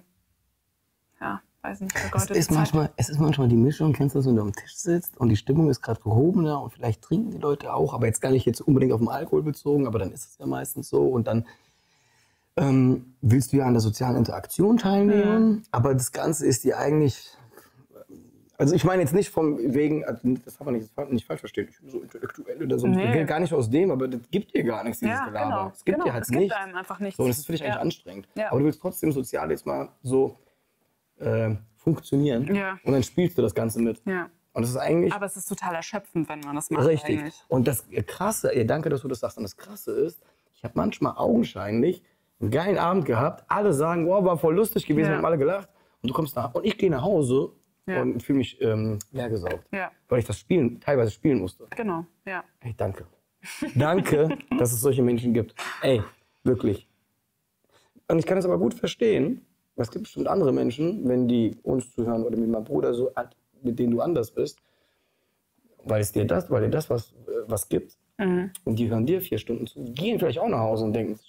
ja, weiß nicht, Es vergeudete ist, Zeit. manchmal, es ist manchmal die Mischung, kennst du das, wenn du am Tisch sitzt und die Stimmung ist gerade gehobener und vielleicht trinken die Leute auch, aber jetzt gar nicht jetzt unbedingt auf den Alkohol bezogen, aber dann ist es ja meistens so und dann ähm, willst du ja an der sozialen Interaktion teilnehmen, aber das Ganze ist dir eigentlich, also ich meine jetzt nicht vom wegen, also das kann man nicht, nicht falsch verstehen, ich bin so intellektuell oder so, Nee. gar nicht aus dem, aber das gibt dir gar nichts, dieses Ja, Gelaber. genau. Es gibt genau. dir halt es gibt nichts. einem einfach nichts. So, und das ist für dich eigentlich Ja. anstrengend. Ja. Aber du willst trotzdem sozial jetzt mal so äh, funktionieren. Ja. Und dann spielst du das Ganze mit. Ja. Und das ist eigentlich Aber es ist total erschöpfend, wenn man das macht. richtig. Eigentlich. Und das Krasse, danke, dass du das sagst. Und das Krasse ist, ich habe manchmal augenscheinlich einen geilen Abend gehabt. Alle sagen, wow, war voll lustig gewesen, Ja. haben alle gelacht. Und du kommst nach und ich gehe nach Hause Ja. und fühle mich ähm, leergesaugt. Ja, Weil ich das spielen, teilweise spielen musste. genau. Ja. Ey, danke. Danke, dass es solche Menschen gibt. Ey, wirklich. Und ich kann es aber gut verstehen, es gibt bestimmt andere Menschen, wenn die uns zuhören oder mit meinem Bruder so, mit denen du anders bist, weil es dir das, weil dir das was, äh, was gibt. Mhm. Und die hören dir vier Stunden zu, gehen vielleicht auch nach Hause und denken,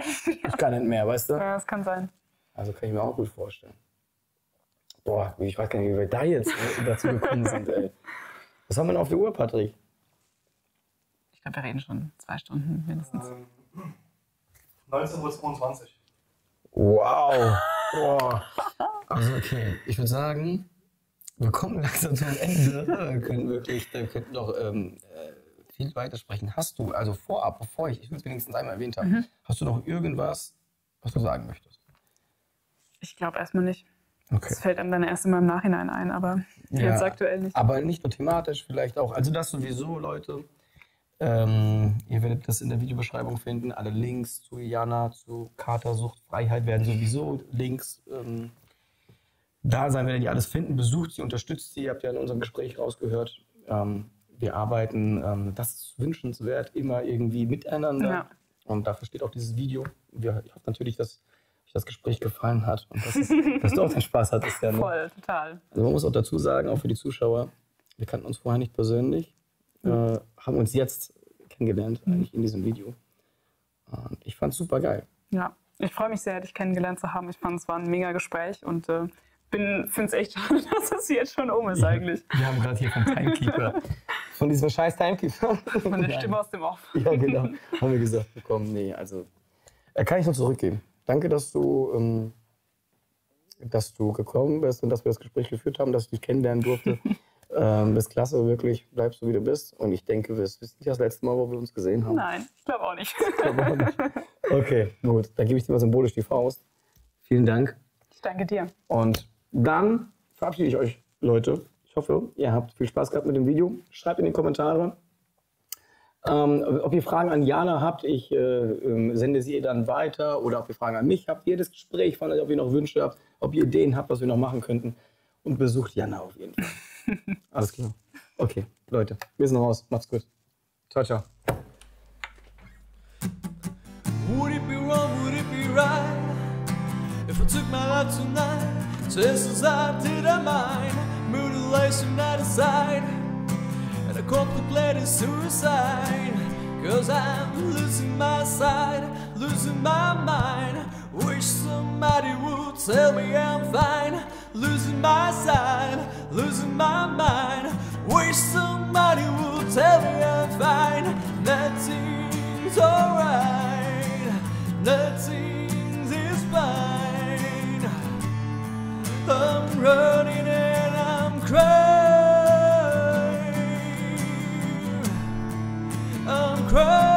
ich kann nicht mehr, weißt du? ja, das kann sein. Also kann ich mir auch gut vorstellen. Boah, ich weiß gar nicht, wie wir da jetzt äh, dazu gekommen sind, ey. Was haben wir denn auf der Uhr, Patrick? Ich glaube, wir reden schon zwei Stunden mindestens. Ähm, 19.22 Uhr. Wow. Boah. Also okay, ich würde sagen, wir kommen langsam zum Ende. Wir können wirklich, wir könnten noch ähm, äh, viel weitersprechen. Hast du, also vorab, bevor ich, ich will es wenigstens einmal erwähnt haben, hast du noch irgendwas, was du sagen möchtest? Ich glaube erstmal nicht. Okay. Das fällt einem dann erst immer im Nachhinein ein, aber jetzt aktuell nicht. Aber nicht nur thematisch, vielleicht auch. Also das sowieso, Leute. Ähm, ihr werdet das in der Videobeschreibung finden. Alle Links zu Jana, zu Katersucht, Freiheit werden sowieso Links ähm, da sein, werdet ihr alles finden. Besucht sie, unterstützt sie. Ihr habt ja in unserem Gespräch rausgehört. Ähm, wir arbeiten, ähm, das ist wünschenswert, immer irgendwie miteinander. Ja. Und dafür steht auch dieses Video. Wir, ich hoffe natürlich, dass euch das Gespräch gefallen hat und dass, dass du auch den Spaß hattest. Ja, ne? Voll, total. Also man muss auch dazu sagen, auch für die Zuschauer, wir kannten uns vorher nicht persönlich, äh, haben uns jetzt kennengelernt, eigentlich in diesem Video. Und ich fand es super geil. Ja, ich freue mich sehr, dich kennengelernt zu haben. Ich fand, es war ein mega Gespräch und äh, finde es echt schade, dass es jetzt schon um ist eigentlich. Wir haben gerade hier vom Timekeeper, von diesem scheiß Timekeeper. Von der Stimme aus dem Off. Ja, genau. Haben wir gesagt bekommen, nee, also äh, kann ich nur zurückgeben. Danke, dass du, ähm, dass du gekommen bist und dass wir das Gespräch geführt haben, dass ich dich kennenlernen durfte. ähm, bist klasse, wirklich. Bleibst so, wie du bist. Und ich denke, es ist nicht das letzte Mal, wo wir uns gesehen haben. Nein, ich glaube auch nicht. Okay, gut. Dann gebe ich dir mal symbolisch die Faust. Vielen Dank. Ich danke dir. Und dann verabschiede ich euch, Leute. Ich hoffe, ihr habt viel Spaß gehabt mit dem Video. Schreibt in die Kommentare, ähm, ob ihr Fragen an Jana habt. Ich äh, ähm, sende sie ihr dann weiter. Oder ob ihr Fragen an mich habt. Jedes Gespräch von euch, ob ihr noch Wünsche habt, ob ihr Ideen habt, was wir noch machen könnten. Und besucht Jana auf jeden Fall. Alles klar. Okay, Leute, wir sind raus. Macht's gut. Ciao, ciao. right if I took my life tonight? As I did I mine, mutilation I decide, and I contemplated suicide. Cause I'm losing my sight, losing my mind. Wish somebody would tell me I'm fine. Losing my sight, losing my mind. Wish somebody would tell me I'm fine. Nothing's alright, nothing is fine. I'm running and I'm crying. I'm crying.